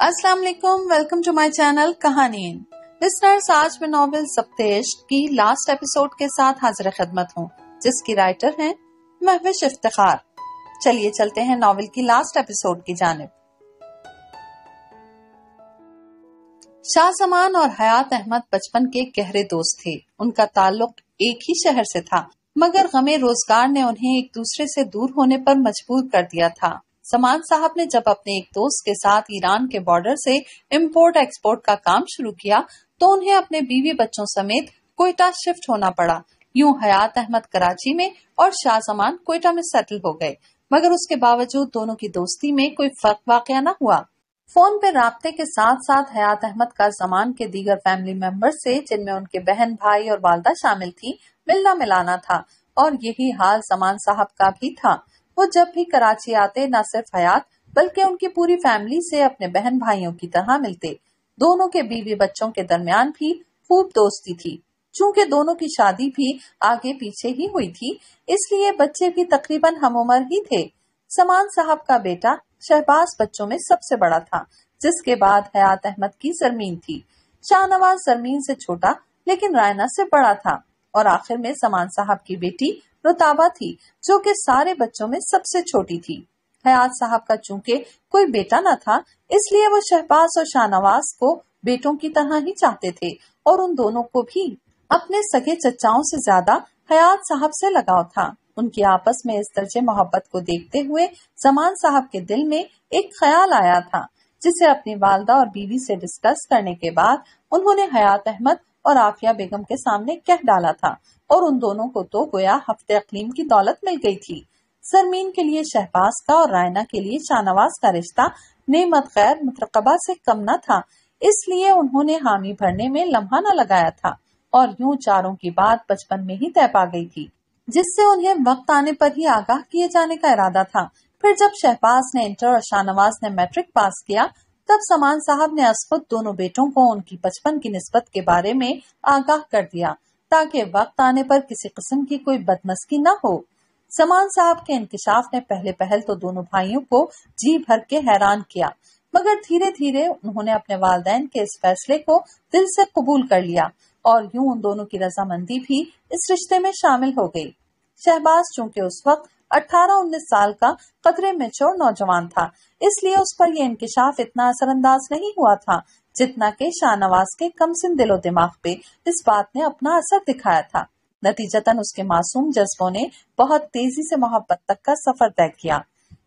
السلام علیکم welcome to my channel کہانی۔ لسنرز آج میں ناول سپتیش کی لاسٹ ایپیسوڈ کے ساتھ حاضر خدمت ہوں، جس کی رائٹر ہیں محوش افتخار۔ چلیے چلتے ہیں ناول کی لاسٹ ایپیسوڈ کی جانب۔ شاہ زمان اور حیات احمد بچپن کے گہرے دوست تھے۔ ان کا تعلق ایک ہی شہر سے تھا، مگر غم روزگار نے انہیں ایک دوسرے سے دور ہونے پر مجبور کر دیا تھا۔ سمان صاحب نے جب اپنے ایک دوست کے ساتھ ایران کے بارڈر سے امپورٹ ایکسپورٹ کا کام شروع کیا تو انہیں اپنے بیوی بچوں سمیت کوئٹہ شفٹ ہونا پڑا۔ یوں حیات احمد کراچی میں اور شاہ زمان کوئٹہ میں سیٹل ہو گئے۔ مگر اس کے باوجود دونوں کی دوستی میں کوئی فرق واقع نہ ہوا۔ فون پہ رابطے کے ساتھ ساتھ حیات احمد کا زمان کے دیگر فیملی ممبر سے، جن میں ان کے بہن، بھائی اور والدہ شامل تھی ملنا ملانا تھا اور یہی حال زمان صاحب کا بھی تھا۔ وہ جب بھی کراچی آتے، نہ صرف حیات، بلکہ ان کی پوری فیملی سے اپنے بہن بھائیوں کی طرح ملتے۔ دونوں کے بیوی بچوں کے درمیان بھی خوب دوستی تھی۔ چونکہ دونوں کی شادی بھی آگے پیچھے ہی ہوئی تھی، اس لیے بچے بھی تقریباً ہم عمر ہی تھے۔ سمان صاحب کا بیٹا شہباز بچوں میں سب سے بڑا تھا، جس کے بعد حیات احمد کی سرمین تھی۔ شاہ نواز سرمین سے چھوٹا، لیکن رائنا سے بڑا تھا۔ اور آخر میں سمان صاحب کی بیٹی رتابا تھی، جو کہ سارے بچوں میں سب سے چھوٹی تھی۔ حیات صاحب کا چونکہ کوئی بیٹا نہ تھا، اس لیے وہ شہباز اور شاہ نواز کو بیٹوں کی طرح ہی چاہتے تھے اور ان دونوں کو بھی اپنے سگے چچاؤں سے زیادہ حیات صاحب سے لگاؤ تھا۔ ان کی آپس میں اس درجے محبت کو دیکھتے ہوئے زمان صاحب کے دل میں ایک خیال آیا تھا، جسے اپنی والدہ اور بیوی سے ڈسکس کرنے کے بعد انہوں نے حیات احمد اور آفیہ بیگم کے سامنے کہہ ڈالا تھا اور ان دونوں کو تو گویا ہفتے اقلیم کی دولت مل گئی تھی۔ سرمین کے لیے شہباز کا اور رائنا کے لیے شاہنواز کا رشتہ نعمت غیر مترقبہ سے کم نہ تھا، اس لیے انہوں نے حامی بھرنے میں لمحہ نہ لگایا تھا اور یوں چاروں کی بات بچپن میں ہی طے پا گئی تھی، جس سے انہیں وقت آنے پر ہی آگاہ کیے جانے کا ارادہ تھا۔ پھر جب شہباز نے انٹر اور شاہ نواز نے میٹرک پاس کیا تب سمان صاحب نے اسفت دونوں بیٹوں کو ان کی بچپن کی نسبت کے بارے میں آگاہ کر دیا تاکہ وقت آنے پر کسی قسم کی کوئی بدمسکی نہ ہو۔ سمان صاحب کے انکشاف نے پہلے پہل تو دونوں بھائیوں کو جی بھر کے حیران کیا، مگر دھیرے دھیرے انہوں نے اپنے والدین کے اس فیصلے کو دل سے قبول کر لیا اور یوں ان دونوں کی رضامندی بھی اس رشتے میں شامل ہو گئی۔ شہباز چونکہ اس وقت اٹھارہ انیس سال کا قطرے میں چور نوجوان تھا۔ اس لیے اس پر یہ انکشاف اتنا اثر انداز نہیں ہوا تھا جتنا کہ شاہ نواز کے کم سن دل و دماغ پہ اس بات نے اپنا اثر دکھایا تھا۔ نتیجتاً اس کے معصوم جذبوں نے بہت تیزی سے محبت تک کا سفر طے کیا۔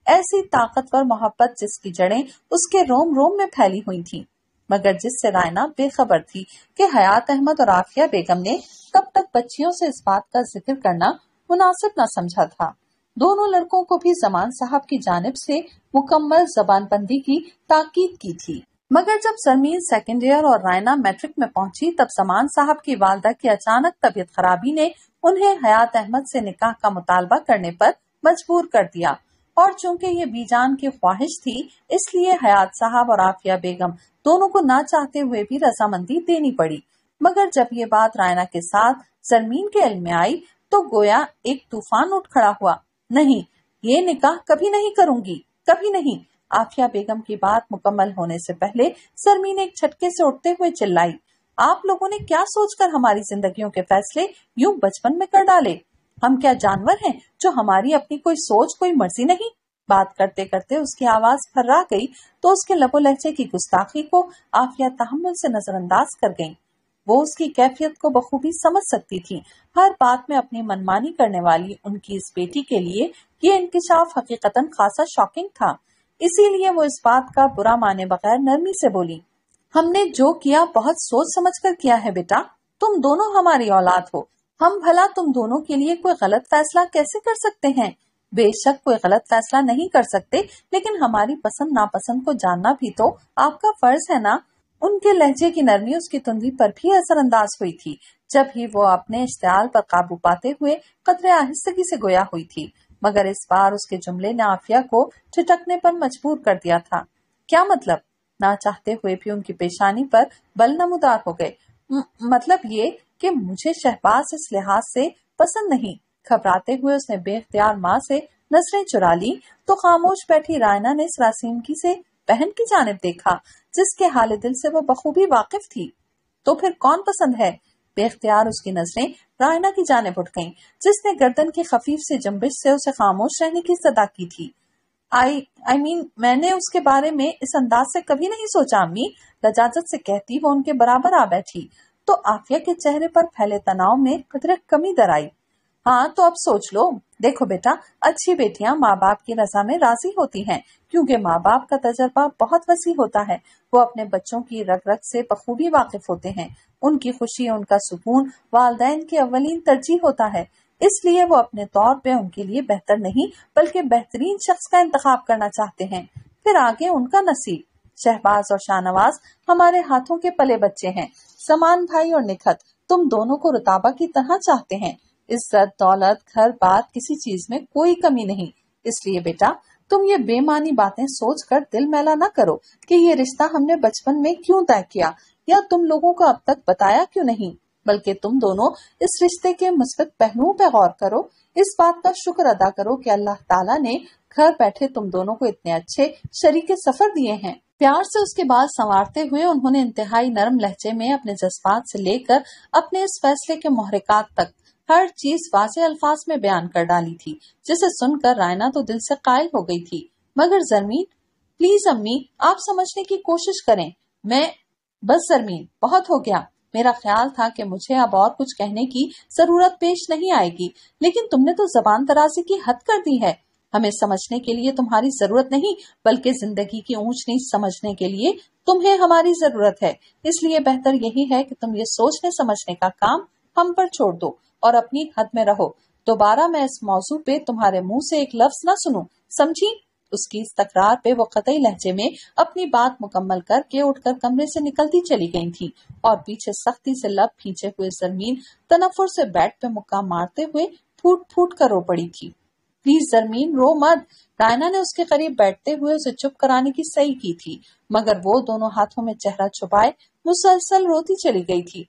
ایسی طاقتور محبت جس کی جڑیں اس کے روم روم میں پھیلی ہوئی تھی مگر جس سے رائنا بے خبر تھی کہ حیات احمد اور آفیہ بیگم نے کب تک بچیوں سے اس بات کا ذکر کرنا مناسب نہ سمجھا تھا۔ دونوں لڑکوں کو بھی زمان صاحب کی جانب سے مکمل زبان بندی کی تاکید کی تھی۔ مگر جب سرمین سیکنڈ ایئر اور رائنا میٹرک میں پہنچی، تب سمان صاحب کی والدہ کی اچانک طبیعت خرابی نے انہیں حیات احمد سے نکاح کا مطالبہ کرنے پر مجبور کر دیا۔ اور چونکہ یہ بی جان کی خواہش تھی، اس لیے حیات صاحب اور آفیہ بیگم دونوں کو نہ چاہتے ہوئے بھی رضامندی دینی پڑی۔ مگر جب یہ بات رائنا کے ساتھ سرمین کے علم میں آئی، تو گویا ایک طوفان اٹھ کھڑا ہوا۔ نہیں، یہ نکاح کبھی نہیں کروں گی، کبھی نہیں۔ آفیہ بیگم کی بات مکمل ہونے سے پہلے سرمین ایک چھٹکے سے اٹھتے ہوئے چلائی۔ آپ لوگوں نے کیا سوچ کر ہماری زندگیوں کے فیصلے یوں بچپن میں کر ڈالے؟ ہم کیا جانور ہیں جو ہماری اپنی کوئی سوچ، کوئی مرضی نہیں؟ بات کرتے کرتے اس کی آواز پھرا گئی تو اس کے لبو لہجے کی گستاخی کو آفیہ تحمل سے نظر انداز کر گئیں۔ وہ اس کی کیفیت کو بخوبی سمجھ سکتی تھی ہر بات میں اپنی منمانی کرنے والی ان کی اس بیٹی کے لیے یہ انکشاف حقیقت خاصا شاکنگ تھا۔ اسی لیے وہ اس بات کا برا مانے بغیر نرمی سے بولی، ہم نے جو کیا بہت سوچ سمجھ کر کیا ہے بیٹا، تم دونوں ہماری اولاد ہو۔ ہم بھلا تم دونوں کے لیے کوئی غلط فیصلہ کیسے کر سکتے ہیں؟ بے شک کوئی غلط فیصلہ نہیں کر سکتے، لیکن ہماری پسند ناپسند کو جاننا بھی تو آپ کا فرض ہے نا؟ ان کے لہجے کی نرمی اس کی تندی پر بھی اثر انداز ہوئی تھی، جب ہی وہ اپنے اشتعال پر قابو پاتے ہوئے قطرے آہستگی سے گویا ہوئی تھی۔ مگر اس بار اس کے جملے نے آفیہ کو چھٹکنے پر مجبور کر دیا تھا۔ کیا مطلب؟ نہ چاہتے ہوئے بھی ان کی پیشانی پر بل نمودار ہو گئے۔ مطلب یہ کہ مجھے شہباز اس لحاظ سے پسند نہیں۔ گھبراتے ہوئے اس نے بے اختیار ماں سے نظریں چرا لی تو خاموش بیٹھی رائنا نے سراسیمگی سے بہن کی جانب دیکھا، جس کے حال دل سے وہ بخوبی واقف تھی۔ تو پھر کون پسند ہے؟ بے اختیار اس کی نظریں رائنا کی جانب اٹھ گئیں، جس نے گردن کی خفیف سے جمبش سے اسے خاموش رہنے کی صدا کی تھی۔ آئی آئی مین، میں نے اس کے بارے میں اس انداز سے کبھی نہیں سوچا، امی۔ لجاجت سے کہتی وہ ان کے برابر آ بیٹھی۔ تو آفیہ کے چہرے پر پھیلے تناؤ میں قدرے کمی در آئی۔ ہاں تو اب سوچ لو۔ دیکھو بیٹا، اچھی بیٹیاں ماں باپ کی رضا میں راضی ہوتی ہیں، کیونکہ ماں باپ کا تجربہ بہت وسیع ہوتا ہے۔ وہ اپنے بچوں کی رگ رگ سے بخوبی واقف ہوتے ہیں۔ ان کی خوشی، ان کا سکون والدین کی اولین ترجیح ہوتا ہے۔ اس لیے وہ اپنے طور پہ ان کے لیے بہتر نہیں، بلکہ بہترین شخص کا انتخاب کرنا چاہتے ہیں۔ پھر آگے ان کا نصیب۔ شہباز اور شاہ نواز ہمارے ہاتھوں کے پلے بچے ہیں۔ سمان بھائی اور نکھت، تم دونوں کو رتابہ کی طرح چاہتے ہیں۔ عزت، دولت، گھر، بات، کسی چیز میں کوئی کمی نہیں۔ اس لیے بیٹا، تم یہ بے معنی باتیں سوچ کر دل میلا نہ کرو کہ یہ رشتہ ہم نے بچپن میں کیوں طے کیا۔ یا تم لوگوں کو اب تک بتایا کیوں نہیں؟ بلکہ تم دونوں اس رشتے کے مثبت پہلوؤں پہ غور کرو۔ اس بات کا شکر ادا کرو کہ اللہ تعالیٰ نے گھر بیٹھے تم دونوں کو اتنے اچھے شریک سفر دیے ہیں۔ پیار سے اس کے بعد سنوارتے ہوئے انہوں نے انتہائی نرم لہجے میں اپنے جذبات سے لے کر اپنے اس فیصلے کے محرکات تک ہر چیز واضح الفاظ میں بیان کر ڈالی تھی، جسے سن کر رائنا تو دل سے قائل ہو گئی تھی۔ مگر زرمین، پلیز امی، آپ سمجھنے کی کوشش کریں۔ میں، بس زرمین، بہت ہو گیا۔ میرا خیال تھا کہ مجھے اب اور کچھ کہنے کی ضرورت پیش نہیں آئے گی، لیکن تم نے تو زبان درازی کی حد کر دی ہے۔ ہمیں سمجھنے کے لیے تمہاری ضرورت نہیں، بلکہ زندگی کی اونچ نیچ سمجھنے کے لیے تمہیں ہماری ضرورت ہے۔ اس لیے بہتر یہی ہے کہ تم یہ سوچنے سمجھنے کا کام ہم پر چھوڑ دو۔ اور اپنی حد میں رہو۔ دوبارہ میں اس موضوع پہ تمہارے منہ سے ایک لفظ نہ سنوں۔ سمجھی؟ اس کی اس تکرار پہ وہ قطعی لہجے میں اپنی بات مکمل کر کے اٹھ کر کمرے سے نکلتی چلی گئی تھی اور پیچھے سختی سے لب کھینچے ہوئے زمین تنفر سے بیٹ پہ مکہ مارتے ہوئے پھوٹ پھوٹ کر رو پڑی تھی۔ پلیز زرمین، رو مت۔ رائنا نے اس کے قریب بیٹھتے ہوئے اسے چپ کرانے کی صحیح کی تھی، مگر وہ دونوں ہاتھوں میں چہرہ چھپائے مسلسل روتی چلی گئی تھی۔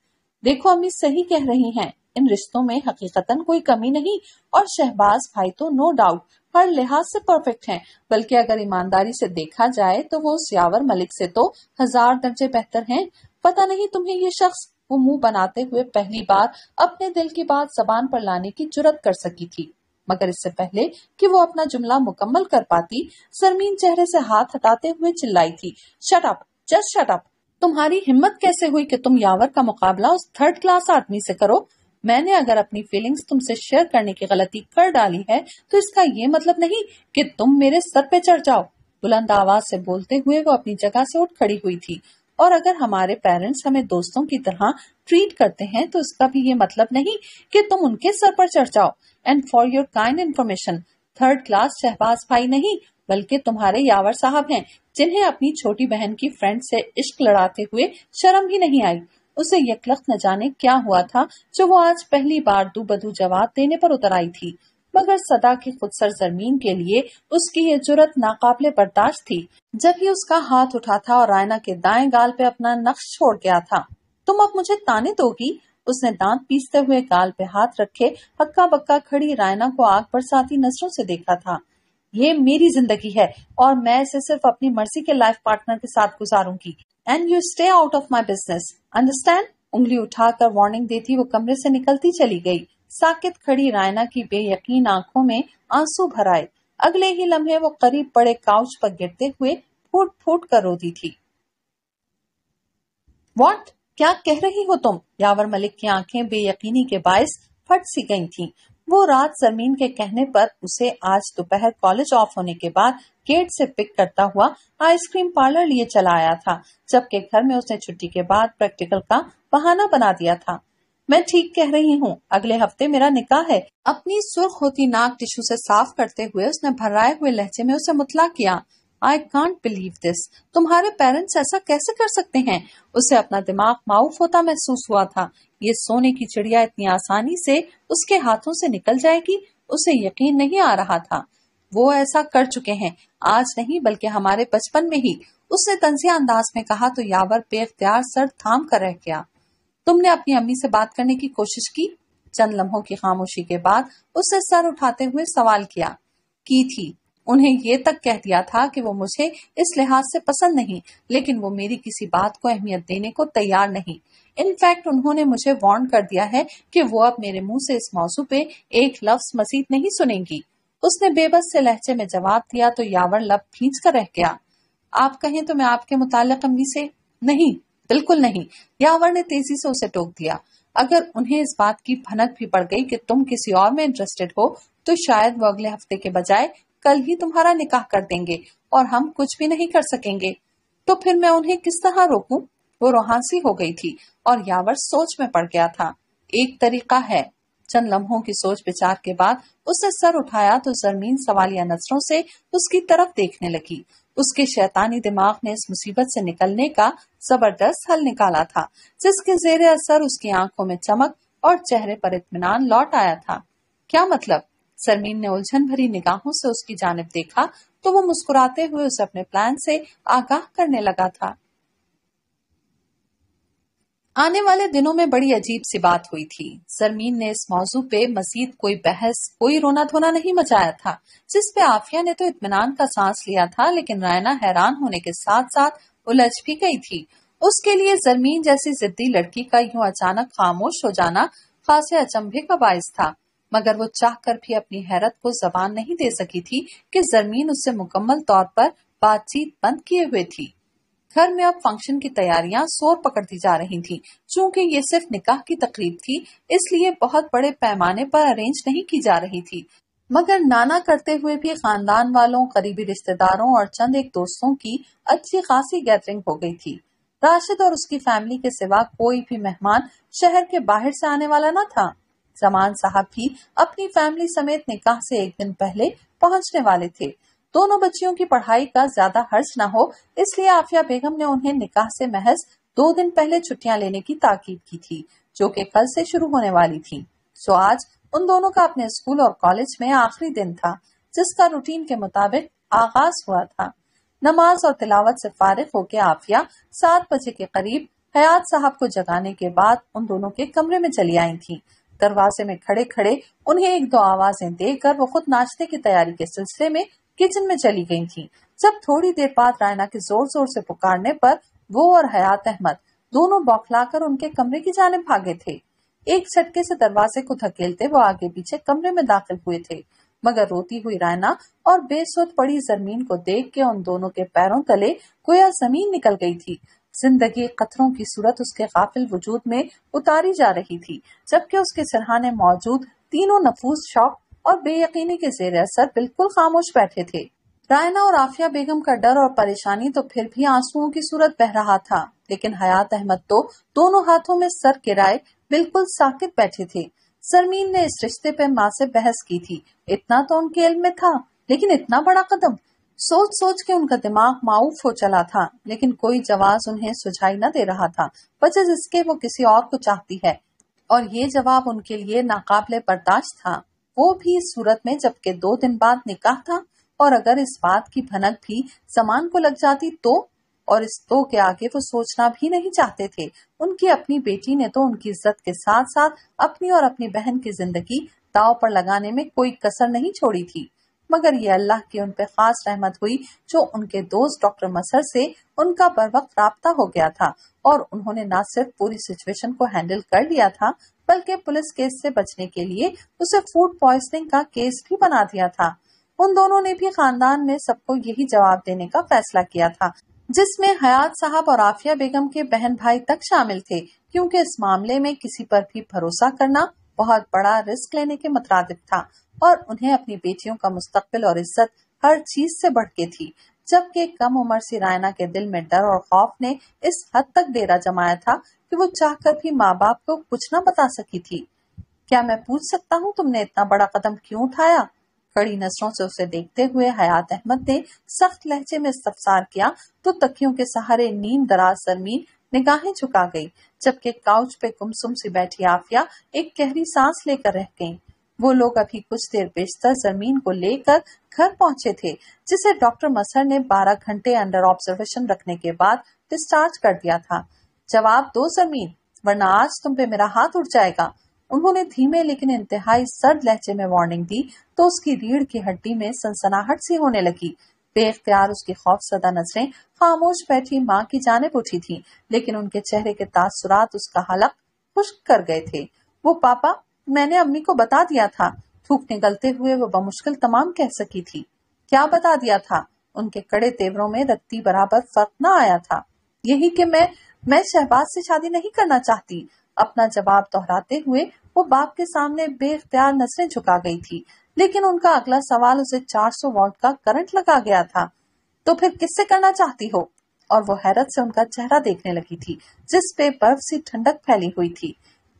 دیکھو، امی صحیح کہہ رہی ہیں۔ ان رشتوں میں حقیقت کوئی کمی نہیں اور شہباز بھائی تو نو ڈاؤٹ ہر لحاظ سے پرفیکٹ ہیں، بلکہ اگر ایمانداری سے دیکھا جائے تو وہ سیاور ملک سے تو ہزار درجے بہتر ہیں۔ پتہ نہیں تمہیں یہ شخص وہ منہ بناتے ہوئے پہلی بار اپنے دل کی بات زبان پر لانے کی جرت کر سکی تھی، مگر اس سے پہلے کہ وہ اپنا جملہ مکمل کر پاتی سرمین چہرے سے ہاتھ ہٹاتے ہوئے چلائی تھی۔ Shut up just shut up تمہاری ہمت کیسے ہوئی کہ تم یاور کا مقابلہ اس تھرڈ کلاس آدمی سے کرو؟ میں نے اگر اپنی فیلنگز تم سے شیئر کرنے کی غلطی کر ڈالی ہے، تو اس کا یہ مطلب نہیں کہ تم میرے سر پہ چڑھ جاؤ۔ بلند آواز سے بولتے ہوئے وہ اپنی جگہ سے اٹھ کھڑی ہوئی تھی۔ اور اگر ہمارے پیرنٹس ہمیں دوستوں کی طرح ٹریٹ کرتے ہیں، تو اس کا بھی یہ مطلب نہیں کہ تم ان کے سر پر چڑھ جاؤ۔ And for your kind information third class Shahbaz بھائی نہیں، بلکہ تمہارے یاور صاحب ہیں، جنہیں اپنی چھوٹی بہن کی فرینڈ سے عشق لڑاتے ہوئے شرم ہی نہیں آئی۔ اسے یکلخت نہ جانے کیا ہوا تھا جو وہ آج پہلی بار دو بدو جواب دینے پر اتر آئی تھی۔ مگر صدا کی خود سر کے لیے اس کی یہ جرت ناقابل برداشت تھی۔ جب ہی اس کا ہاتھ اٹھا تھا اور رائنا کے دائیں گال پہ اپنا نقش چھوڑ گیا تھا۔ تم اب مجھے تانے دو گی؟ اس نے دانت پیستے ہوئے گال پہ ہاتھ رکھے ہکا بکا کھڑی رائنا کو آگ برساتی نظروں سے دیکھا تھا۔ یہ میری زندگی ہے اور میں اسے صرف اپنی مرضی کے لائف پارٹنر کے ساتھ گزاروں گی۔ And you stay out of my business understand انگلی اٹھا کر وارننگ دیتی وہ کمرے سے نکلتی چلی گئی ساکت کھڑی رائنا کی بے یقین آنکھوں میں آنسو بھر آئے اگلے ہی لمحے وہ قریب پڑے کاؤچ پر گرتے ہوئے پھوٹ پھوٹ کر روتی تھی واٹ کیا کہہ رہی ہو تم یاور ملک کی آنکھیں بے یقینی کے باعث پھٹ سی گئی تھیں وہ رات زمین کے کہنے پر اسے آج دوپہر کالج آف ہونے کے بعد گیٹ سے پک کرتا ہوا آئس کریم پارلر لیے چلا آیا تھا، جبکہ گھر میں اس نے چھٹی کے بعد پریکٹیکل کا بہانہ بنا دیا تھا۔ میں ٹھیک کہہ رہی ہوں، اگلے ہفتے میرا نکاح ہے۔ اپنی سرخ ہوتی ناک ٹشو سے صاف کرتے ہوئے اس نے بھرائے ہوئے لہجے میں اسے مطلع کیا۔ آئی کانٹ بلیو دس تمہارے پیرنٹس ایسا کیسے کر سکتے ہیں؟ اسے اپنا دماغ معاف ہوتا محسوس ہوا تھا۔ یہ سونے کی چڑیا اتنی آسانی سے اس کے ہاتھوں سے نکل جائے گی؟ اسے یقین نہیں آ رہا تھا۔ وہ ایسا کر چکے ہیں۔ آج نہیں بلکہ ہمارے بچپن میں ہی۔ اس نے تنزیہ انداز میں کہا تو یاور بے اختیار سر تھام کر رہ گیا۔ تم نے اپنی امی سے بات کرنے کی کوشش کی؟ چند لمحوں کی خاموشی کے بعد اس نے سر اٹھاتے ہوئے سوال کیا۔ کی تھی؟ انہیں یہ تک کہہ دیا تھا کہ وہ مجھے اس لحاظ سے پسند نہیں، لیکن وہ میری کسی بات کو اہمیت دینے کو تیار نہیں۔ انفیکٹ انہوں نے مجھے وارن کر دیا ہے کہ وہ اب میرے منہ سے اس موضوع پہ ایک لفظ مزید نہیں سنیں گی۔ اس نے بے بس سے لہجے میں جواب دیا تو یاور لب کھینچ کر رہ گیا۔ آپ کہیں تو میں آپ کے متعلق امی سے؟ نہیں، بالکل نہیں۔ یاور نے تیزی سے اسے ٹوک دیا۔ اگر انہیں اس بات کی بھنک بھی پڑ گئی کہ تم کسی اور میں انٹرسٹڈ ہو، تو شاید وہ اگلے ہفتے کے بجائے کل ہی تمہارا نکاح کر دیں گے اور ہم کچھ بھی نہیں کر سکیں گے۔ تو پھر میں انہیں کس طرح روکوں؟ وہ روحانسی ہو گئی تھی اور یاور سوچ میں پڑ گیا تھا۔ ایک طریقہ ہے۔ چند لمحوں کی سوچ بچار کے بعد اس نے سر اٹھایا تو زرمین سوالیہ نظروں سے اس کی طرف دیکھنے لگی۔ اس کے شیطانی دماغ نے اس مصیبت سے نکلنے کا زبردست حل نکالا تھا، جس کے زیر اثر اس کی آنکھوں میں چمک اور چہرے پر اطمینان لوٹ آیا تھا۔ کیا مطلب؟ سرمین نے الجھن بھری نگاہوں سے اس کی جانب دیکھا تو وہ مسکراتے ہوئے اسے اپنے پلان سے آگاہ کرنے لگا تھا۔ آنے والے دنوں میں بڑی عجیب سی بات ہوئی تھی۔ سرمین نے اس موضوع پہ مزید کوئی بحث، کوئی رونا دھونا نہیں مچایا تھا، جس پہ آفیہ نے تو اطمینان کا سانس لیا تھا، لیکن رائنا حیران ہونے کے ساتھ ساتھ الجھ بھی گئی تھی۔ اس کے لیے زرمین جیسی ضدی لڑکی کا یوں اچانک خاموش ہو جانا خاصے اچمبے کا باعث تھا۔ مگر وہ چاہ کر بھی اپنی حیرت کو زبان نہیں دے سکی تھی کہ زرمین اس سے مکمل طور پر بات چیت بند کیے ہوئے تھی۔ گھر میں اب فنکشن کی تیاریاں سور پکڑتی جا رہی تھی چونکہ یہ صرف نکاح کی تقریب تھی، اس لیے بہت بڑے پیمانے پر ارینج نہیں کی جا رہی تھی۔ مگر نانا کرتے ہوئے بھی خاندان والوں، قریبی رشتے داروں اور چند ایک دوستوں کی اچھی خاصی گیدرنگ ہو گئی تھی۔ راشد اور اس کی فیملی کے سوا کوئی بھی مہمان شہر کے باہر سے آنے والا نہ تھا۔ زمان صاحب بھی اپنی فیملی سمیت نکاح سے ایک دن پہلے پہنچنے والے تھے۔ دونوں بچیوں کی پڑھائی کا زیادہ حرج نہ ہو، اس لیے آفیہ بیگم نے انہیں نکاح سے محض دو دن پہلے چھٹیاں لینے کی تاکید کی تھی، جو کہ کل سے شروع ہونے والی تھی سو آج ان دونوں کا اپنے اسکول اور کالج میں آخری دن تھا، جس کا روٹین کے مطابق آغاز ہوا تھا۔ نماز اور تلاوت سے فارغ ہو کے آفیہ سات بجے کے قریب حیات صاحب کو جگانے کے بعد ان دونوں کے کمرے میں چلی آئی تھی دروازے میں کھڑے کھڑے انہیں ایک دو آوازیں دے کر وہ خود ناشتے کی تیاری کے سلسلے میں کچن میں چلی گئی تھی جب تھوڑی دیر بعد رائنا کے زور زور سے پکارنے پر وہ اور حیات احمد دونوں بوکھلا کر ان کے کمرے کی جانب بھاگے تھے۔ ایک چھٹکے سے دروازے کو دھکیلتے وہ آگے پیچھے کمرے میں داخل ہوئے تھے۔ مگر روتی ہوئی رائنا اور بے سود پڑی زمین کو دیکھ کے ان دونوں کے پیروں تلے گویا زمین نکل گئی تھی۔ زندگی قطروں کی صورت اس کے قافل وجود میں اتاری جا رہی تھی، جبکہ اس کے سرحانے موجود تینوں نفوس شوق اور بے یقینی کے زیر اثر بالکل خاموش بیٹھے تھے۔ رائنا اور آفیہ بیگم کا ڈر اور پریشانی تو پھر بھی آنسو کی صورت بہ رہا تھا، لیکن حیات احمد تو دونوں ہاتھوں میں سر کرائے بالکل ساکت بیٹھے تھے۔ سرمین نے اس رشتے پہ ماں سے بحث کی تھی۔ اتنا تو ان کے علم میں تھا، لیکن اتنا بڑا قدم۔ سوچ سوچ کے ان کا دماغ معاف ہو چلا تھا، لیکن کوئی جواز انہیں سجائی نہ دے رہا تھا۔ بچہ جس کے وہ کسی اور کو چاہتی ہے۔ اور یہ جواب ان کے لیے ناقابل برداشت تھا۔ وہ بھی اس صورت میں جبکہ دو دن بعد نکاح تھا اور اگر اس بات کی بھنک بھی سامان کو لگ جاتی تو، اور اس تو کے آگے وہ سوچنا بھی نہیں چاہتے تھے۔ ان کی اپنی بیٹی نے تو ان کی عزت کے ساتھ ساتھ اپنی اور اپنی بہن کی زندگی داؤ پر لگانے میں کوئی کسر نہیں چھوڑی تھی۔ مگر یہ اللہ کی ان پہ خاص رحمت ہوئی جو ان کے دوست ڈاکٹر مسر سے ان کا بر وقت رابطہ ہو گیا تھا اور انہوں نے نہ صرف پوری سچویشن کو ہینڈل کر لیا تھا، بلکہ پولیس کیس سے بچنے کے لیے اسے فوڈ پوائزنگ کا کیس بھی بنا دیا تھا۔ ان دونوں نے بھی خاندان میں سب کو یہی جواب دینے کا فیصلہ کیا تھا، جس میں حیات صاحب اور آفیہ بیگم کے بہن بھائی تک شامل تھے، کیونکہ اس معاملے میں کسی پر بھی بھروسہ کرنا بہت بڑا رسک لینے کے مترادف تھا۔ اور انہیں اپنی بیٹیوں کا مستقبل اور عزت ہر چیز سے بڑھ کے تھی، جبکہ کم عمر سی رائنا کے دل میں ڈر اور خوف نے اس حد تک ڈیرا جمایا تھا کہ وہ چاہ کر بھی ماں باپ کو کچھ نہ بتا سکی تھی۔ کیا میں پوچھ سکتا ہوں تم نے اتنا بڑا قدم کیوں اٹھایا؟ کڑی نظروں سے اسے دیکھتے ہوئے حیات احمد نے سخت لہجے میں استفسار کیا تو تکیوں کے سہارے نیند دراز زمین نگاہیں چکا گئی، جبکہ کاؤچ پہ کمسم سی بیٹھی آفیا ایک گہری سانس لے کر رہ گئی وہ لوگ ابھی کچھ دیر بیشتر زمین کو لے کر گھر پہنچے تھے، جسے ڈاکٹر مسر نے بارہ گھنٹے انڈر آبزرویشن رکھنے کے بعد ڈسچارج کر دیا تھا۔ جواب دو زمین، ورنہ آج تم پہ میرا ہاتھ اٹھ جائے گا۔ انہوں نے دھیمے لیکن انتہائی سرد لہجے میں وارننگ دی تو اس کی ریڑھ کی ہڈی میں سنسناہٹ سی ہونے لگی۔ بے اختیار اس کی خوف زدہ نظریں خاموش بیٹھی ماں کی جانب اٹھی تھی لیکن ان کے چہرے کے تاثرات اس کا حلق خشک کر گئے تھے۔ وہ پاپا میں نے امی کو بتا دیا تھا، تھوک نگلتے ہوئے وہ بمشکل تمام کہہ سکی تھی۔ کیا بتا دیا تھا؟ ان کے کڑے تیوروں میں رتی برابر فرق نہ آیا تھا۔ یہی کہ میں میں شہباز سے شادی نہیں کرنا چاہتی۔ اپنا جواب دہراتے ہوئے وہ باپ کے سامنے بے اختیار نظریں جھکا گئی تھی۔ لیکن ان کا اگلا سوال اسے چار سو واٹ کا کرنٹ لگا گیا تھا۔ تو پھر کس سے کرنا چاہتی ہو؟ اور وہ حیرت سے ان کا چہرہ دیکھنے لگی تھی، جس پہ برف سی ٹھنڈک پھیلی ہوئی تھی۔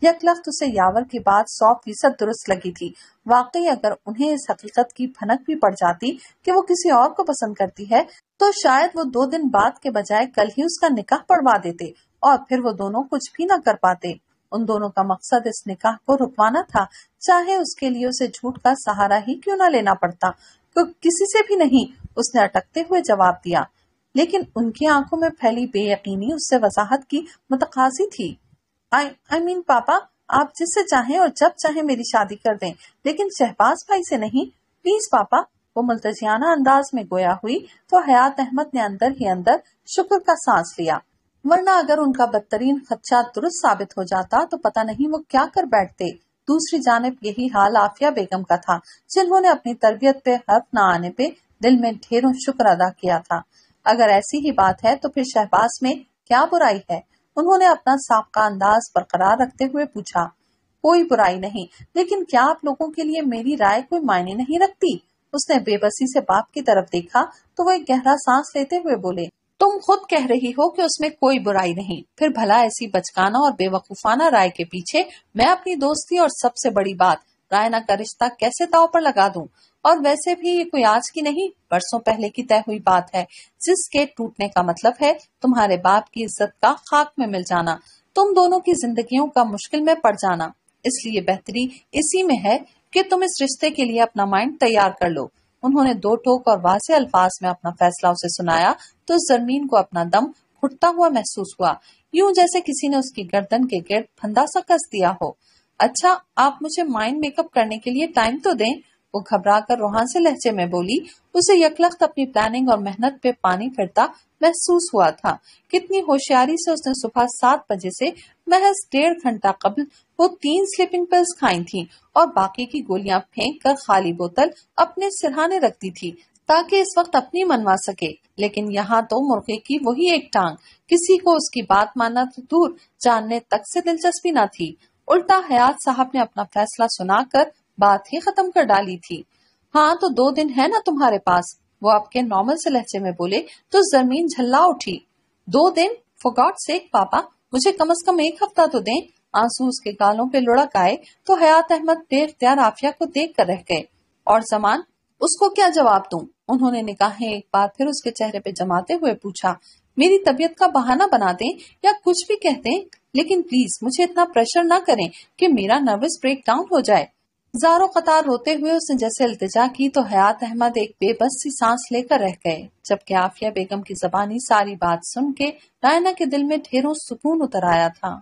یک لخت اسے یاور کی بات سو فیصد درست لگی تھی۔ واقعی اگر انہیں اس حقیقت کی پھنک بھی پڑ جاتی کہ وہ کسی اور کو پسند کرتی ہے، تو شاید وہ دو دن بعد کے بجائے کل ہی اس کا نکاح پڑوا دیتے اور پھر وہ دونوں کچھ بھی نہ کر پاتے۔ ان دونوں کا مقصد اس نکاح کو رکوانا تھا۔ چاہے اس کے لیے اسے جھوٹ کا سہارا ہی کیوں نہ لینا پڑتا۔ تو کسی سے بھی نہیں، اس نے اٹکتے ہوئے جواب دیا۔ لیکن ان کی آنکھوں میں پھیلی بے یقینی اس سے وضاحت کی متقاضی تھی۔ آئی مین پاپا آپ جس سے چاہیں اور جب چاہیں میری شادی کر دیں۔ لیکن شہباز بھائی سے نہیں۔ پلیز پاپا وہ ملتجیانہ انداز میں گویا ہوئی تو حیات احمد نے اندر ہی اندر شکر کا سانس لیا۔ ورنہ اگر ان کا بدترین خدشہ درست ثابت ہو جاتا تو پتہ نہیں وہ کیا کر بیٹھتے۔ دوسری جانب یہی حال آفیہ بیگم کا تھا، جنہوں نے اپنی تربیت پہ حرف نہ آنے پہ دل میں ڈھیروں شکر ادا کیا تھا۔ اگر ایسی ہی بات ہے تو پھر شہباز میں کیا برائی ہے؟ انہوں نے اپنا سابقہ انداز برقرار رکھتے ہوئے پوچھا، کوئی برائی نہیں، لیکن کیا آپ لوگوں کے لیے میری رائے کوئی معنی نہیں رکھتی؟ اس نے بے بسی سے باپ کی طرف دیکھا تو وہ ایک گہرا سانس لیتے ہوئے بولے، تم خود کہہ رہی ہو کہ اس میں کوئی برائی نہیں، پھر بھلا ایسی بچکانا اور بے وقوفانہ رائے کے پیچھے میں اپنی دوستی اور سب سے بڑی بات رائنا کا رشتہ کیسے داؤ پر لگا دوں؟ اور ویسے بھی یہ کوئی آج کی نہیں، برسوں پہلے کی طے ہوئی بات ہے۔ جس کے ٹوٹنے کا مطلب ہے، تمہارے باپ کی عزت کا خاک میں مل جانا۔ تم دونوں کی زندگیوں کا مشکل میں پڑ جانا۔ اس لیے بہتری اسی میں ہے کہ تم اس رشتے کے لیے اپنا مائنڈ تیار کر لو۔ انہوں نے دو ٹوک اور واضح الفاظ میں اپنا فیصلہ اسے سنایا تو زمین کو اپنا دم گھٹتا ہوا محسوس ہوا۔ یوں جیسے کسی نے اس کی گردن کے گرد پھندا سا کس دیا ہو۔ اچھا آپ مجھے مائنڈ میک اپ کرنے کے لیے ٹائم تو دیں؟ وہ گھبرا کر روحان سے لہجے میں بولی، اسے یکلخت اپنی پلاننگ اور محنت پہ پانی پھرتا محسوس ہوا تھا۔ کتنی ہوشیاری سے اس نے صبح سات بجے سے محض ڈیڑھ گھنٹہ قبل وہ تین سلیپنگ پلس کھائی تھی اور باقی کی گولیاں پھینک کر خالی بوتل اپنے سرہانے رکھتی تھی تاکہ اس وقت اپنی منوا سکے۔ لیکن یہاں تو مرغے کی وہی ایک ٹانگ، کسی کو اس کی بات ماننا تو دور، جاننے تک سے دلچسپی نہ تھی۔ الٹا حیات صاحب نے اپنا فیصلہ سنا کر بات ہی ختم کر ڈالی تھی۔ ہاں تو دو دن ہے نا تمہارے پاس۔ وہ آپ کے نارمل سے لہجے میں بولے تو زمین جھلا اٹھی۔ دو دن فور گاڈ سیک پاپا، مجھے کم از کم ایک ہفتہ تو دیں۔ آنسو اس کے گالوں پہ لڑک آئے تو حیات احمد بے اختیار آفیہ کو دیکھ کر رہ گئے۔ اور زمان، اس کو کیا جواب دوں؟ انہوں نے نکاہیں ایک بار پھر اس کے چہرے پہ جماتے ہوئے پوچھا میری طبیعت کا بہانہ بنا دیں یا کچھ بھی کہہ دیں لیکن پلیز مجھے اتنا پریشر نہ کریں کہ میرا نروس بریک ڈاؤن ہو جائے۔ زارو قطار روتے ہوئے اس نے جیسے التجا کی تو حیات احمد ایک بے بس سی سانس لے کر رہ گئے، جبکہ آفیہ بیگم کی زبانی ساری بات سن کے رائنا کے دل میں ڈھیروں سکون اتر آیا تھا۔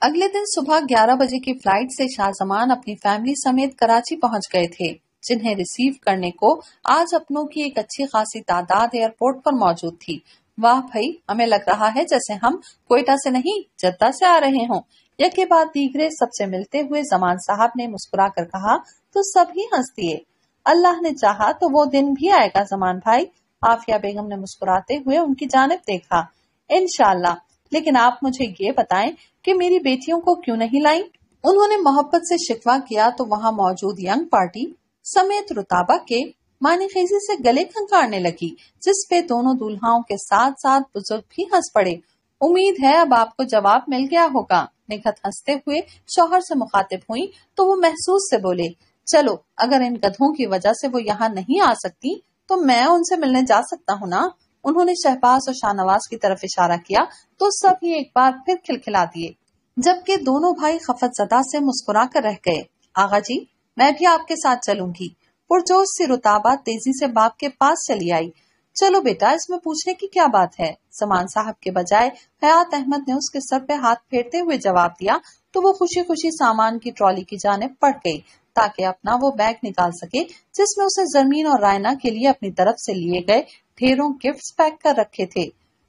اگلے دن صبح گیارہ بجے کی فلائٹ سے شاہ زمان اپنی فیملی سمیت کراچی پہنچ گئے تھے۔ جنہیں ریسیو کرنے کو آج اپنوں کی ایک اچھی خاصی تعداد ایئرپورٹ پر موجود تھی۔ واہ بھائی، ہمیں لگ رہا ہے جیسے ہم کوئٹہ سے نہیں، جدہ سے آ رہے ہوں۔ کے بعد دیگرے سب سے ملتے ہوئے زمان صاحب نے مسکرا کر کہا، تو سب ہی ہنس دیے اللہ نے چاہا تو وہ دن بھی آئے گا زمان بھائی۔ آفیہ بیگم نے مسکراتے ہوئے ان کی جانب دیکھا۔ انشاءاللہ، لیکن آپ مجھے یہ بتائیں کہ میری بیٹیوں کو کیوں نہیں لائیں؟ انہوں نے محبت سے شکوا کیا تو وہاں موجود ینگ پارٹی سمیت رتابہ کے مانی خیزی سے گلے کھنکارنے لگی، جس پہ دونوں دلہاؤں کے ساتھ ساتھ بزرگ بھی ہنس پڑے۔ امید ہے اب آپ کو جواب مل گیا ہوگا۔ نگت ہنستے ہوئے شوہر سے مخاطب ہوئی، تو وہ محسوس سے بولے، چلو، اگر ان گدھوں کی وجہ سے وہ یہاں نہیں آ سکتی، تو میں ان سے ملنے جا سکتا ہوں نا؟ انہوں نے شہباز اور شاہ نواز کی طرف اشارہ کیا، تو سب ہی ایک بار پھر کھلکھلا دیے، جبکہ دونوں بھائی خفت زدہ سے مسکرا کر رہ گئے۔ آغا جی میں بھی آپ کے ساتھ چلوں گی۔ پرجوش سی رتابہ تیزی سے باپ کے پاس چلی آئی۔ چلو بیٹا، اس میں پوچھنے کی کیا بات ہے؟ سمان صاحب کے بجائے حیات احمد نے اس کے سر پہ ہاتھ پھیرتے ہوئے جواب دیا تو وہ خوشی خوشی سامان کی ٹرالی کی جانب پڑ گئی تاکہ اپنا وہ بیگ نکال سکے جس میں اسے زمین اور رائنا کے لیے اپنی طرف سے لیے گئے ڈھیروں گفٹ پیک کر رکھے تھے۔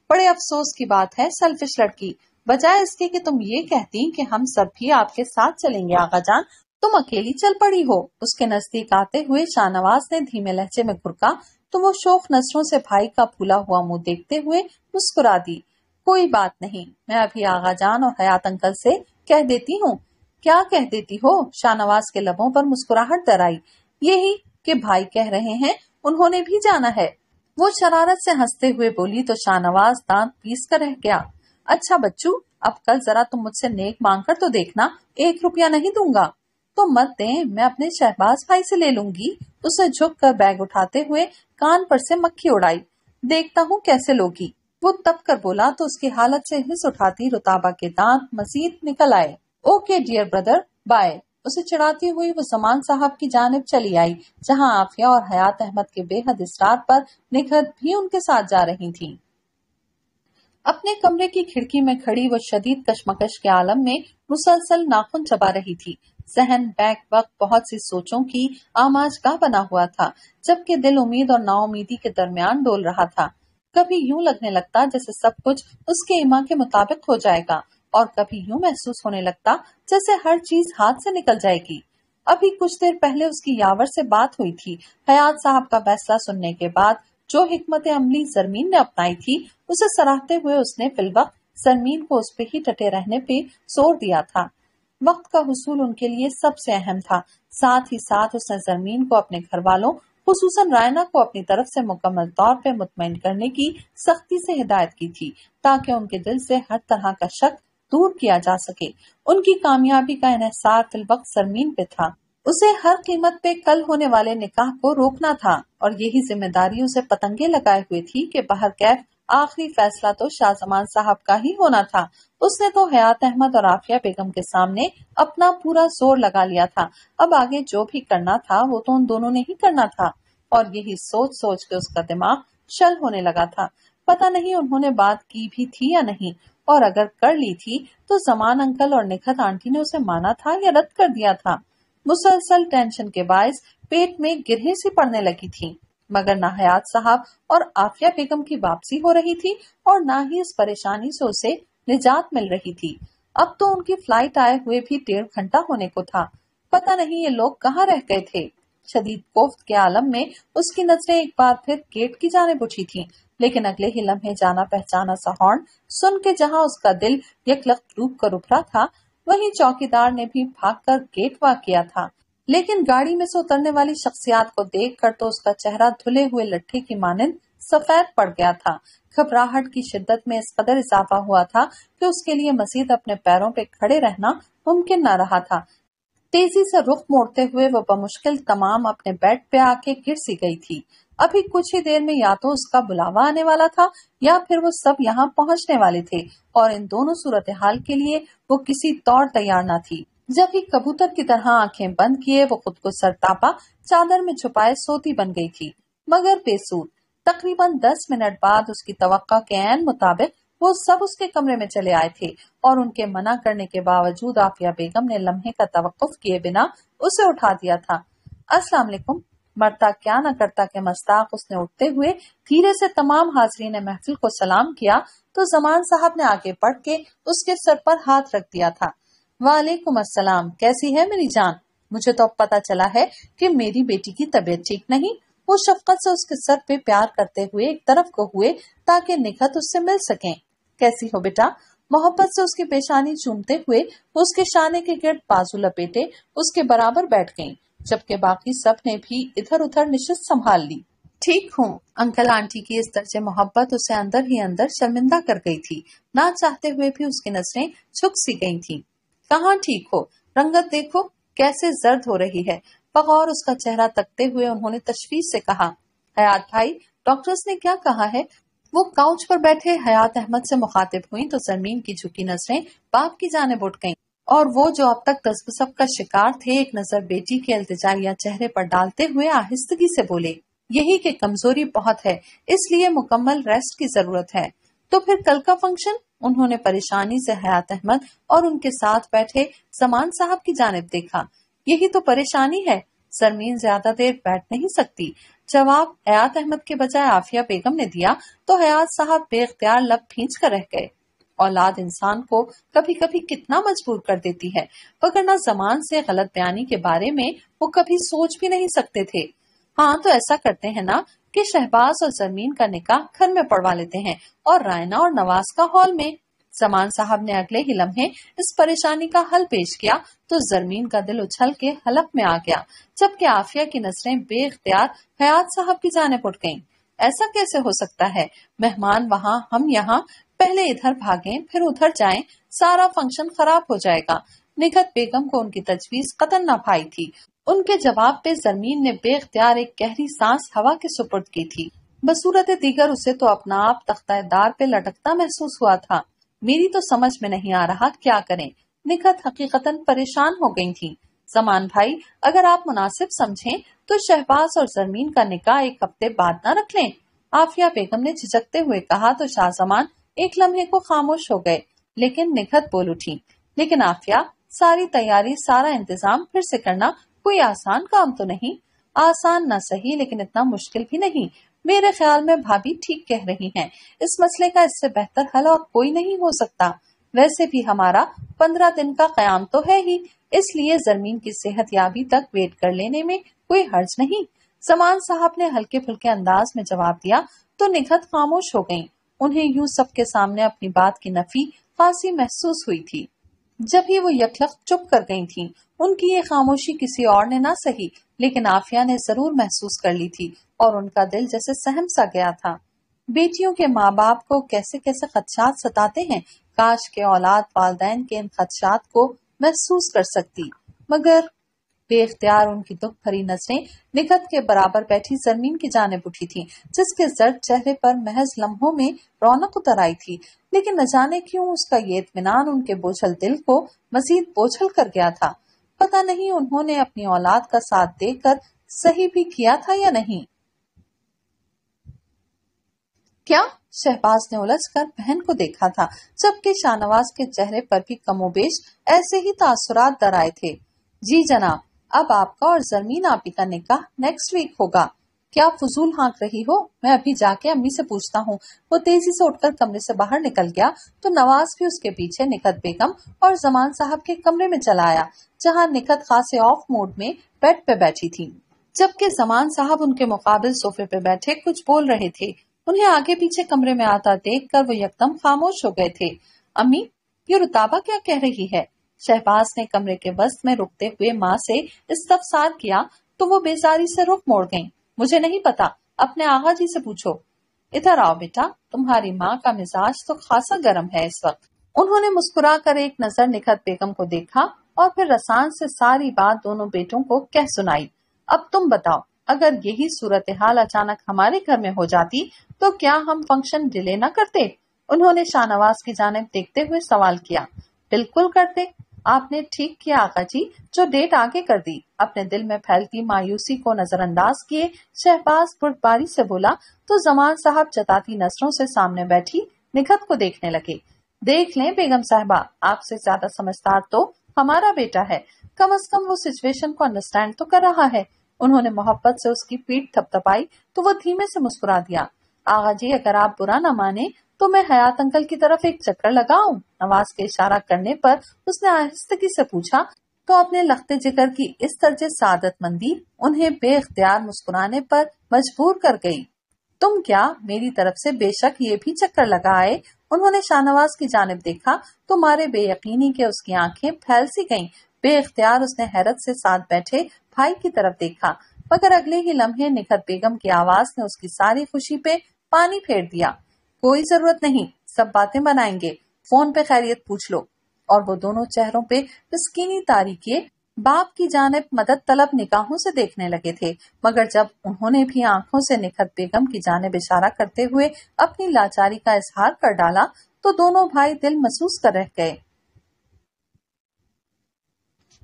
بڑے افسوس کی بات ہے سیلفش لڑکی۔ بجائے اس کے کہ تم یہ کہتی کہ ہم سب بھی آپ کے ساتھ چلیں گے آگا جان۔ تم اکیلی چل پڑی ہو۔ اس کے نزدیک آتے ہوئے شاہ نواز نے دھیمے لہجے میں گرکا تو وہ شوق نظروں سے بھائی کا پھولا ہوا منہ دیکھتے ہوئے مسکرا دی۔ کوئی بات نہیں، میں ابھی آغا جان اور حیات انکل سے کہہ دیتی ہوں۔ کیا کہہ دیتی ہو؟ شاہ نواز کے لبوں پر مسکراہٹ در آئی یہی کہ بھائی کہہ رہے ہیں، انہوں نے بھی جانا ہے۔ وہ شرارت سے ہنستے ہوئے بولی تو شاہ نواز دانت پیس کر رہ گیا۔ اچھا بچو، اب کل ذرا تم مجھ سے نیک مانگ کر تو دیکھنا، ایک روپیہ نہیں دوں گا۔ تو مت دیں، میں اپنے شہباز بھائی سے لے لوں گی۔ اسے جھک کر بیگ اٹھاتے ہوئے کان پر سے مکھی اڑائی۔ دیکھتا ہوں کیسے لوگی۔ وہ تب کر بولا تو اس کی حالت سے ہس اٹھاتی رتابا کے دانت مزید نکل آئے۔ Okay, dear brother bye. اسے چڑھاتی ہوئی وہ سمان صاحب کی جانب چلی آئی، جہاں آفیہ اور حیات احمد کے بے حد اسرار پر نکھت بھی ان کے ساتھ جا رہی تھی اپنے کمرے کی کھڑکی میں کھڑی وہ شدید کشمکش کے عالم میں مسلسل ناخن چبا رہی تھی۔ ذہن، بیک وقت، بہت سی سوچوں کی آماج کا بنا ہوا تھا، جبکہ دل امید اور نا امیدی کے درمیان ڈول رہا تھا۔ کبھی یوں لگنے لگتا جیسے سب کچھ اس کے ایما کے مطابق ہو جائے گا، اور کبھی یوں محسوس ہونے لگتا جیسے ہر چیز ہاتھ سے نکل جائے گی۔ ابھی کچھ دیر پہلے اس کی یاور سے بات ہوئی تھی۔ حیات صاحب کا فیصلہ سننے کے بعد جو حکمت عملی زرمین نے اپنائی تھی، اسے سراہتے ہوئے اس نے فی الوقت زرمین کو اس پہ ہی ٹٹے رہنے پہ زور دیا تھا۔ وقت کا حصول ان کے لیے سب سے اہم تھا۔ ساتھ ہی ساتھ اس نے زرمین کو اپنے گھر والوں خصوصاً رائنا کو اپنی طرف سے مکمل طور پہ مطمئن کرنے کی سختی سے ہدایت کی تھی، تاکہ ان کے دل سے ہر طرح کا شک دور کیا جا سکے۔ ان کی کامیابی کا انحصار فی الوقت سرمین پہ تھا۔ اسے ہر قیمت پہ کل ہونے والے نکاح کو روکنا تھا اور یہی ذمہ داری اسے پتنگے لگائے ہوئے تھی کہ باہر کیف آخری فیصلہ تو شاہ زمان صاحب کا ہی ہونا تھا۔ اس نے تو حیات احمد اور عافیہ بیگم کے سامنے اپنا پورا زور لگا لیا تھا۔ اب آگے جو بھی کرنا تھا، وہ تو ان دونوں نے ہی کرنا تھا۔ اور یہی سوچ سوچ کے اس کا دماغ شل ہونے لگا تھا۔ پتہ نہیں انہوں نے بات کی بھی تھی یا نہیں۔ اور اگر کر لی تھی، تو زمان انکل اور نکھت آنٹی نے اسے مانا تھا یا رد کر دیا تھا۔ مسلسل ٹینشن کے باعث پیٹ میں گرہیں سی پڑنے لگی تھی۔ مگر نہ حیات صاحب اور آفیہ بیگم کی واپسی ہو رہی تھی اور نہ ہی اس پریشانی سے اسے نجات مل رہی تھی۔ اب تو ان کی فلائٹ آئے ہوئے بھی ڈیڑھ گھنٹہ ہونے کو تھا۔ پتہ نہیں یہ لوگ کہاں رہ گئے تھے۔ شدید کوفت کے عالم میں اس کی نظریں ایک بار پھر گیٹ کی جانب اٹھی تھی لیکن اگلے ہی لمحے جانا پہچانا سا ہارن سن کے جہاں اس کا دل یک لخت ڈوب کر ابھرا تھا وہیں چوکی دار نے بھی بھاگ کر گیٹ وا کیا تھا۔ لیکن گاڑی میں سے اترنے والی شخصیات کو دیکھ کر تو اس کا چہرہ دھلے ہوئے لٹھے کی مانند سفید پڑ گیا تھا۔ گھبراہٹ کی شدت میں اس قدر اضافہ ہوا تھا کہ اس کے لیے مزید اپنے پیروں پہ کھڑے رہنا ممکن نہ رہا تھا۔ تیزی سے رخ موڑتے ہوئے وہ بمشکل تمام اپنے بیڈ پہ آ کے گر سی گئی تھی۔ ابھی کچھ ہی دیر میں یا تو اس کا بلاوا آنے والا تھا یا پھر وہ سب یہاں پہنچنے والے تھے اور ان دونوں صورتحال کے لیے وہ کسی طور تیار نہ تھی۔ جب ہی کبوتر کی طرح آنکھیں بند کیے، وہ خود کو سر تاپا، چادر میں چھپائے سوتی بن گئی تھی۔ مگر بے سود، تقریباً دس منٹ بعد اس کی توقع کے عین مطابق وہ سب اس کے کمرے میں چلے آئے تھے اور ان کے منع کرنے کے باوجود آفیہ بیگم نے لمحے کا توقف کیے بنا اسے اٹھا دیا تھا۔ السلام علیکم۔ مرتا کیا نہ کرتا کہ مستاق اس نے اٹھتے ہوئے دھیرے سے تمام حاضرین محفل کو سلام کیا تو زمان صاحب نے آگے پڑھ کے اس کے سر پر ہاتھ رکھ دیا تھا۔ وعلیکم السلام، کیسی ہے میری جان؟ مجھے تو اب پتا چلا ہے کہ میری بیٹی کی طبیعت ٹھیک نہیں۔ وہ شفقت سے اس کے سر پہ پیار کرتے ہوئے ایک طرف کو ہوئے تاکہ نکھت اس سے مل سکیں۔ کیسی ہو بیٹا؟ محبت سے اس کی پیشانی چومتے ہوئے اس کے شانے کے گرد بازو لپیٹے اس کے برابر بیٹھ گئیں، جبکہ باقی سب نے بھی ادھر ادھر نشست سنبھال لی۔ ٹھیک ہوں۔ انکل آنٹی کی اس درجے محبت اسے اندر ہی اندر شرمندہ کر گئی تھی۔ نہ چاہتے ہوئے بھی اس کی نظریں چھک سی گئی تھی کہاں ٹھیک ہو؟ رنگت دیکھو کیسے زرد ہو رہی ہے۔ بغور اس کا چہرہ تکتے ہوئے انہوں نے تشویش سے کہا، حیات بھائی، ڈاکٹرز نے کیا کہا ہے؟ وہ کاؤچ پر بیٹھے حیات احمد سے مخاطب ہوئی تو زمین کی جھکی نظریں باپ کی جانب اٹھ گئیں۔ اور وہ جو اب تک تصب کا شکار تھے، ایک نظر بیٹی کے التجایا چہرے پر ڈالتے ہوئے آہستگی سے بولے، یہی کہ کمزوری بہت ہے، اس لیے مکمل ریسٹ کی ضرورت ہے۔ تو پھر کل کا فنکشن؟ انہوں نے پریشانی سے حیات احمد اور ان کے ساتھ بیٹھے زمان صاحب کی جانب دیکھا۔ یہی تو پریشانی ہے۔ سرمین زیادہ دیر بیٹھ نہیں سکتی۔ جواب حیات احمد کے بجائے آفیہ بیگم نے دیا تو حیات صاحب بے اختیار لب پھینچ کر رہ گئے۔ اولاد انسان کو کبھی کبھی کتنا مجبور کر دیتی ہے۔ پکڑنا زمان سے غلط بیانی کے بارے میں وہ کبھی سوچ بھی نہیں سکتے تھے۔ ہاں تو ایسا کرتے ہیں نا کہ شہباز اور زمین کا نکاح گھر میں پڑوا لیتے ہیں اور رائنا اور نواز کا ہال میں۔ زمان صاحب نے اگلے ہی لمحے اس پریشانی کا حل پیش کیا تو زرمین کا دل اچھل کے حلق میں آ گیا، جبکہ آفیہ کی نظریں بے اختیار حیات صاحب کی جانب اٹھ گئیں۔ ایسا کیسے ہو سکتا ہے؟ مہمان وہاں، ہم یہاں، پہلے ادھر بھاگیں، پھر ادھر جائیں، سارا فنکشن خراب ہو جائے گا۔ نگت بیگم کو ان کی تجویز قتل نہ پائی تھی۔ ان کے جواب پہ زمین نے بے اختیار ایک گہری سانس ہوا کے سپرد کی تھی۔ بصورت دیگر اسے تو اپنا آپ تختہ دار پہ لٹکتا محسوس ہوا تھا۔ میری تو سمجھ میں نہیں آ رہا کیا کریں۔ نکھت حقیقت پریشان ہو گئی تھی زمان بھائی، اگر آپ مناسب سمجھیں تو شہباز اور زمین کا نکاح ایک ہفتے بعد نہ رکھ لیں۔ آفیہ بیگم نے جھجکتے ہوئے کہا تو شاہ زمان ایک لمحے کو خاموش ہو گئے۔ لیکن نکھت بول اٹھی۔ لیکن آفیہ ساری تیاری، سارا انتظام پھر سے کرنا کوئی آسان کام تو نہیں۔ آسان نہ صحیح، لیکن اتنا مشکل بھی نہیں۔ میرے خیال میں بھابھی ٹھیک کہہ رہی ہیں۔ اس مسئلے کا اس سے بہتر حل اور کوئی نہیں ہو سکتا۔ ویسے بھی ہمارا پندرہ دن کا قیام تو ہے ہی۔ اس لیے زمین کی صحت یابی تک ویٹ کر لینے میں کوئی حرج نہیں۔ سمان صاحب نے ہلکے پھلکے انداز میں جواب دیا، تو نگت خاموش ہو گئیں۔ انہیں یوں سب کے سامنے اپنی بات کی نفی خاصی محسوس ہوئی تھی۔ جب ہی وہ یکلخ چپ کر گئی تھی ان کی یہ خاموشی کسی اور نے نہ سہی، لیکن آفیہ نے ضرور محسوس کر لی تھی اور ان کا دل جیسے سہم سا گیا تھا۔ بیٹیوں کے ماں باپ کو کیسے کیسے خدشات ستاتے ہیں، کاش کے اولاد والدین کے ان خدشات کو محسوس کر سکتی۔ مگر بے اختیار ان کی دکھ بھری نظریں نگت کے برابر بیٹھی زمین کی جانب اٹھی تھی جس کے زرد چہرے پر محض لمحوں میں رونق اتر آئی تھی۔ لیکن نہ جانے کیوں اس کا یہ اطمینان ان کے بوجھل دل کو مزید بوجھل کر گیا تھا۔ پتا نہیں انہوں نے اپنی اولاد کا ساتھ دے کر صحیح بھی کیا تھا یا نہیں۔ کیا؟ شہباز نے الجھ کر بہن کو دیکھا تھا، جبکہ شاہ نواز کے چہرے پر بھی کم و بیش ایسے ہی تاثرات در آئے تھے۔ جی جناب اب آپ کا اور زمین آپی کا نکاح نیکسٹ ویک ہوگا۔ کیا فضول ہانک رہی ہو؟ میں ابھی جا کے امی سے پوچھتا ہوں۔ وہ تیزی سے اٹھ کر کمرے سے باہر نکل گیا تو نواز بھی اس کے پیچھے نکت بیگم اور زمان صاحب کے کمرے میں چلا آیا، جہاں نکت خاصے آف موڈ میں بیڈ پہ بیٹھی تھی۔ جبکہ زمان صاحب ان کے مقابل صوفے پہ بیٹھے کچھ بول رہے تھے۔ انہیں آگے پیچھے کمرے میں آتا دیکھ کر وہ یکدم خاموش ہو گئے تھے۔ امی، یہ رتابہ کیا کہہ رہی ہے؟ شہباز نے کمرے کے وسط میں رکتے ہوئے ماں سے استفسار کیا تو وہ بیزاری سے رخ موڑ گئیں۔ مجھے نہیں پتا، اپنے آغا جی سے پوچھو۔ ادھر آؤ بیٹا، تمہاری ماں کا مزاج تو خاصا گرم ہے اس وقت۔ انہوں نے مسکرا کر ایک نظر نکھت بیگم کو دیکھا اور پھر رسان سے ساری بات دونوں بیٹوں کو کہہ سنائی۔ اب تم بتاؤ، اگر یہی صورتحال اچانک ہمارے گھر میں ہو جاتی تو کیا ہم فنکشن ڈیلے نہ کرتے؟ انہوں نے شاہ نواز کی جانب دیکھتے ہوئے سوال کیا۔ بالکل کرتے۔ آپ نے ٹھیک کیا آقا جی جو ڈیٹ آگے کر دی۔ اپنے دل میں پھیلتی مایوسی کو نظر انداز کیے، شہباز باری سے بولا، تو زمان صاحب جتاتی نظروں سے سامنے بیٹھی، نکھت کو دیکھنے لگے۔ دیکھ لیں بیگم صاحبہ، آپ سے زیادہ سمجھدار تو ہمارا بیٹا ہے۔ کم از کم وہ سچویشن کو انڈرسٹینڈ تو کر رہا ہے۔ انہوں نے محبت سے اس کی پیٹ تھپ تھپائی تو وہ دھیمے سے مسکرا دیا۔ آغا جی اگر آپ برا نہ مانے تو میں حیات انکل کی طرف ایک چکر لگاؤں۔ نواز کے اشارہ کرنے پر اس نے آہستگی سے پوچھا، تو اپنے لخت جگر کی اس طرز سعادت مندی انہیں بے اختیار مسکرانے پر مجبور کر گئی تم کیا میری طرف سے بے شک یہ بھی چکر لگا آئے؟ انہوں نے شاہ نواز کی جانب دیکھا تو مارے بے یقینی کے اس کی آنکھیں پھیل سی گئیں۔ بے اختیار اس نے حیرت سے ساتھ بیٹھے بھائی کی طرف دیکھا، مگر اگلے ہی لمحے نکھت بیگم کی آواز نے اس کی ساری خوشی پہ پانی پھیر دیا۔ کوئی ضرورت نہیں، سب باتیں بنائیں گے۔ فون پہ خیریت پوچھ لو۔ اور وہ دونوں چہروں پہ مسکینی تاریخی باپ کی جانب مدد طلب نکاحوں سے دیکھنے لگے تھے۔ مگر جب انہوں نے بھی آنکھوں سے نکھت بیگم کی جانب اشارہ کرتے ہوئے اپنی لاچاری کا اظہار کر ڈالا تو دونوں بھائی دل محسوس کر رہ گئے۔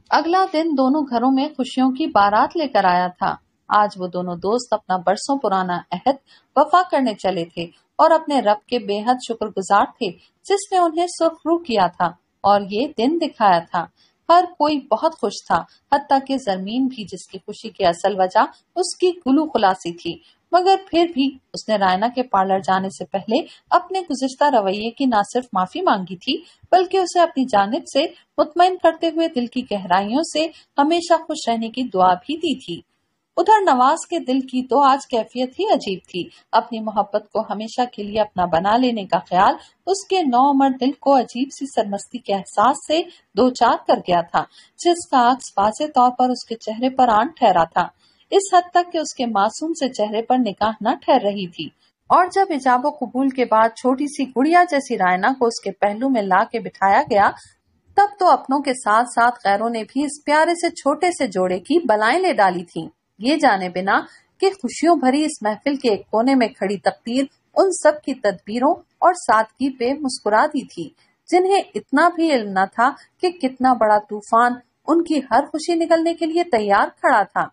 اگلا دن دونوں گھروں میں خوشیوں کی بارات لے کر آیا تھا۔ آج وہ دونوں دوست اپنا برسوں پرانا عہد وفا کرنے چلے تھے۔ اور اپنے رب کے بے حد شکر گزار تھے جس نے انہیں سرخرو کیا تھا اور یہ دن دکھایا تھا۔ ہر کوئی بہت خوش تھا، حتیٰ کہ زرمین بھی جس کی خوشی کی اصل وجہ اس کی گلو خلاصی تھی۔ مگر پھر بھی اس نے رائنا کے پارلر جانے سے پہلے اپنے گزشتہ رویے کی نہ صرف معافی مانگی تھی، بلکہ اسے اپنی جانب سے مطمئن کرتے ہوئے دل کی گہرائیوں سے ہمیشہ خوش رہنے کی دعا بھی دی تھی۔ ادھر نواز کے دل کی تو آج کیفیت ہی عجیب تھی۔ اپنی محبت کو ہمیشہ کے لیے اپنا بنا لینے کا خیال اس کے نو عمر دل کو عجیب سی سرمستی کے احساس سے دو چار کر گیا تھا، جس کا عکس واضح طور پر اس کے چہرے پر آن ٹھہرا تھا۔ اس حد تک کہ اس کے معصوم سے چہرے پر نکاح نہ ٹھہر رہی تھی۔ اور جب ایجاب و قبول کے بعد چھوٹی سی گڑیا جیسی رائنا کو اس کے پہلو میں لا کے بٹھایا گیا، تب تو اپنوں کے ساتھ ساتھ غیروں نے بھی اس پیارے سے چھوٹے سے جوڑے کی بلائیں لے ڈالی تھی یہ جانے بنا کہ خوشیوں بھری اس محفل کے ایک کونے میں کھڑی تقدیر ان سب کی تدبیروں اور سادگی پہ مسکرا دی تھی، جنہیں اتنا بھی علم نہ تھا کہ کتنا بڑا طوفان ان کی ہر خوشی نکلنے کے لیے تیار کھڑا تھا۔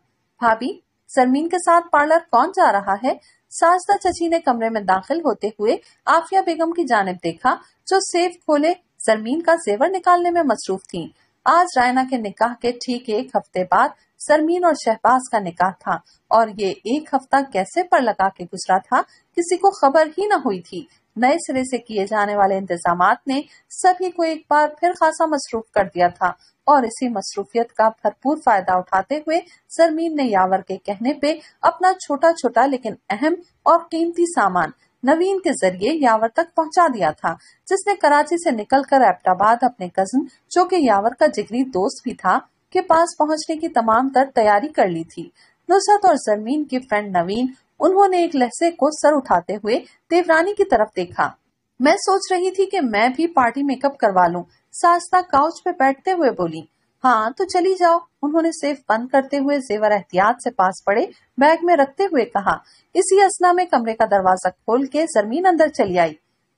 بھابھی، سرمین کے ساتھ پارلر کون جا رہا ہے؟ ساجدہ چچی نے کمرے میں داخل ہوتے ہوئے آفیہ بیگم کی جانب دیکھا، جو سیف کھولے سرمین کا زیور نکالنے میں مصروف تھی آج رائنا کے نکاح کے ٹھیک ایک ہفتے بعد سرمین اور شہباز کا نکاح تھا اور یہ ایک ہفتہ کیسے پر لگا کے گزرا تھا کسی کو خبر ہی نہ ہوئی تھی۔ نئے سرے سے کیے جانے والے انتظامات نے سبھی کو ایک بار پھر خاصا مصروف کر دیا تھا اور اسی مصروفیت کا بھرپور فائدہ اٹھاتے ہوئے سرمین نے یاور کے کہنے پہ اپنا چھوٹا چھوٹا لیکن اہم اور قیمتی سامان نوین کے ذریعے یاور تک پہنچا دیا تھا، جس نے کراچی سے نکل کر ایبٹ آباد اپنے کزن، جو کہ یاور کا جگری دوست بھی تھا کے پاس پہنچنے کی تمام تر تیاری کر لی تھی۔ نصرت اور زرمین کی فرینڈ نوین، انہوں نے ایک لہسے کو سر اٹھاتے ہوئے دیورانی کی طرف دیکھا۔ میں سوچ رہی تھی کہ میں بھی پارٹی میک اپ کروا لوں۔ ساستہ کاؤچ پہ بیٹھتے ہوئے بولی ہاں تو چلی جاؤ۔ انہوں نے سیف بند کرتے ہوئے زیور احتیاط سے پاس پڑے، بیگ میں رکھتے ہوئے کہا، اسی اسنا میں کمرے کا دروازہ کھول کے زمین اندر چلی آئی۔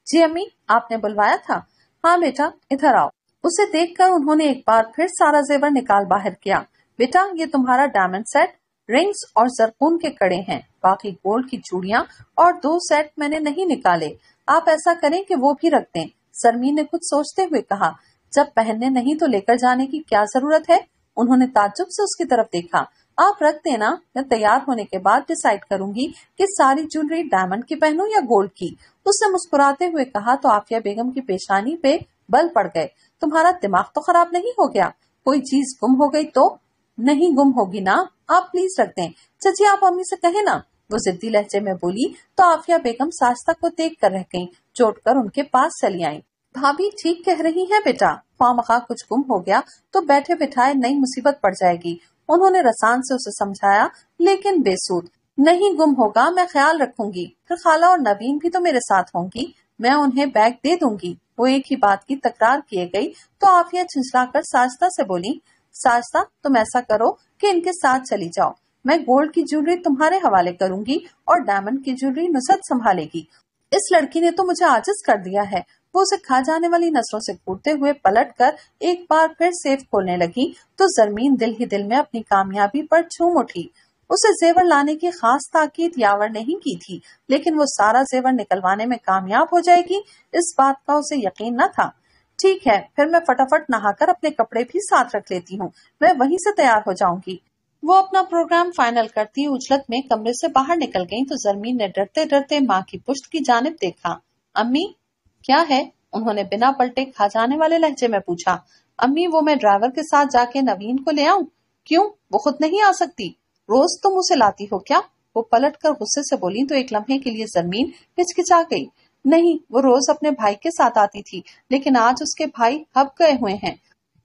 جی امی، آپ نے بلوایا تھا؟ ہاں بیٹا، ادھر آؤ۔ اسے دیکھ کر انہوں نے ایک بار پھر سارا زیور نکال باہر کیا۔ بیٹا، یہ تمہارا ڈائمنڈ سیٹ رنگز اور زرکون کے کڑے ہیں۔ باقی گولڈ کی چوڑیاں اور دو سیٹ میں نے نہیں نکالے۔ آپ ایسا کریں کہ وہ بھی رکھ دیں۔ سرمین نے خود سوچتے ہوئے کہا، جب پہننے نہیں تو لے کر جانے کی کیا ضرورت ہے؟ انہوں نے تعجب سے اس کی طرف دیکھا۔ آپ رکھ دینا، میں تیار ہونے کے بعد ڈسائڈ کروں گی کہ ساری جویلری ڈائمنڈ کی پہنوں یا گولڈ کی۔ اس نے مسکراتے ہوئے کہا، تو آفیہ بیگم کی پیشانی پہ بل پڑ گئے۔ تمہارا دماغ تو خراب نہیں ہو گیا۔ کوئی چیز گم ہو گئی تو نہیں گم ہوگی نا۔ آپ پلیز رکھ دیں۔ چچی، آپ امی سے کہیں نا۔ وہ ضدی لہجے میں بولی، تو آفیہ بیگم ساستہ کو دیکھ کر رہ گئی چوٹ کر ان کے پاس چلی آئی بھابھی ٹھیک کہہ رہی ہے بیٹا۔ خواہ مخواہ کچھ گم ہو گیا تو بیٹھے بٹھائے نئی مصیبت پڑ جائے گی۔ انہوں نے رسان سے اسے سمجھایا، لیکن بے سود۔ نہیں گم ہوگا، میں خیال رکھوں گی۔ پھر خالہ اور نوین بھی تو میرے ساتھ ہوں گی۔ میں انہیں بیگ دے دوں گی۔ وہ ایک ہی بات کی تکرار کیے گئی۔ تو آفیہ چھنچلا کر ساجدہ سے بولی ساجدہ تم ایسا کرو کہ ان کے ساتھ چلی جاؤ۔ میں گولڈ کی جیولری تمہارے حوالے کروں گی اور ڈائمنڈ کی جیولری نصرت سنبھالے گی۔ اس لڑکی نے تو مجھے آجز کر دیا ہے۔ وہ اسے کھا جانے والی نسلوں سے کوٹتے ہوئے پلٹ کر ایک بار پھر سیف کھولنے لگی۔ تو زرمین دل ہی دل میں اپنی کامیابی پر چھوم اٹھی۔ اسے زیور لانے کی خاص تاکید یاور نہیں کی تھی، لیکن وہ سارا زیور نکلوانے میں کامیاب ہو جائے گی۔ اس بات کا اسے یقین نہ تھا۔ ٹھیک ہے، پھر میں فٹافٹ نہا کر اپنے کپڑے بھی ساتھ رکھ لیتی ہوں۔ میں وہیں سے تیار ہو جاؤں گی۔ وہ اپنا پروگرام فائنل کرتی اجلت میں کمرے سے باہر نکل گئی تو زرمین نے ڈرتے ڈرتے ماں کی پشت کی جانب دیکھا۔ امی، کیا ہے؟ انہوں نے بنا پلٹے کھا جانے والے لہجے میں پوچھا۔ امی، وہ میں ڈرائیور کے ساتھ جا کے نوین کو لے آؤں؟ کیوں؟ وہ خود نہیں آ سکتی۔ روز تم اسے لاتی ہو، کیا؟ وہ پلٹ کر غصے سے بولی، تو ایک لمحے کے لیے زمین ہچکچا گئی۔ نہیں، وہ روز اپنے بھائی کے ساتھ آتی تھی، لیکن آج اس کے بھائی ہب گئے ہوئے ہیں۔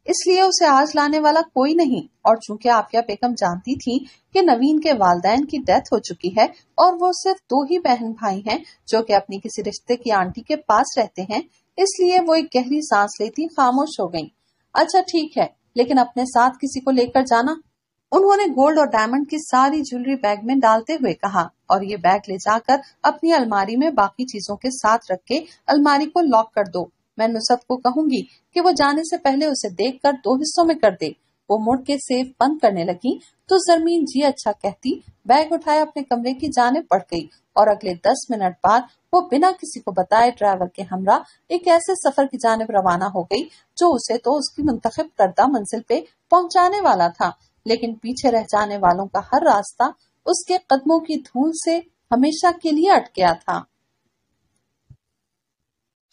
اس لیے اسے آج لانے والا کوئی نہیں۔ اور چونکہ آفیہ بیگم جانتی تھی کہ نوین کے والدین کی ڈیتھ ہو چکی ہے، اور وہ صرف دو ہی بہن بھائی ہیں جو کہ اپنی کسی رشتے کی آنٹی کے پاس رہتے ہیں، اس لیے وہ ایک گہری سانس لیتی خاموش ہو گئی اچھا ٹھیک ہے، لیکن اپنے ساتھ کسی کو لے کر جانا؟ انہوں نے گولڈ اور ڈائمنڈ کی ساری جیولری بیگ میں ڈالتے ہوئے کہا اور یہ بیگ لے جا کر اپنی الماری میں باقی چیزوں کے ساتھ رکھ کے الماری کو لاک کر دو۔ میں نصرت کو کہوں گی کہ وہ جانے سے پہلے اسے دیکھ کر دو حصوں میں کر دے۔ وہ مڑ کے سیف بند کرنے لگی تو زرمین جی اچھا کہتی، بیگ اٹھائے اپنے کمرے کی جانب پڑ گئی اور اگلے دس منٹ بعد وہ بنا کسی کو بتائے ڈرائیور کے ہمراہ ایک ایسے سفر کی جانب روانہ ہو گئی جو اسے تو اس کی منتخب کردہ منزل پہ پہنچانے والا تھا۔ لیکن پیچھے رہ جانے والوں کا ہر راستہ اس کے قدموں کی دھول سے ہمیشہ کے لیے اٹ گیا تھا۔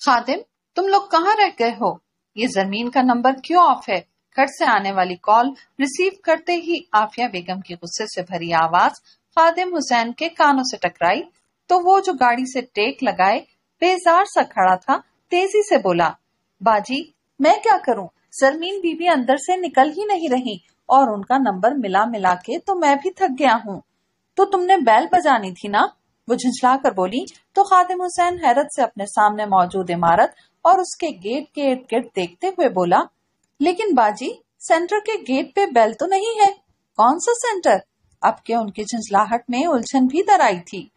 خادم، تم لوگ کہاں رہ گئے ہو؟ یہ زمین کا نمبر کیوں آف ہے؟ گھر سے آنے والی کال ریسیو کرتے ہی آفیہ بیگم کی غصے سے بھری آواز خادم حسین کے کانوں سے ٹکرائی۔ تو وہ جو گاڑی سے ٹیک لگائے، بیزار سا کھڑا تھا، تیزی سے بولا، باجی، میں کیا کروں؟ زرمین بی بی اندر سے نکل ہی نہیں رہی۔ اور ان کا نمبر ملا ملا کے تو میں بھی تھک گیا ہوں۔ تو تم نے بیل بجانی تھی نا؟ وہ جھنجلا کر بولی، تو خادم حسین حیرت سے اپنے سامنے موجود عمارت اور اس کے گیٹ کے ارد گرد دیکھتے ہوئے بولا، لیکن باجی، سینٹر کے گیٹ پہ بیل تو نہیں ہے۔ کون سا سینٹر؟ اب کے ان کی جھنجلاہٹ میں الجھن بھی در آئی تھی۔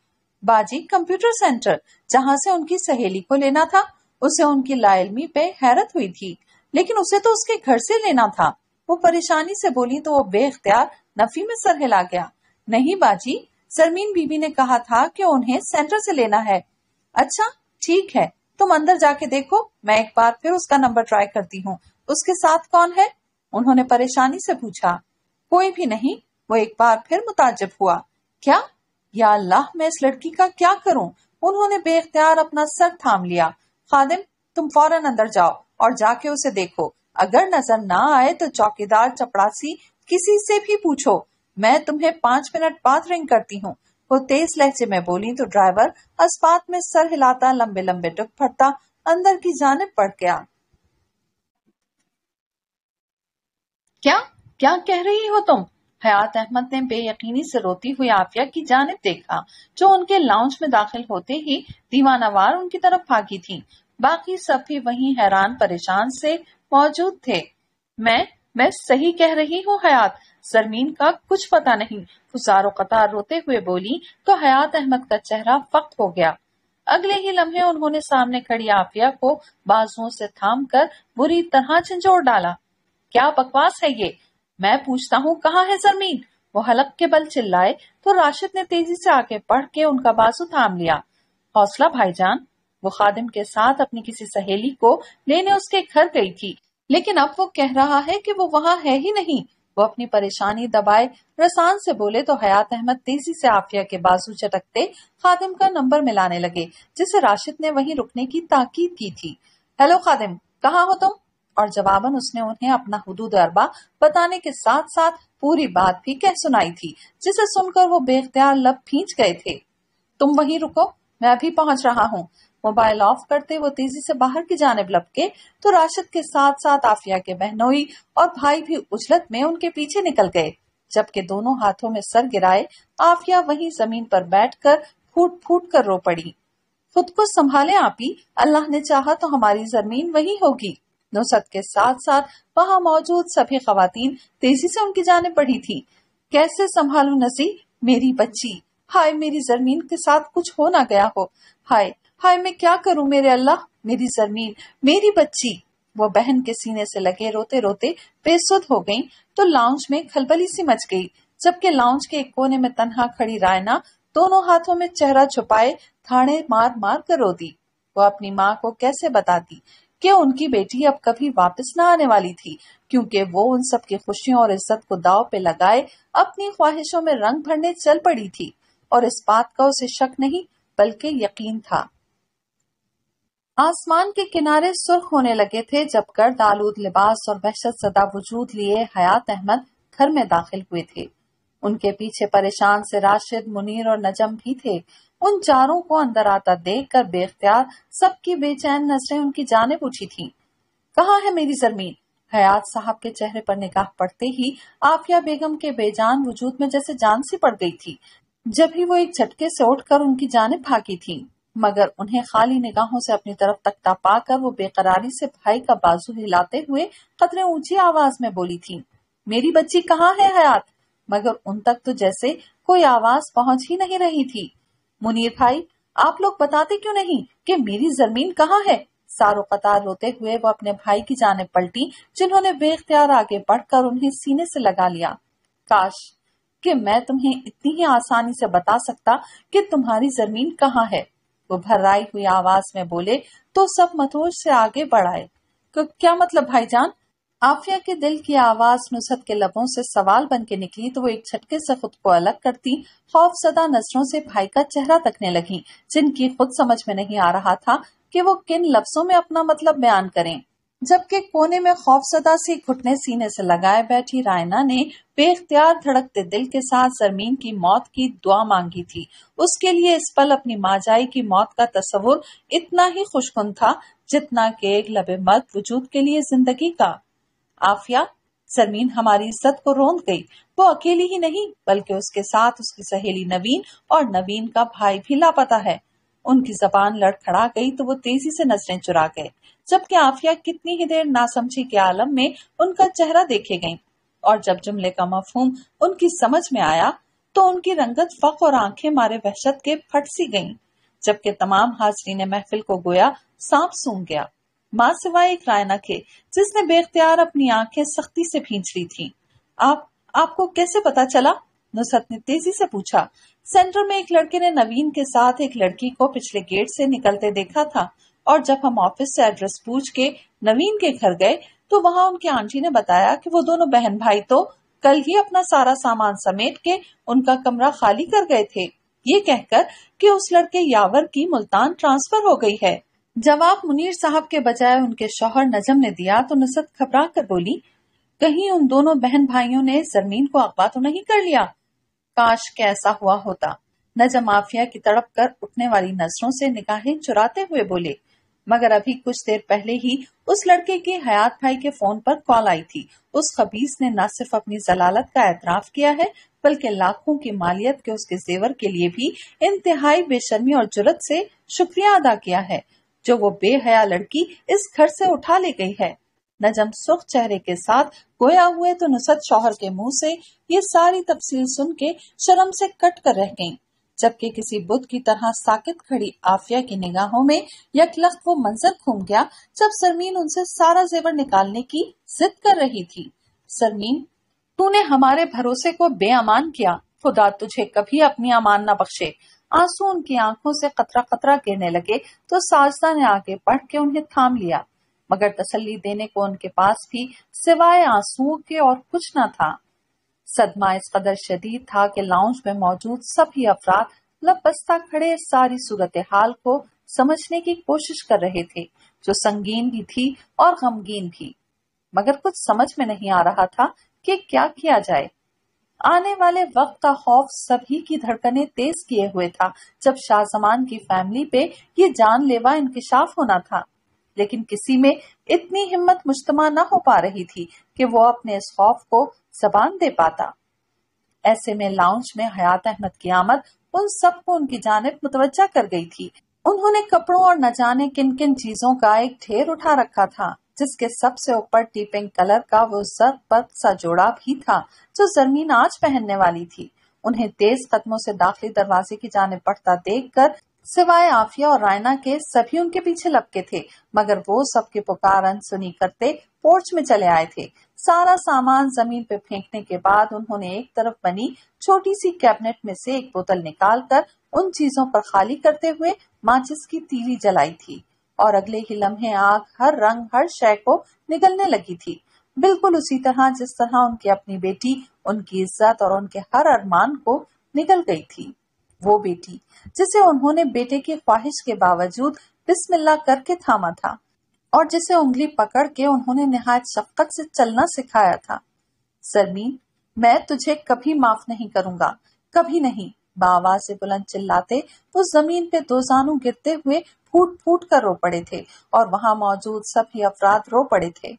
باجی، کمپیوٹر سینٹر، جہاں سے ان کی سہیلی کو لینا تھا، اسے ان کی لا علمی پہ حیرت ہوئی تھی، لیکن اسے تو اس کے گھر سے لینا تھا۔ وہ پریشانی سے بولی تو وہ بے اختیار نفی میں سر ہلا گیا۔ نہیں باجی، سرمین بی بی نے کہا تھا کہ انہیں سینٹر سے لینا ہے۔ اچھا ٹھیک ہے، تم اندر جا کے دیکھو، میں ایک بار پھر اس کا نمبر ٹرائی کرتی ہوں۔ اس کے ساتھ کون ہے؟ انہوں نے پریشانی سے پوچھا۔ کوئی بھی نہیں، وہ ایک بار پھر متاجب ہوا۔ کیا؟ یا اللہ، میں اس لڑکی کا کیا کروں؟ انہوں نے بے اختیار اپنا سر تھام لیا۔ خادم، تم فوراً اندر جاؤ اور جا کے اسے دیکھو۔ اگر نظر نہ آئے تو چوکیدار چپڑاسی کسی سے بھی پوچھو۔ میں تمہیں پانچ منٹ بعد رنگ کرتی ہوں۔ وہ تیز لہجے میں بولی تو ڈرائیور اسپات میں سر ہلاتا لمبے لمبے ڈک پھٹتا اندر کی جانب پڑ گیا۔ کیا؟ کیا کہہ رہی ہو تم؟ حیات احمد نے بے یقینی سے روتی ہوئی آفیہ کی جانب دیکھا، جو ان کے لاؤنج میں داخل ہوتے ہی دیوانوار ان کی طرف بھاگی تھی۔ باقی سب بھی وہیں حیران پریشان سے موجود تھے۔ میں میں صحیح کہہ رہی ہوں حیات۔ زرمین کا کچھ پتا نہیں۔ و قطار روتے ہوئے بولی، تو حیات احمد کا چہرہ فخت ہو گیا۔ اگلے ہی لمحے انہوں نے سامنے کھڑی آفیہ کو بازو سے تھام کر بری طرح جھنجھوڑ ڈالا۔ کیا بکواس ہے یہ؟ میں پوچھتا ہوں، کہاں ہے زمین وہ حلق کے بل چلائے تو راشد نے تیزی سے آگے پڑھ کے ان کا بازو تھام لیا۔ حوصلہ بھائی جان وہ خادم کے ساتھ اپنی کسی سہیلی کو لینے اس کے گھر گئی تھی، لیکن اب وہ کہہ رہا ہے کہ وہ وہاں ہے ہی نہیں۔ وہ اپنی پریشانی دبائے رسان سے بولے تو حیات احمد تیزی سے آفیہ کے بازو چٹکتے خادم کا نمبر ملانے لگے، جسے راشد نے وہیں رکنے کی تاکید کی تھی۔ ہیلو خادم، کہاں ہو تم؟ اور جواباً اس نے انہیں اپنا حدود اربا بتانے کے ساتھ ساتھ پوری بات بھی کہہ سنائی تھی، جسے سن کر وہ بے اختیار لب پھینچ گئے تھے۔ تم وہیں رکو، میں ابھی پہنچ رہا ہوں۔ موبائل آف کرتے وہ تیزی سے باہر کی جانب لپ کے تو راشد کے ساتھ ساتھ آفیہ کے بہنوئی اور بھائی بھی اجلت میں ان کے پیچھے نکل گئے۔ جبکہ دونوں ہاتھوں میں سر گرائے آفیہ وہیں زمین پر بیٹھ کر پھوٹ پھوٹ کر رو پڑی۔ خود کو سنبھالے آپی اللہ نے چاہا تو ہماری زمین وہی ہوگی۔ نصرت کے ساتھ ساتھ وہاں موجود سبھی خواتین تیزی سے ان کی جانب بڑھی تھی۔ کیسے سنبھالو نسی میری بچی۔ ہائے، میری زمین کے ساتھ کچھ ہو نہ گیا ہو۔ ہائے ہائے میں کیا کروں میرے اللہ؟ میری زمین میری بچی۔ وہ بہن کے سینے سے لگے روتے روتے بے سد ہو گئی تو لاؤنج میں کھلبلی سی مچ گئی۔ جبکہ لاؤنج کے ایک کونے میں تنہا کھڑی رائنا دونوں ہاتھوں میں چہرہ چھپائے تھانے مار مار کر رو دی وہ اپنی ماں کو کیسے بتاتی کہ ان کی بیٹی اب کبھی واپس نہ آنے والی تھی، کیونکہ وہ ان سب کی خوشیوں اور عزت کو داؤ پہ لگائے اپنی خواہشوں میں رنگ بھرنے چل پڑی تھی۔ اور اس بات کا اسے شک نہیں، بلکہ یقین تھا۔ آسمان کے کنارے سرخ ہونے لگے تھے جب گرد آلود لباس اور وحشت زدہ وجود لیے حیات احمد گھر میں داخل ہوئے تھے۔ ان کے پیچھے پریشان سے راشد، منیر اور نجم بھی تھے۔ ان چاروں کو اندر آتا دیکھ کر بے اختیار سب کی بے چین نظریں ان کی جانب اٹھی تھی کہاں ہے میری زمین حیات صاحب کے چہرے پر نگاہ پڑتے ہی آفیہ بیگم کے بے جان وجود میں جیسے جان سی پڑ گئی تھی۔ جب ہی وہ ایک جھٹکے سے اٹھ کر ان کی جانب بھاگی تھی مگر انہیں خالی نگاہوں سے اپنی طرف تکتا پا کر وہ بے قراری سے بھائی کا بازو ہلاتے ہوئے قطرے اونچی آواز میں بولی تھی میری بچی کہاں ہے حیات؟ مگر ان تک تو جیسے کوئی آواز پہنچ ہی نہیں رہی تھی۔ منیر بھائی، آپ لوگ بتاتے کیوں نہیں کہ میری زمین کہاں ہے؟ سارو قطار روتے ہوئے وہ اپنے بھائی کی جانب پلٹی، جنہوں نے بے اختیار آگے بڑھ کر انہیں سینے سے لگا لیا۔ کاش کہ میں تمہیں اتنی ہی آسانی سے بتا سکتا کہ تمہاری زمین کہاں ہے؟ وہ بھرائی ہوئی آواز میں بولے، تو سب متوج سے آگے بڑھائے۔ کیا مطلب بھائی جان؟ آفیہ کے دل کی آواز نصرت کے لبوں سے سوال بن کے نکلی تو وہ ایک چھٹکے سے خود کو الگ کرتی، خوف زدہ نظروں سے بھائی کا چہرہ تکنے لگی جن کی خود سمجھ میں نہیں آ رہا تھا کہ وہ کن لفظوں میں اپنا مطلب بیان کریں۔ جبکہ کونے میں خوف زدہ سی گھٹنے سینے سے لگائے بیٹھی رائنا نے بے اختیار دھڑکتے دل کے ساتھ زرمین کی موت کی دعا مانگی تھی۔ اس کے لیے اس پل اپنی ماجائی کی موت کا تصور اتنا ہی خوشکن تھا جتنا کہ ایک لب مرد وجود کے لیے زندگی کا۔ آفیہ زرمین ہماری عزت کو روند گئی۔ وہ اکیلی ہی نہیں، بلکہ اس کے ساتھ اس کی سہیلی نوین اور نوین کا بھائی بھی لاپتا ہے۔ ان کی زبان لڑکھڑا گئی تو وہ تیزی سے نظریں چرا گئے۔ جبکہ آفیہ کتنی ہی دیر ناسمجھی کے عالم میں ان کا چہرہ دیکھے گئیں اور جب جملے کا مفہوم ان کی سمجھ میں آیا تو ان کی رنگت فق اور آنکھیں مارے وحشت کے پھٹ سی گئیں، جبکہ تمام حاضرین محفل کو گویا سانپ سونگ گیا۔ ماں سوائے ایک رائنا کے جس نے بے اختیار اپنی آنکھیں سختی سے بھینچ لی تھی آپ آپ کو کیسے پتا چلا؟ نصرت نے تیزی سے پوچھا۔ سینٹر میں ایک لڑکے نے نوین کے ساتھ ایک لڑکی کو پچھلے گیٹ سے نکلتے دیکھا تھا۔ اور جب ہم آفس سے ایڈریس پوچھ کے نوین کے گھر گئے تو وہاں ان کی آنٹی نے بتایا کہ وہ دونوں بہن بھائی تو کل ہی اپنا سارا سامان سمیٹ کے ان کا کمرہ خالی کر گئے تھے۔ یہ کہہ کر کہ اس لڑکے یاور کی ملتان ٹرانسفر ہو گئی ہے۔ جواب منیر صاحب کے بجائے ان کے شوہر نجم نے دیا تو نصرت گھبرا کر بولی، کہیں ان دونوں بہن بھائیوں نے زمین کو اغوا تو نہیں کر لیا؟ کاش کیسا ہوا ہوتا۔ نجم آفیہ کی تڑپ کر اٹھنے والی نظروں سے نگاہیں چراتے ہوئے بولے مگر ابھی کچھ دیر پہلے ہی اس لڑکے کے حیات بھائی کے فون پر کال آئی تھی۔ اس خبیص نے نہ صرف اپنی ضلالت کا اعتراف کیا ہے، بلکہ لاکھوں کی مالیت کے اس کے زیور کے لیے بھی انتہائی بے شرمی اور جرت سے شکریہ ادا کیا ہے۔ جو وہ بے حیا لڑکی اس گھر سے اٹھا لے گئی ہے۔ نجم سرخ چہرے کے ساتھ گویا ہوئے تو نصرت شوہر کے منہ سے یہ ساری تفصیل سن کے شرم سے کٹ کر رہ گئیں۔ جبکہ کسی بدھ کی طرح ساکت کھڑی آفیہ کی نگاہوں میں یک لخت وہ منظر گھوم گیا جب سرمین ان سے سارا زیور نکالنے کی ضد کر رہی تھی۔ سرمین، تو نے ہمارے بھروسے کو بے امان کیا۔ خدا تجھے کبھی اپنی امان نہ بخشے۔ آنسو ان کی آنکھوں سے قطرہ قطرہ گرنے لگے۔ تو ساجدہ نے آگے بڑھ کے انہیں تھام لیا۔ مگر تسلی دینے کو ان کے پاس بھی سوائے آنسو کے اور کچھ نہ تھا۔ صدمہ اس قدر شدید تھا کہ لاؤنج میں موجود سبھی افراد لب بستہ کھڑے ساری صورتحال کو سمجھنے کی کوشش کر رہے تھے، جو سنگین بھی تھی اور غمگین بھی۔ مگر کچھ سمجھ میں نہیں آ رہا تھا کہ کیا کیا جائے۔ آنے والے وقت کا خوف سبھی کی دھڑکنیں تیز کیے ہوئے تھا، جب شاہ زمان کی فیملی پہ یہ جان لیوا انکشاف ہونا تھا۔ لیکن کسی میں اتنی ہمت مجتمع نہ ہو پا رہی تھی کہ وہ اپنے اس خوف کو زبان دے پاتا۔ ایسے میں لاؤنج میں حیات احمد کی آمد ان سب کو ان کی جانب متوجہ کر گئی تھی۔ انہوں نے کپڑوں اور نہ جانے کن کن چیزوں کا ایک ڈھیر اٹھا رکھا تھا، جس کے سب سے اوپر ٹیپنگ کلر کا وہ سا جوڑا بھی تھا جو زرمین آج پہننے والی تھی۔ انہیں تیز قدموں سے داخلی دروازے کی جانب بڑھتا دیکھ کر سوائے آفیہ اور رائنا کے، سبھی ان کے پیچھے لپکے تھے، مگر وہ سب کے پکارن سنی کرتے پورچ میں چلے آئے تھے۔ سارا سامان زمین پہ پھینکنے کے بعد انہوں نے ایک طرف بنی چھوٹی سی کیبنٹ میں سے ایک بوتل نکال کر ان چیزوں پر خالی کرتے ہوئے ماچس کی تیلی جلائی تھی۔ اور اگلے ہی لمحے آگ ہر رنگ، ہر شے کو نگلنے لگی تھی۔ بالکل اسی طرح جس طرح ان کی اپنی بیٹی، ان کی عزت اور ان کے ہر ارمان کو نگل گئی تھی۔ وہ بیٹی، جسے انہوں نے بیٹے کی خواہش کے باوجود بسم اللہ کر کے تھاما تھا اور جسے انگلی پکڑ کے انہوں نے نہایت شفقت سے چلنا سکھایا تھا۔ سرمین، میں تجھے کبھی معاف نہیں کروں گا، کبھی نہیں۔ باواز سے بلند چلاتے وہ زمین پہ دو زانو گرتے ہوئے پھوٹ پھوٹ کر رو پڑے تھے اور وہاں موجود سبھی افراد رو پڑے تھے۔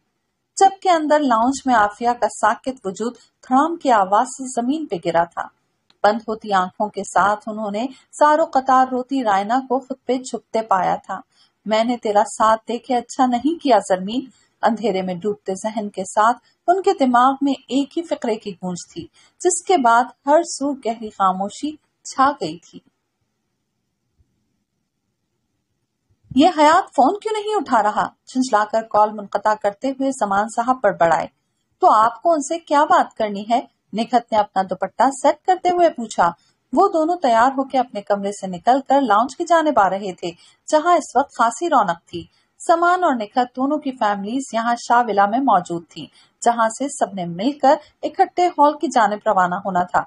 جبکہ اندر لاؤنج میں آفیہ کا ساکت وجود تھرام کی آواز سے زمین پہ گرا تھا۔ بند ہوتی آنکھوں کے ساتھ انہوں نے سارو قطار روتی رائنا کو خود پہ جھکتے پایا تھا۔ میں نے تیرا ساتھ دے کے اچھا نہیں کیا زمین اندھیرے میں ڈوبتے ذہن کے ساتھ ان کے دماغ میں ایک ہی فکرے کی گونج تھی، جس کے بعد ہر سو گہری خاموشی چھا گئی تھی۔ یہ حیات فون کیوں نہیں اٹھا رہا؟ چھنچلا کر کال منقطع کرتے ہوئے زمان صاحب پر بڑھائے۔ تو آپ کو ان سے کیا بات کرنی ہے؟ نکھت نے اپنا دوپٹہ سیٹ کرتے ہوئے پوچھا، وہ دونوں تیار ہو کے اپنے کمرے سے نکل کر لاؤنج کی جانب آ رہے تھے، جہاں اس وقت خاصی رونق تھی۔ سمان اور نکھت دونوں کی فیملیز یہاں شاہ ولا میں موجود تھی جہاں سے سب نے مل کر اکٹھے ہال کی جانب روانہ ہونا تھا۔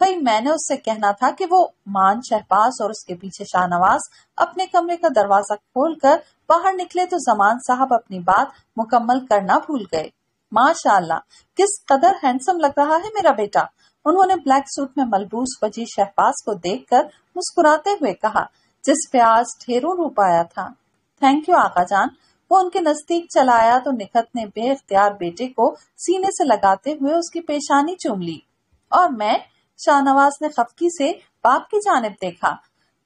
بھائی، میں نے اس سے کہنا تھا کہ وہ مان شہباز اور اس کے پیچھے شاہ نواز اپنے کمرے کا دروازہ کھول کر باہر نکلے تو زمان صاحب اپنی بات مکمل کرنا بھول گئے۔ ماشاء اللہ کس قدر ہینڈسم لگ رہا ہے میرا بیٹا۔ انہوں نے بلیک سوٹ میں ملبوس وجی شہباز کو دیکھ کر مسکراتے ہوئے کہا، جس پہ آج ڈھیروں روپ آیا تھا۔ تھینک یو آقا جان۔ وہ ان کے نزدیک چلایا تو نکھت نے بے اختیار بیٹے کو سینے سے لگاتے ہوئے اس کی پیشانی چوم لی۔ اور میں، شاہ نواز نے خفکی سے باپ کی جانب دیکھا۔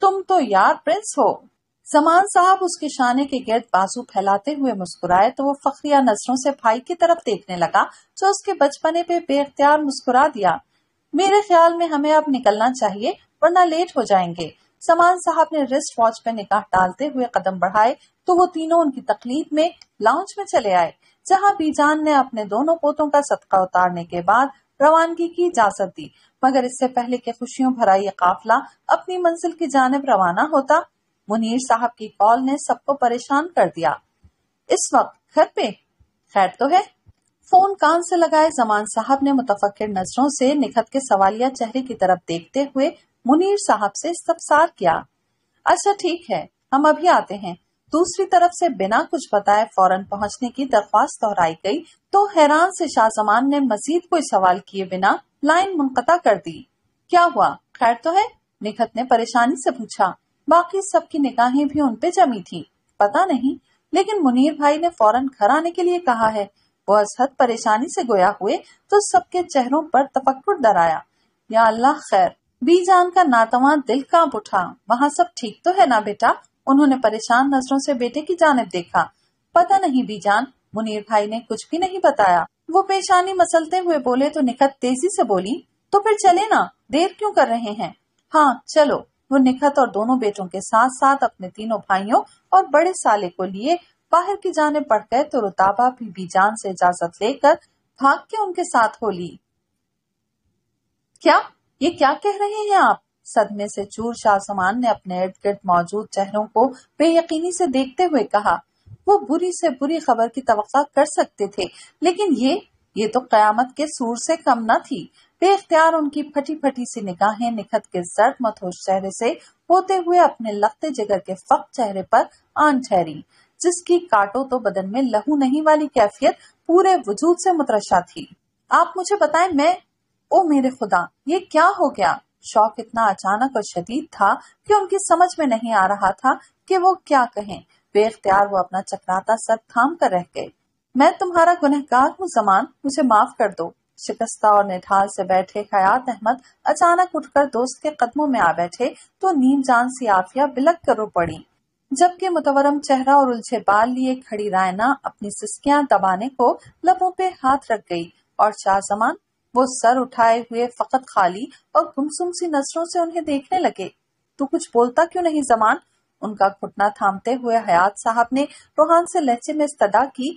تم تو یار پرنس ہو۔ زمان صاحب اس کے شانے کے گرد بازو پھیلاتے ہوئے مسکرائے تو وہ فخریہ نظروں سے بھائی کی طرف دیکھنے لگا، جو اس کے بچپنے پہ بے اختیار مسکرا دیا۔ میرے خیال میں ہمیں اب نکلنا چاہیے، ورنہ لیٹ ہو جائیں گے۔ سمان صاحب نے رسٹ واچ پہ نکاح ڈالتے ہوئے قدم بڑھائے تو وہ تینوں ان کی تقلید میں لانچ میں چلے آئے، جہاں بی جان نے اپنے دونوں پوتوں کا صدقہ اتارنے کے بعد روانگی کی اجازت دی۔ مگر اس سے پہلے کہ خوشیوں بھرا یہ قافلہ، اپنی منزل کی جانب روانہ ہوتا منیر صاحب کی کال نے سب کو پریشان کر دیا۔ اس وقت گھر پہ خیر تو ہے۔ فون کان سے لگائے زمان صاحب نے متفقر نظروں سے نکھت کے سوالیہ چہرے کی طرف دیکھتے ہوئے منیر صاحب سے استفسار کیا۔ اچھا ٹھیک ہے، ہم ابھی آتے ہیں۔ دوسری طرف سے بنا کچھ بتائے فوراً پہنچنے کی درخواست دہرائی گئی تو حیران سے شاہ زمان نے مزید کوئی سوال کیے بنا لائن منقطع کر دی۔ کیا ہوا؟ خیر تو ہے؟ نکھت نے پریشانی سے پوچھا۔ باقی سب کی نگاہیں بھی ان پہ جمی تھی پتا نہیں، لیکن منیر بھائی نے فوراً گھر آنے کے لیے کہا ہے۔ وہ ازحد پریشانی سے گویا ہوئے تو سب کے چہروں پر تفکر ڈر آیا یا اللہ خیر، بی جان کا ناتواں دل کانپ اٹھا۔ وہاں سب ٹھیک تو ہے نا بیٹا؟ انہوں نے پریشان نظروں سے بیٹے کی جانب دیکھا۔ پتہ نہیں بی جان، منیر بھائی نے کچھ بھی نہیں بتایا۔ وہ پیشانی مسلتے ہوئے بولے تو نکھت تیزی سے بولی، تو پھر چلے نا، دیر کیوں کر رہے ہیں؟ ہاں چلو۔ وہ نکھت اور دونوں بیٹوں کے ساتھ ساتھ اپنے تینوں بھائیوں اور بڑے سالے کو لیے باہر کی جانب بڑھ گئے تو رتابا بھی بی جان سے اجازت لے کر بھاگ کے ان کے ساتھ ہو لی کیا؟ یہ کیا کہہ رہے ہیں آپ؟ صدمے سے چور شاہ سمان نے اپنے ارد گرد موجود چہروں کو بے یقینی سے دیکھتے ہوئے کہا، وہ بری سے بری خبر کی توقع کر سکتے تھے، لیکن یہ یہ تو قیامت کے سور سے کم نہ تھی۔ بے اختیار ان کی پھٹی پھٹی سی نگاہیں نکھت کے زرد متوش چہرے سے ہوتے ہوئے اپنے لگتے جگر کے فق چہرے پر آن ٹھہری جس کی کاٹو تو بدن میں لہو نہیں والی کیفیت پورے وجود سے مترشا تھی۔ آپ مجھے بتائیں میں، او میرے خدا، یہ کیا ہو گیا؟ شوق اتنا اچانک اور شدید تھا کہ ان کی سمجھ میں نہیں آ رہا تھا کہ وہ کیا کہیں۔ بے اختیار وہ اپنا چکراتا سر تھام کر رہ گئے۔ میں تمہارا گنہگار ہوں زمان، مجھے معاف کر دو۔ شکستہ اور نڈھال سے بیٹھے خیات احمد اچانک اٹھ کر دوست کے قدموں میں آ بیٹھے تو نیم جان سی آفیہ بلک کر رو پڑی۔ جبکہ متورم چہرہ اور الجھے بال لیے کھڑی رائنا اپنی سسکیاں دبانے کو لبوں پہ ہاتھ رکھ گئی اور شاہ زمان وہ سر اٹھائے ہوئے فقط خالی اور گمسم سی نظروں سے انہیں دیکھنے لگے۔ تو کچھ بولتا کیوں نہیں زمان؟ ان کا گھٹنا تھامتے ہوئے حیات صاحب نے روحان سے لہچے میں استدا کی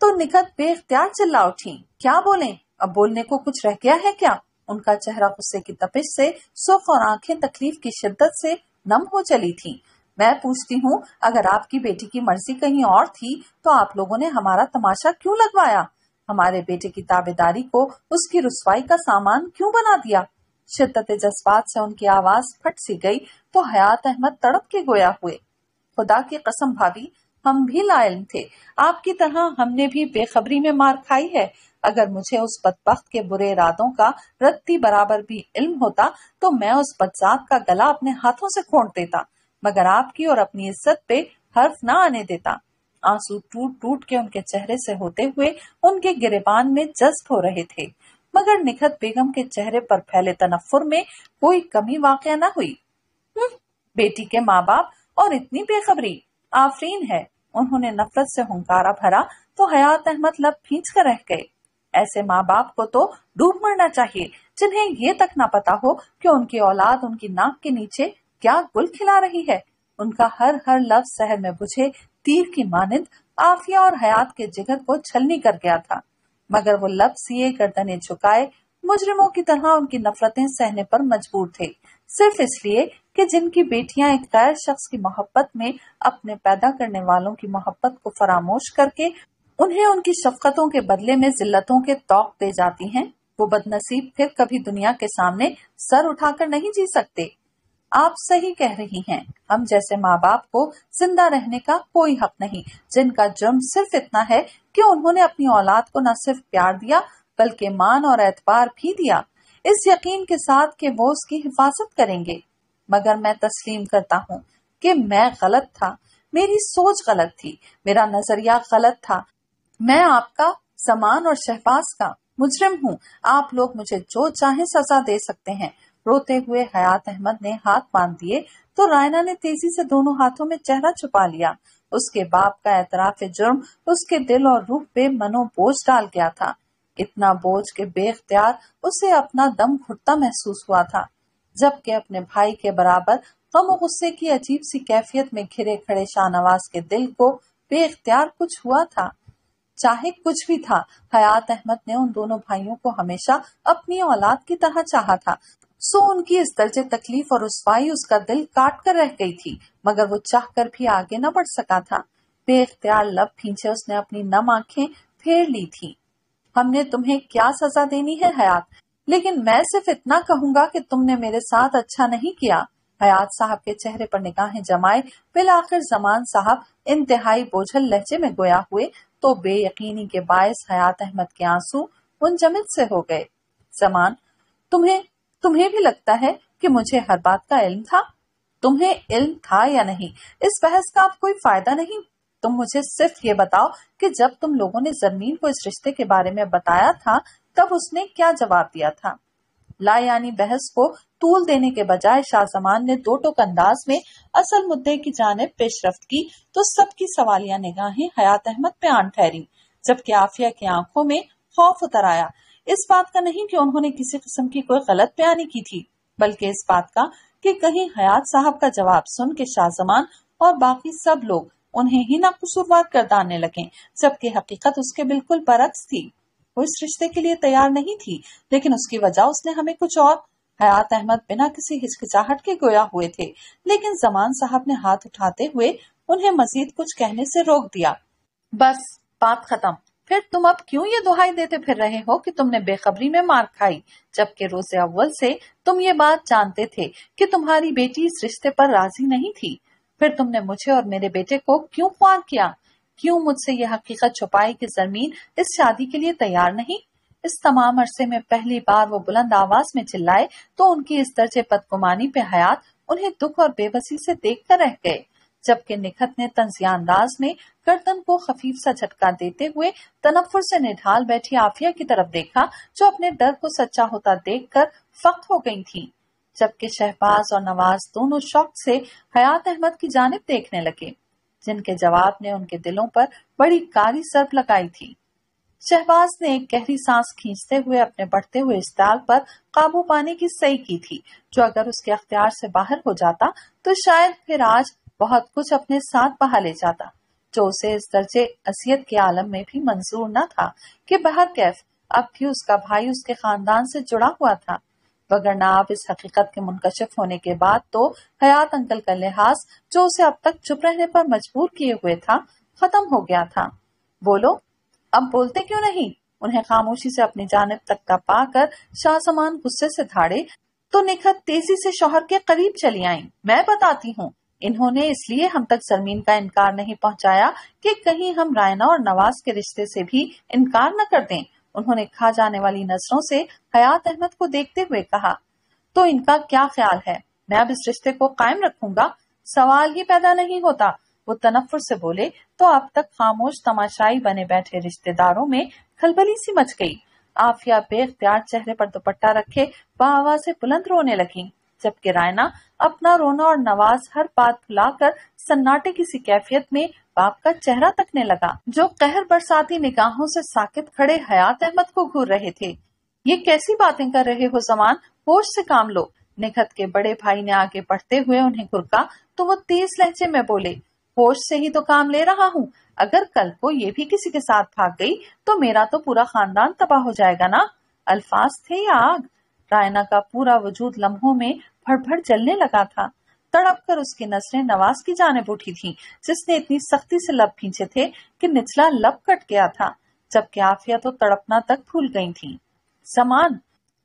تو نکت بے اختیار چلا اٹھی۔ کیا بولیں؟ اب بولنے کو کچھ رہ گیا ہے کیا؟ ان کا چہرہ غصے کی تپش سے سکھ اور آنکھیں تکلیف کی شدت سے نم ہو چلی تھی میں پوچھتی ہوں، اگر آپ کی بیٹی کی مرضی کہیں اور تھی، تو آپ لوگوں نے ہمارا تماشا کیوں لگوایا؟ ہمارے بیٹے کی تابے داری کو اس کی رسوائی کا سامان کیوں بنا دیا؟ شدت جذبات سے ان کی آواز پھٹ سی گئی تو حیات احمد تڑپ کے گویا ہوئے۔ خدا کی قسم بھابی ہم بھی لا علم تھے۔ آپ کی طرح ہم نے بھی بے خبری میں مار کھائی ہے۔ اگر مجھے اس بدبخت کے برے ارادوں کا رتی برابر بھی علم ہوتا تو میں اس بدذات کا گلا اپنے ہاتھوں سے کھونٹ دیتا، مگر آپ کی اور اپنی عزت پہ حرف نہ آنے دیتا۔ آنسو ٹوٹ ٹوٹ کے ان کے چہرے سے ہوتے ہوئے ان کے گریبان میں جذب ہو رہے تھے۔ مگر نکھت بیگم کے چہرے پر پھیلے تنفر میں کوئی کمی واقع نہ ہوئی۔ بیٹی کے ماں باپ اور اتنی بے خبری۔ آفرین ہے۔ انہوں نے نفرت سے ہنکارا بھرا تو حیات احمد لب پھینچ کر رہ گئے۔ ایسے ماں باپ کو تو ڈوب مرنا چاہیے۔ جنہیں یہ تک نہ پتا ہو کہ ان کی اولاد ان کی ناک کے نیچے کیا گل کھلا رہی ہے۔ ان کا ہر ہر لفظ سہر میں بجھے تیر کی مانند آفیہ اور حیات کے جگر کو چھلنی کر گیا تھا۔ مگر وہ لب سیے گردنے جھکائے مجرموں کی طرح ان کی نفرتیں سہنے پر مجبور تھے۔ صرف اس لیے کہ جن کی بیٹیاں ایک غیر شخص کی محبت میں اپنے پیدا کرنے والوں کی محبت کو فراموش کر کے انہیں ان کی شفقتوں کے بدلے میں ذلتوں کے توق دے جاتی ہیں، وہ بد نصیب پھر کبھی دنیا کے سامنے سر اٹھا کر نہیں جی سکتے۔ آپ صحیح کہہ رہی ہیں، ہم جیسے ماں باپ کو زندہ رہنے کا کوئی حق نہیں، جن کا جرم صرف اتنا ہے کہ انہوں نے اپنی اولاد کو نہ صرف پیار دیا بلکہ مان اور اعتبار بھی دیا۔ اس یقین کے ساتھ کہ وہ اس کی حفاظت کریں گے۔ مگر میں تسلیم کرتا ہوں کہ میں غلط تھا۔ میری سوچ غلط تھی۔ میرا نظریہ غلط تھا۔ میں آپ کا سامان اور شہباز کا مجرم ہوں۔ آپ لوگ مجھے جو چاہیں سزا دے سکتے ہیں۔ روتے ہوئے حیات احمد نے ہاتھ باندھ دیے تو رائنا نے تیزی سے دونوں ہاتھوں میں چہرہ چھپا لیا۔ اس کے باپ کا اعتراف جرم، اس کے دل اور روح پہ منو بوجھ ڈال گیا تھا۔ اتنا بوجھ کے بے اختیار اسے اپنا دم گھٹتا محسوس ہوا تھا۔ جبکہ اپنے بھائی کے برابر غم و غصے کی عجیب سی کیفیت میں گھرے کھڑے شاہ نواز کے دل کو بے اختیار کچھ ہوا تھا۔ چاہے کچھ بھی تھا، حیات احمد نے ان دونوں بھائیوں کو ہمیشہ اپنی اولاد کی طرح چاہا تھا۔ سو ان کی اس درجے تکلیف اور رسوائی اس کا دل کاٹ کر رہ گئی تھی، مگر وہ چاہ کر بھی آگے نہ بڑھ سکا تھا۔ بے اختیار لب پھینچے اس نے اپنی نم آنکھیں پھیر لی تھی ہم نے تمہیں کیا سزا دینی ہے حیات؟ لیکن میں صرف اتنا کہوں گا کہ تم نے میرے ساتھ اچھا نہیں کیا۔ حیات صاحب کے چہرے پر نگاہیں جمائے، بالآخر زمان صاحب انتہائی بوجھل لہجے میں گویا ہوئے تو بے یقینی کے باعث حیات احمد کے آنسو منجمد سے ہو گئے۔ زمان، تمہیں تمہیں بھی لگتا ہے کہ مجھے ہر بات کا علم تھا؟ تمہیں علم تھا یا نہیں؟ اس بحث کا اب کوئی فائدہ نہیں تم مجھے صرف یہ بتاؤ کہ جب تم لوگوں نے زمین کو اس رشتے کے بارے میں بتایا تھا، تب اس نے کیا جواب دیا تھا؟ لا یعنی بحث کو طول دینے کے بجائے شاہ زمان نے دو ٹوک انداز میں اصل مدعے کی جانب پیش رفت کی تو سب کی سوالیہ نگاہیں حیات احمد پہ آن ٹھہری جبکہ آفیہ کی آنکھوں میں خوف اتر آیا۔ اس بات کا نہیں کہ انہوں نے کسی قسم کی کوئی غلط بیانی کی تھی، بلکہ اس بات کا کہ کہیں حیات صاحب کا جواب سن کے شاہ زمان اور باقی سب لوگ انہیں ہی نہ قصوروار کردانے لگے جبکہ حقیقت اس کے بالکل برعکس تھی۔ وہ اس رشتے کے لیے تیار نہیں تھی، لیکن اس کی وجہ اس نے ہمیں کچھ اور۔ حیات احمد بنا کسی ہچکچاہٹ کے گویا ہوئے تھے، لیکن زمان صاحب نے ہاتھ اٹھاتے ہوئے انہیں مزید کچھ کہنے سے روک دیا۔ بس، بات ختم۔ پھر تم اب کیوں یہ دہائی دیتے پھر رہے ہو کہ تم نے بے خبری میں مار کھائی؟ جبکہ روز اول سے تم یہ بات جانتے تھے کہ تمہاری بیٹی اس رشتے پر راضی نہیں تھی۔ پھر تم نے مجھے اور میرے بیٹے کو کیوں خوار کیا؟ کیوں مجھ سے یہ حقیقت چھپائی کہ زمین اس شادی کے لیے تیار نہیں؟ اس تمام عرصے میں پہلی بار وہ بلند آواز میں چلائے تو ان کی اس درجے بدگمانی پہ حیات انہیں دکھ اور بے بسی سے دیکھ کر رہ گئے، جبکہ نکھت نے تنزیہ انداز میں گردن کو خفیف سا جھٹکا دیتے ہوئے تنفر سے نڈھال بیٹھی آفیہ کی طرف دیکھا، جو اپنے ڈر کو سچا ہوتا دیکھ کر فخت ہو گئی تھی۔ جبکہ شہباز اور نواز دونوں شوق سے حیات احمد کی جانب دیکھنے لگے، جن کے جواب نے ان کے دلوں پر بڑی کاری سرپ لگائی تھی۔ شہباز نے ایک گہری سانس کھینچتے ہوئے اپنے بڑھتے ہوئے استعال پر قابو پانے کی صحیح کی تھی۔ جو اگر اس کے اختیار سے باہر ہو جاتا، تو شاید پھر آج بہت کچھ اپنے ساتھ بہا لے جاتا۔ جو اسے اس درجے اصیت کے عالم میں بھی منظور نہ تھا کہ بہر کیف اب بھی اس کا بھائی اس کے خاندان سے جڑا ہوا تھا۔ وگرنہ آپ اس حقیقت کے منکشف ہونے کے بعد تو حیات انکل کا لحاظ جو اسے اب تک چپ رہنے پر مجبور کیے ہوئے تھا، ختم ہو گیا تھا۔ بولو، اب بولتے کیوں نہیں؟ انہیں خاموشی سے اپنی جانب تک کا پا کر شاہ سمان غصے سے دھاڑے تو نکھت تیزی سے شوہر کے قریب چلی آئیں۔ میں بتاتی ہوں، انہوں نے اس لیے ہم تک سرمین کا انکار نہیں پہنچایا کہ کہیں ہم رائنا اور نواز کے رشتے سے بھی انکار نہ کر دیں۔ انہوں نے کھا جانے والی نظروں سے حیات احمد کو دیکھتے ہوئے کہا، تو ان کا کیا خیال ہے؟ میں اب اس رشتے کو قائم رکھوں گا؟ سوال ہی پیدا نہیں ہوتا۔ وہ تنفر سے بولے، تو اب تک خاموش تماشائی بنے بیٹھے رشتے داروں میں کھلبلی سی مچ گئی۔ آفیہ بے اختیار چہرے پر دوپٹہ رکھے آواز سے بلند رونے لگی جبکہ رائنا اپنا رونا اور نواز ہر بات بھلا کر سناٹے کی سی کیفیت میں باپ کا چہرہ تکنے لگا، جو قہر برساتی نگاہوں سے ساکت کھڑے حیات احمد کو گھور رہے تھے۔ یہ کیسی باتیں کر رہے ہو زمان؟ ہوش سے کام لو۔ نکھت کے بڑے بھائی نے آگے بڑھتے ہوئے انہیں گرکا تو وہ تیز لہجے میں بولے، ہوش سے ہی تو کام لے رہا ہوں۔ اگر کل کو یہ بھی کسی کے ساتھ بھاگ گئی، تو میرا تو پورا خاندان تباہ ہو جائے گا نا؟ الفاظ تھے یا آگ۔ رائنا کا پورا وجود لمحوں میں پھڑ پھڑ چلنے لگا تھا۔ تڑپ کر اس کی نظریں نواز کی جانب اٹھی تھی جس نے اتنی سختی سے لب کھینچے تھے کہ نچلا لب کٹ گیا تھا، جبکہ آفیہ تو تڑپنا تک بھول گئی تھی سمان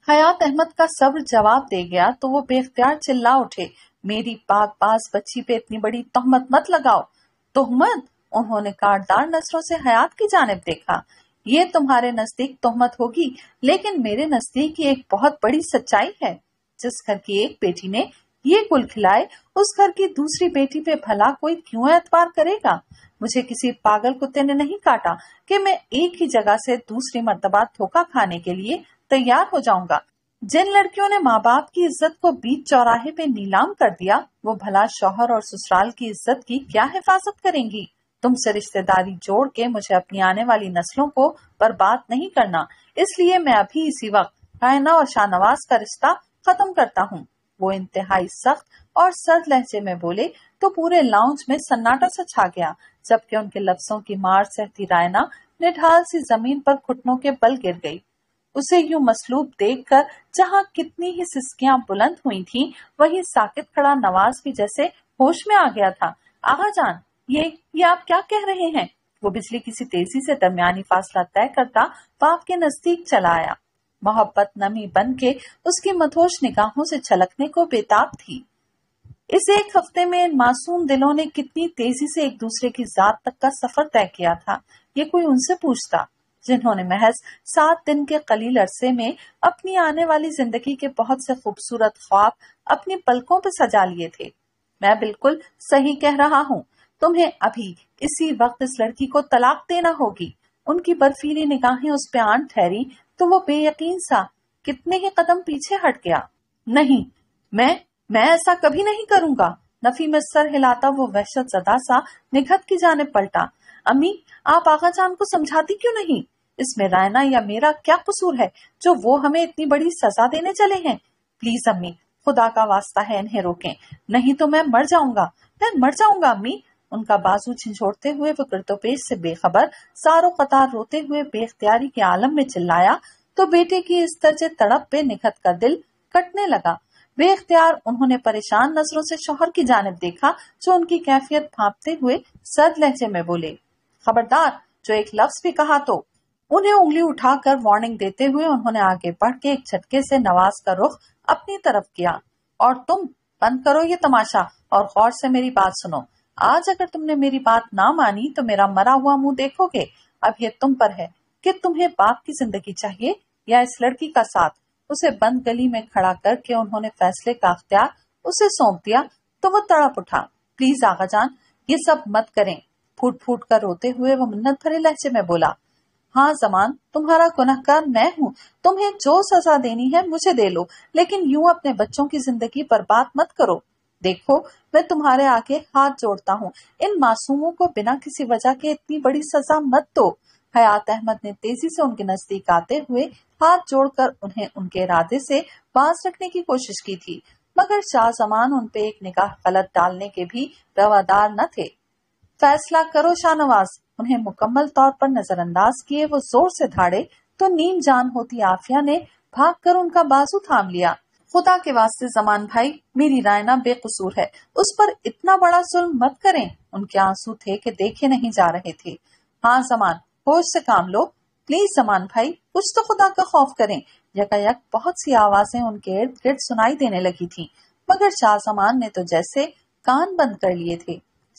حیات احمد کا صبر جواب دے گیا تو وہ بے اختیار چلا اٹھے۔ میری پاک باز بچی پہ اتنی بڑی تہمت مت لگاؤ۔ تہمت؟ انہوں نے کاٹدار نظروں سے حیات کی جانب دیکھا۔ یہ تمہارے نزدیک تہمت ہوگی، لیکن میرے نزدیک یہ ایک بہت بڑی سچائی ہے۔ جس گھر کی ایک بیٹی نے یہ گل کھلائے، اس گھر کی دوسری بیٹی پہ بھلا کوئی کیوں اعتبار کرے گا؟ مجھے کسی پاگل کتے نے نہیں کاٹا کہ میں ایک ہی جگہ سے دوسری مرتبہ دھوکا کھانے کے لیے تیار ہو جاؤں گا۔ جن لڑکیوں نے ماں باپ کی عزت کو بیچ چوراہے پہ نیلام کر دیا، وہ بھلا شوہر اور سسرال کی عزت کی کیا حفاظت کریں گی؟ تم سے رشتے داری جوڑ کے مجھے اپنی آنے والی نسلوں کو برباد نہیں کرنا۔ اس لیے میں ابھی اسی وقت رائنا اور شاہ نواز کا رشتہ ختم کرتا ہوں۔ وہ انتہائی سخت اور سرد لہجے میں بولے تو پورے لاؤنج میں سناٹا سے چھا گیا، جبکہ ان کے لفظوں کی مار سہتی رائنا نڈھال سی زمین پر گھٹنوں کے بل گر گئی۔ اسے یوں مسلوب دیکھ کر جہاں کتنی ہی سسکیاں بلند ہوئی تھیں، وہی ساکت کھڑا نواز بھی جیسے ہوش میں آ گیا تھا۔ آغا جان، یہ یہ آپ کیا کہہ رہے ہیں؟ وہ بجلی کسی تیزی سے درمیانی فاصلہ طے کرتا باپ کے نزدیک چلا آیا۔ محبت نمی بن کے اس کی متوش نگاہوں سے چھلکنے کو بےتاب تھی۔ اس ایک ہفتے میں ان معصوم دلوں نے کتنی تیزی سے ایک دوسرے کی ذات تک کا سفر طے کیا تھا، یہ کوئی ان سے پوچھتا، جنہوں نے محض سات دن کے قلیل عرصے میں اپنی آنے والی زندگی کے بہت سے خوبصورت خواب اپنی پلکوں پہ سجا لیے تھے۔ میں بالکل صحیح کہہ رہا ہوں، تمہیں ابھی اسی وقت اس لڑکی کو طلاق دینا ہوگی۔ ان کی برفیلی نگاہیں اس پہ آن ٹھہری تو وہ بے یقین سا کتنے ہی قدم پیچھے ہٹ گیا۔ نہیں، میں میں ایسا کبھی نہیں کروں گا۔ نفی میں سر ہلاتا وہ وحشت زدہ سا نگھت کی جانب پلٹا۔ امی، آپ آغا جان کو سمجھاتی کیوں نہیں؟ اس میں رائنا یا میرا کیا قصور ہے جو وہ ہمیں اتنی بڑی سزا دینے چلے ہیں؟ پلیز امی، خدا کا واسطہ ہے، انہیں روکیں۔ نہیں تو میں مر جاؤں گا۔ میں مر جاؤں گا، امی۔ ان کا بازو چھنچوڑتے ہوئے وہ کرتو پیش سے بے خبر سارو قطار روتے ہوئے بے اختیاری کے عالم میں چلایا تو بیٹے کی اس طرح تڑپ پہ نکھت کا دل کٹنے لگا۔ بے اختیار انہوں نے پریشان نظروں سے شوہر کی جانب دیکھا جو ان کی کیفیت بھانپتے ہوئے سرد لہجے میں بولے، خبردار، جو ایک لفظ بھی کہا تو۔ انہیں انگلی اٹھا کر وارننگ دیتے ہوئے انہوں نے آگے بڑھ کے ایک جھٹکے سے نواز کا رخ اپنی طرف کیا، اور تم، بند کرو یہ تماشا اور غور سے میری بات سنو۔ آج اگر تم نے میری بات نہ مانی تو میرا مرا ہوا منہ دیکھو گے۔ اب یہ تم پر ہے کہ تمہیں باپ کی زندگی چاہیے یا اس لڑکی کا ساتھ۔ اسے بند گلی میں کھڑا کر کے انہوں نے فیصلے کا اختیار اسے سونپ دیا۔ تو وہ تڑپ اٹھا۔ پلیز آگا جان، یہ سب مت کریں۔ پھوٹ پھوٹ کر روتے ہوئے وہ منت بھرے لہجے میں بولا ہاں زمان، تمہارا گناہ گار میں ہوں۔ تمہیں جو سزا دینی ہے مجھے دے لو، لیکن یوں اپنے بچوں کی زندگی پر بات مت کرو۔ دیکھو، میں تمہارے آگے ہاتھ جوڑتا ہوں۔ ان معصوموں کو بنا کسی وجہ کے اتنی بڑی سزا مت دو۔ حیات احمد نے تیزی سے ان کے نزدیک آتے ہوئے ہاتھ جوڑ کر انہیں ان کے ارادے سے باز رکھنے کی کوشش کی تھی۔ مگر شاہ زمان ان پہ ایک نگاہ غلط ڈالنے کے بھی روادار نہ تھے۔ فیصلہ کرو شاہ نواز۔ انہیں مکمل طور پر نظر انداز کیے وہ زور سے دھاڑے تو نیم جان ہوتی آفیہ نے بھاگ کر ان کا بازو تھام لیا۔ خدا کے واسطے زمان بھائی، میری رائنا بے قصور ہے۔ اس پر اتنا بڑا ظلم مت کریں۔ ان کے آنسو تھے کہ دیکھے نہیں جا رہے تھے۔ ہاں زمان، ہوش سے کام لو۔ پلیز زمان بھائی، کچھ تو خدا کا خوف کریں۔ یکا یک بہت سی آوازیں ان کے ارد گرد سنائی دینے لگی تھی مگر شاہ زمان نے تو جیسے کان بند کر لیے تھے۔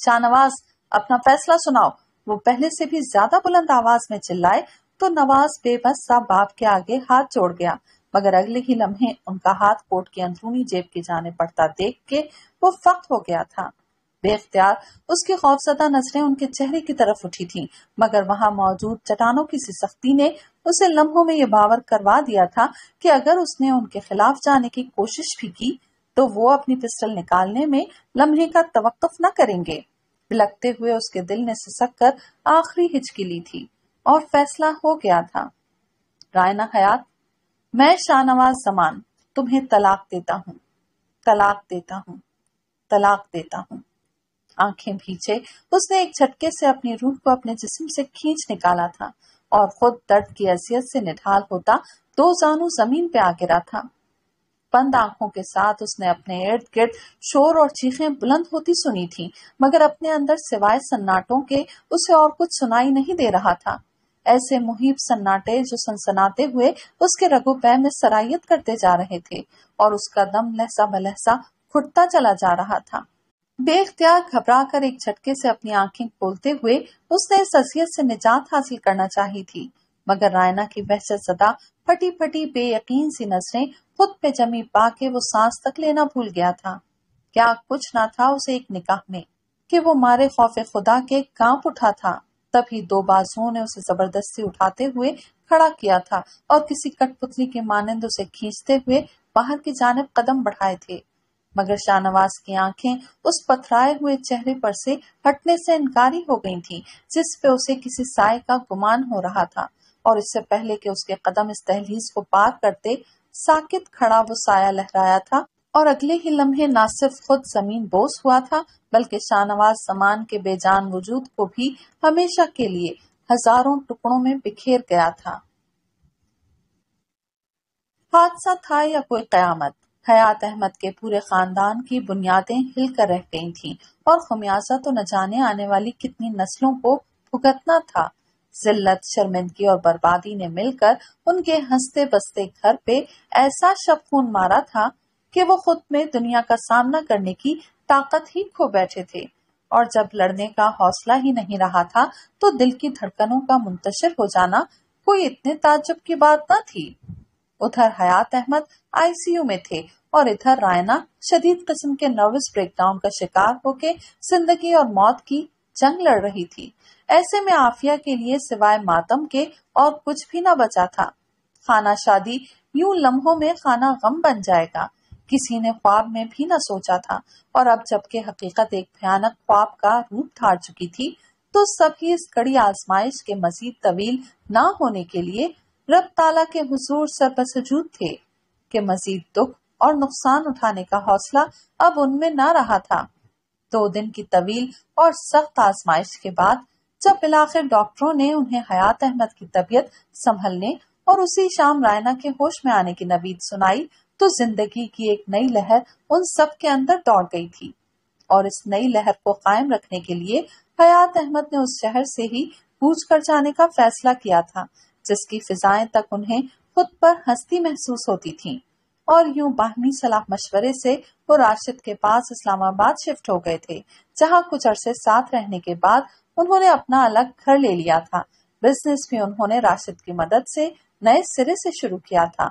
شاہ نواز، اپنا فیصلہ سناؤ۔ وہ پہلے سے بھی زیادہ بلند آواز میں چلائے تو نواز بے بس سا باپ کے آگے ہاتھ جوڑ گیا۔ مگر اگلے ہی لمحے ان کا ہاتھ کوٹ کی اندرونی جیب کی جانے پڑتا دیکھ کے وہ فخت ہو گیا تھا۔ بے اختیار، اس کی خوفزدہ نظریں ان کے چہرے کی طرف اٹھی تھیں، مگر وہاں موجود چٹانوں کی سختی نے اسے لمحوں میں یہ باور کروا دیا تھا کہ اگر اس نے ان کے خلاف جانے کی کوشش بھی کی، تو وہ اپنی پسٹل نکالنے میں لمحے کا توقف نہ کریں گے۔ بلکتے ہوئے اس کے دل نے سسک کر آخری ہچکی لی تھی اور فیصلہ ہو گیا تھا۔ رائنا حیات میں شاہ نواز زمان تمہیں طلاق دیتا ہوں، طلاق دیتا ہوں، طلاق دیتا ہوں۔ آنکھیں بھیچے اس نے ایک جھٹکے سے اپنی روح کو اپنے جسم سے کھینچ نکالا تھا اور خود درد کی اذیت سے نڈھال ہوتا دو زانو زمین پہ آ گرا تھا۔ بند آنکھوں کے ساتھ اس نے اپنے ارد گرد شور اور چیخیں بلند ہوتی سنی تھی مگر اپنے اندر سوائے سناٹوں کے اسے اور کچھ سنائی نہیں دے رہا تھا۔ ایسے محیب سناٹے جو سنسناتے ہوئے اس کے رگو پہ میں سرائیت کرتے جا رہے تھے اور اس کا دم لہسا بلحسا کھٹتا چلا جا رہا تھا۔ بے اختیار گھبرا کر ایک جھٹکے سے اپنی آنکھیں کھولتے ہوئے اس نے اس اذیت سے نجات حاصل کرنا چاہی تھی۔ مگر رائنا کی وحشت زدہ پھٹی پھٹی بے یقین سی نظریں خود پہ جمی پا کے وہ سانس تک لینا بھول گیا تھا۔ کیا کچھ نہ تھا اسے ایک نکاح میں کہ وہ مارے خوف خدا کے کانپ اٹھا تھا۔ تبھی دو بازو نے اسے زبردستی اٹھاتے ہوئے کھڑا کیا تھا اور کسی کٹ پتلی کے مانند اسے کھینچتے ہوئے باہر کی جانب قدم بڑھائے تھے۔ مگر شاہ نواز کی آنکھیں اس پتھرائے ہوئے چہرے پر سے ہٹنے سے انکاری ہو گئی تھی جس پہ اسے کسی سائے کا گمان ہو رہا تھا۔ اور اس سے پہلے کہ اس کے قدم اس تحلیز کو پار کرتے، ساکت کھڑا وہ سایہ لہرایا تھا۔ اور اگلے ہی لمحے نہ صرف خود زمین بوس ہوا تھا، بلکہ شاہ نواز سامان کے بے جان وجود کو بھی ہمیشہ کے لیے ہزاروں ٹکڑوں میں بکھیر گیا تھا۔ حادثہ تھا یا کوئی قیامت؟ حیات احمد کے پورے خاندان کی بنیادیں ہل کر رہ گئی تھیں اور خمیازہ تو نہ جانے آنے والی کتنی نسلوں کو بھگتنا تھا۔ ذلت، شرمندگی اور بربادی نے مل کر ان کے ہنستے بستے گھر پہ ایسا شب خون مارا تھا کہ وہ خود میں دنیا کا سامنا کرنے کی طاقت ہی کھو بیٹھے تھے۔ اور جب لڑنے کا حوصلہ ہی نہیں رہا تھا، تو دل کی دھڑکنوں کا منتشر ہو جانا کوئی اتنے تعجب کی بات نہ تھی۔ ادھر حیات احمد آئی سی یو میں تھے اور ادھر رائنا شدید قسم کے نروس بریک ڈاؤن کا شکار ہو کے زندگی اور موت کی جنگ لڑ رہی تھی۔ ایسے میں آفیہ کے لیے سوائے ماتم کے اور کچھ بھی نہ بچا تھا۔ خانہ شادی یوں لمحوں میں خانہ غم بن جائے گا۔ کسی نے خواب میں بھی نہ سوچا تھا۔ اور اب جبکہ حقیقت ایک بھیانک خواب کا روپ دھار چکی تھی، تو سبھی اس کڑی آزمائش کے مزید طویل نہ ہونے کے لیے رب تالا کے حضور سر بسجود تھے کہ مزید دکھ اور نقصان اٹھانے کا حوصلہ اب ان میں نہ رہا تھا۔ دو دن کی طویل اور سخت آزمائش کے بعد جب بلاخر ڈاکٹروں نے انہیں حیات احمد کی طبیعت سنبھلنے اور اسی شام رائنا کے ہوش میں آنے کی نوید سنائی تو زندگی کی ایک نئی لہر ان سب کے اندر دوڑ گئی تھی۔ اور اس نئی لہر کو قائم رکھنے کے لیے حیات احمد نے اس شہر سے ہی پوچھ کر جانے کا فیصلہ کیا تھا، جس کی فضائیں تک انہیں خود پر ہستی محسوس ہوتی تھی اور یوں باہمی صلاح مشورے سے وہ راشد کے پاس اسلام آباد شفٹ ہو گئے تھے، جہاں کچھ عرصے ساتھ رہنے کے بعد انہوں نے اپنا الگ گھر لے لیا تھا۔ بزنس بھی انہوں نے راشد کی مدد سے نئے سرے سے شروع کیا تھا۔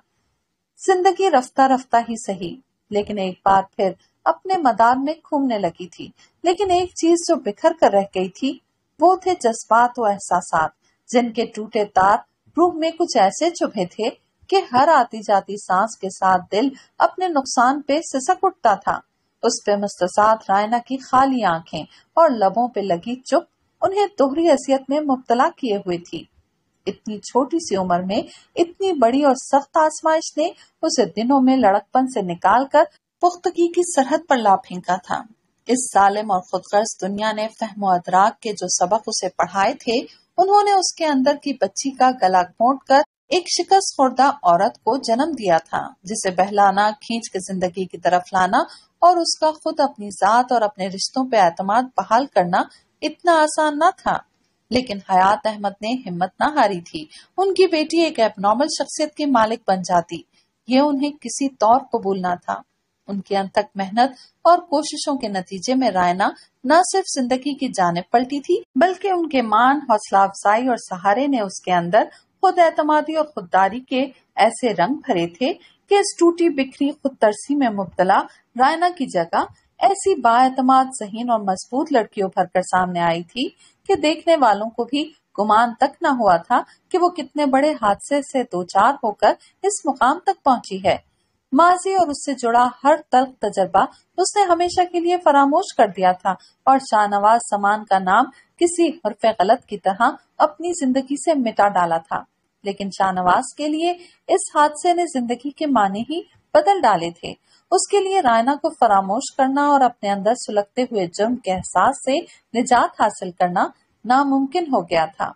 زندگی رفتہ رفتہ ہی صحیح لیکن ایک بار پھر اپنے مدار میں گھومنے لگی تھی۔ لیکن ایک چیز جو بکھر کر رہ گئی تھی، وہ تھے جذبات و احساسات، جن کے ٹوٹے تار روح میں کچھ ایسے چبھے تھے کہ ہر آتی جاتی سانس کے ساتھ دل اپنے نقصان پہ سسک اٹھتا تھا۔ اس پہ مستساد رائنا کی خالی آنکھیں اور لبوں پہ لگی چپ انہیں دوہری حیثیت میں مبتلا کیے ہوئے تھی۔ اتنی چھوٹی سی عمر میں اتنی بڑی اور سخت آزمائش نے اسے دنوں میں لڑک پن سے نکال کر پختگی کی سرحد پر لا پھینکا تھا۔ اس ظالم اور خود غرض دنیا نے فہم و ادراک کے جو سبق اسے پڑھائے تھے، انہوں نے اس کے اندر کی بچی کا گلا گھونٹ کر ایک شکست خوردہ عورت کو جنم دیا تھا، جسے بہلانا، کھینچ کے زندگی کی طرف لانا اور اس کا خود اپنی ذات اور اپنے رشتوں پہ اعتماد بحال کرنا اتنا آسان نہ تھا۔ لیکن حیات احمد نے ہمت نہ ہاری تھی۔ ان کی بیٹی ایک ایب نارمل شخصیت کی مالک بن جاتی۔ یہ انہیں کسی طور قبول نہ تھا۔ ان کی انتک محنت اور کوششوں کے نتیجے میں رائنا نہ صرف زندگی کی جانب پلٹی تھی، بلکہ ان کے مان، حوصلہ افزائی اور سہارے نے اس کے اندر خود اعتمادی اور خودداری کے ایسے رنگ بھرے تھے کہ اس ٹوٹی بکھری خود ترسی میں مبتلا رائنا کی جگہ ایسی با اعتماد ذہین اور مضبوط لڑکی ابھر کر سامنے آئی تھی کہ دیکھنے والوں کو بھی گمان تک نہ ہوا تھا کہ وہ کتنے بڑے حادثے سے دو چار ہو کر اس مقام تک پہنچی ہے۔ ماضی اور اس سے جڑا ہر تلخ تجربہ اس نے ہمیشہ کے لیے فراموش کر دیا تھا اور شاہ نواز سامان کا نام کسی حرف غلط کی طرح اپنی زندگی سے مٹا ڈالا تھا۔ لیکن شاہ نواز کے لیے اس حادثے نے زندگی کے معنی ہی بدل ڈالے تھے۔ اس کے لیے رائنا کو فراموش کرنا اور اپنے اندر سلگتے ہوئے جرم کے احساس سے نجات حاصل کرنا ناممکن ہو گیا تھا۔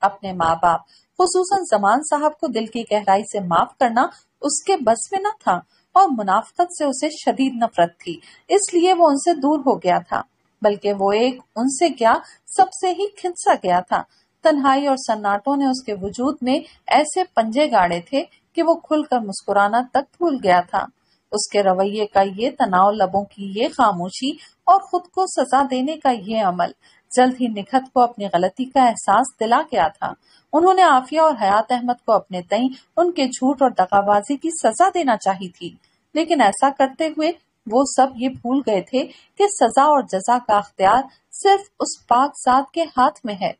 اپنے ماں باپ، خصوصاً زمان صاحب کو دل کی گہرائی سے معاف کرنا اس کے بس میں نہ تھا اور منافقت سے اسے شدید نفرت تھی، اس لیے وہ ان سے دور ہو گیا تھا، بلکہ وہ ایک ان سے کیا سب سے ہی کھنسا گیا تھا۔ تنہائی اور سناٹوں نے اس کے وجود میں ایسے پنجے گاڑے تھے کہ وہ کھل کر مسکرانا تک بھول گیا تھا۔ اس کے رویے کا یہ تناؤ لبوں کی یہ خاموشی اور خود کو سزا دینے کا یہ عمل جلد ہی نکھت کو اپنی غلطی کا احساس دلا گیا تھا۔ انہوں نے عافیہ اور حیات احمد کو اپنے تئیں ان کے جھوٹ اور دقابازی کی سزا دینا چاہی تھی، لیکن ایسا کرتے ہوئے وہ سب یہ بھول گئے تھے کہ سزا اور جزا کا اختیار صرف اس پاک ذات کے ہاتھ میں ہے۔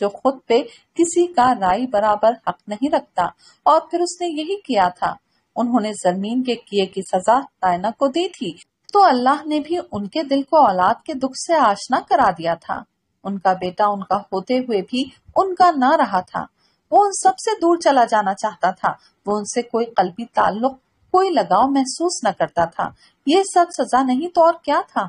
جو خود پہ کسی کا رائی برابر حق نہیں رکھتا۔ اور پھر اس نے یہی کیا تھا۔ انہوں نے زمین کے کیے کی سزا تائنا کو دی تھی۔ تو اللہ نے بھی ان کے دل کو اولاد کے دکھ سے آشنا کرا دیا تھا۔ ان کا بیٹا ان کا ہوتے ہوئے بھی ان کا نہ رہا تھا۔ وہ ان سب سے دور چلا جانا چاہتا تھا۔ وہ ان سے کوئی قلبی تعلق، کوئی لگاؤ محسوس نہ کرتا تھا۔ یہ سب سزا نہیں تو اور کیا تھا؟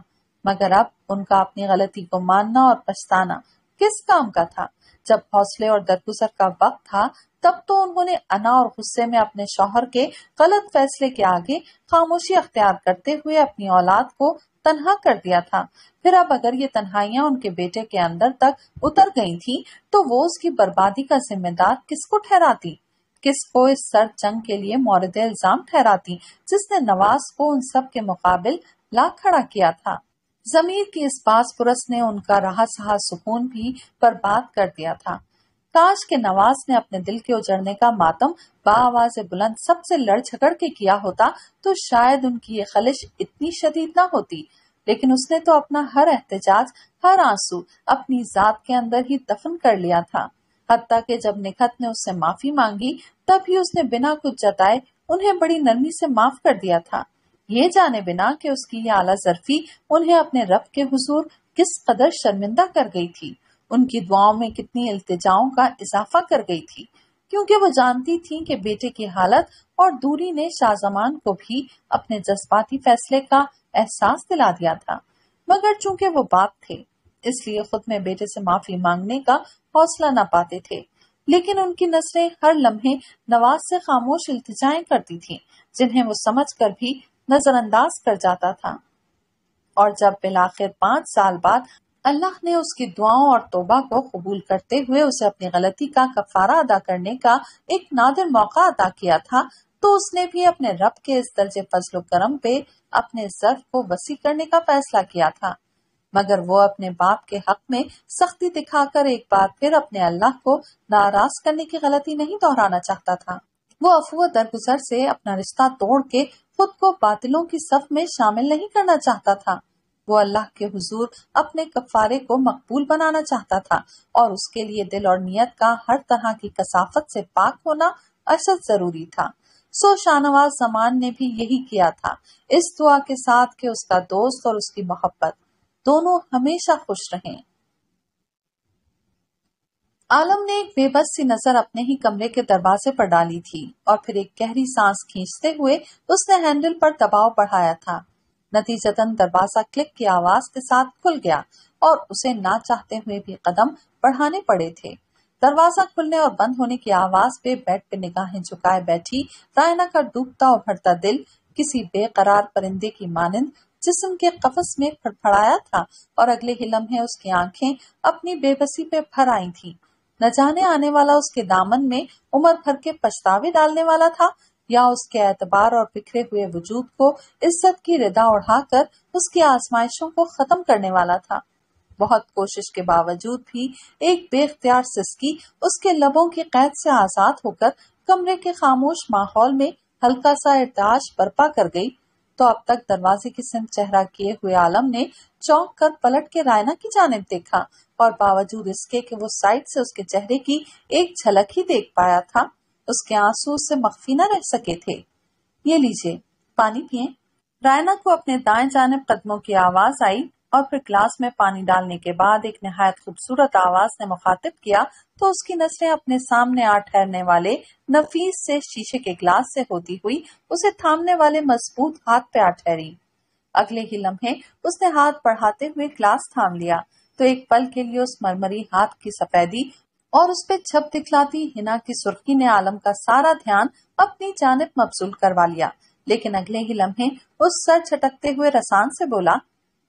مگر اب ان کا اپنی غلطی کو ماننا اور پچھتانا کس کام کا تھا؟ جب حوصلے اور درگزر کا وقت تھا، تب تو انہوں نے انا اور غصے میں اپنے شوہر کے غلط فیصلے کے آگے خاموشی اختیار کرتے ہوئے اپنی اولاد کو تنہا کر دیا تھا۔ پھر اب اگر یہ تنہائیاں ان کے بیٹے کے اندر تک اتر گئی تھی تو وہ اس کی بربادی کا ذمہ دار کس کو ٹھہراتی؟ کس کو اس سرد جنگ کے لیے مورد الزام ٹھہراتی، جس نے نواز کو ان سب کے مقابل لا کھڑا کیا تھا؟ ضمیر کی اس باس پرس نے ان کا رہا سہا سکون بھی برباد کر دیا تھا۔ کاش کے نواز نے اپنے دل کے اجڑنے کا ماتم با آواز بلند سب سے لڑ جھگڑ کے کیا ہوتا تو شاید ان کی یہ خلش اتنی شدید نہ ہوتی۔ لیکن اس نے تو اپنا ہر احتجاج، ہر آنسو اپنی ذات کے اندر ہی دفن کر لیا تھا۔ حتیٰ کہ جب نکھت نے اس سے معافی مانگی، تب ہی اس نے بنا کچھ جتائے انہیں بڑی نرمی سے معاف کر دیا تھا۔ یہ جانے بنا کہ اس کی یہ اعلیٰ ظرفی انہیں اپنے رب کے حضور کس قدر شرمندہ کر گئی تھی۔ ان کی دعاؤں میں کتنی التجاؤں کا اضافہ کر گئی تھی۔ کیونکہ وہ جانتی تھی کہ بیٹے کی حالت اور دوری نے شاہ زمان کو بھی اپنے جذباتی فیصلے کا احساس دلا دیا تھا۔ مگر چونکہ وہ باپ تھے، اس لیے خود میں بیٹے سے معافی مانگنے کا حوصلہ نہ پاتے تھے۔ لیکن ان کی نظریں ہر لمحے نواز سے خاموش التجائیں کرتی تھیں، جنہیں وہ سمجھ کر بھی نظر انداز کر جاتا تھا۔ اور جب بلاخر پانچ سال بعد اللہ نے اس کی دعاؤں اور توبہ کو قبول کرتے ہوئے اسے اپنی غلطی کا کفارہ ادا کرنے کا ایک نادر موقع ادا کیا تھا، تو اس نے بھی اپنے رب کے اس درج فضل و کرم پہ اپنے ضرف کو وسیع کرنے کا فیصلہ کیا تھا۔ مگر وہ اپنے باپ کے حق میں سختی دکھا کر ایک بار پھر اپنے اللہ کو ناراض کرنے کی غلطی نہیں دہرانا چاہتا تھا۔ وہ افو درگزر سے اپنا رشتہ توڑ کے خود کو باطلوں کی صف میں شامل نہیں کرنا چاہتا تھا۔ وہ اللہ کے حضور اپنے کفارے کو مقبول بنانا چاہتا تھا اور اس کے لیے دل اور نیت کا ہر طرح کی کثافت سے پاک ہونا اشد ضروری تھا۔ سو شاہ نواز زمان نے بھی یہی کیا تھا۔ اس دعا کے ساتھ کہ اس کا دوست اور اس کی محبت دونوں ہمیشہ خوش رہیں۔ عالم نے ایک بے بس سی نظر اپنے ہی کمرے کے دروازے پر ڈالی تھی اور پھر ایک گہری سانس کھینچتے ہوئے اس نے ہینڈل پر دباؤ بڑھایا تھا۔ نتیجتاً دروازہ کلک کی آواز کے ساتھ کھل گیا اور اسے نہ چاہتے ہوئے بھی قدم بڑھانے پڑے تھے۔ دروازہ کھلنے اور بند ہونے کی آواز پہ بیڈ پہ نگاہیں جھکائے بیٹھی رائنا کا ڈوبتا اور بھرتا دل، کسی بے قرار پرندے کی مانند جسم کے قفص میں پھڑ پھڑایا تھا اور اگلے ہی لمحے اس کی آنکھیں اپنی بے بسی پہ بھر آئی تھی نہ جانے آنے والا اس کے دامن میں عمر بھر کے پچھتاوے ڈالنے والا تھا، یا اس کے اعتبار اور بکھرے ہوئے وجود کو عزت کی ردا اڑھا کر اس کی آزمائشوں کو ختم کرنے والا تھا۔ بہت کوشش کے باوجود بھی ایک بے اختیار سسکی اس کے لبوں کی قید سے آزاد ہو کر کمرے کے خاموش ماحول میں ہلکا سا ارتاش برپا کر گئی۔ تو اب تک دروازے کی سمت چہرہ کیے ہوئے عالم نے چونک کر پلٹ کے رائنا کی جانب دیکھا اور باوجود اس کے کہ وہ سائڈ سے اس کے چہرے کی ایک جھلک ہی دیکھ پایا تھا، اس کے آنسو سے مخفی نہ رہ سکے تھے۔ یہ لیجیے پانی پیئے رائنا کو اپنے دائیں جانب قدموں کی آواز آئی اور پھر گلاس میں پانی ڈالنے کے بعد ایک نہایت خوبصورت آواز نے مخاطب کیا تو اس کی نظریں اپنے سامنے آ ٹھہرنے والے نفیس سے شیشے کے گلاس سے ہوتی ہوئی، اسے تھامنے والے مضبوط ہاتھ پہ آ ٹھہری اگلے ہی لمحے اس نے ہاتھ بڑھاتے ہوئے گلاس تھام لیا۔ تو ایک پل کے لیے اس مرمری ہاتھ کی سفیدی اور اس پہ چھپ دکھلاتی ہنا کی سرخی نے عالم کا سارا دھیان اپنی جانب مبزول کروا لیا۔ لیکن اگلے ہی لمحے اس سر چھٹکتے ہوئے رسان سے بولا،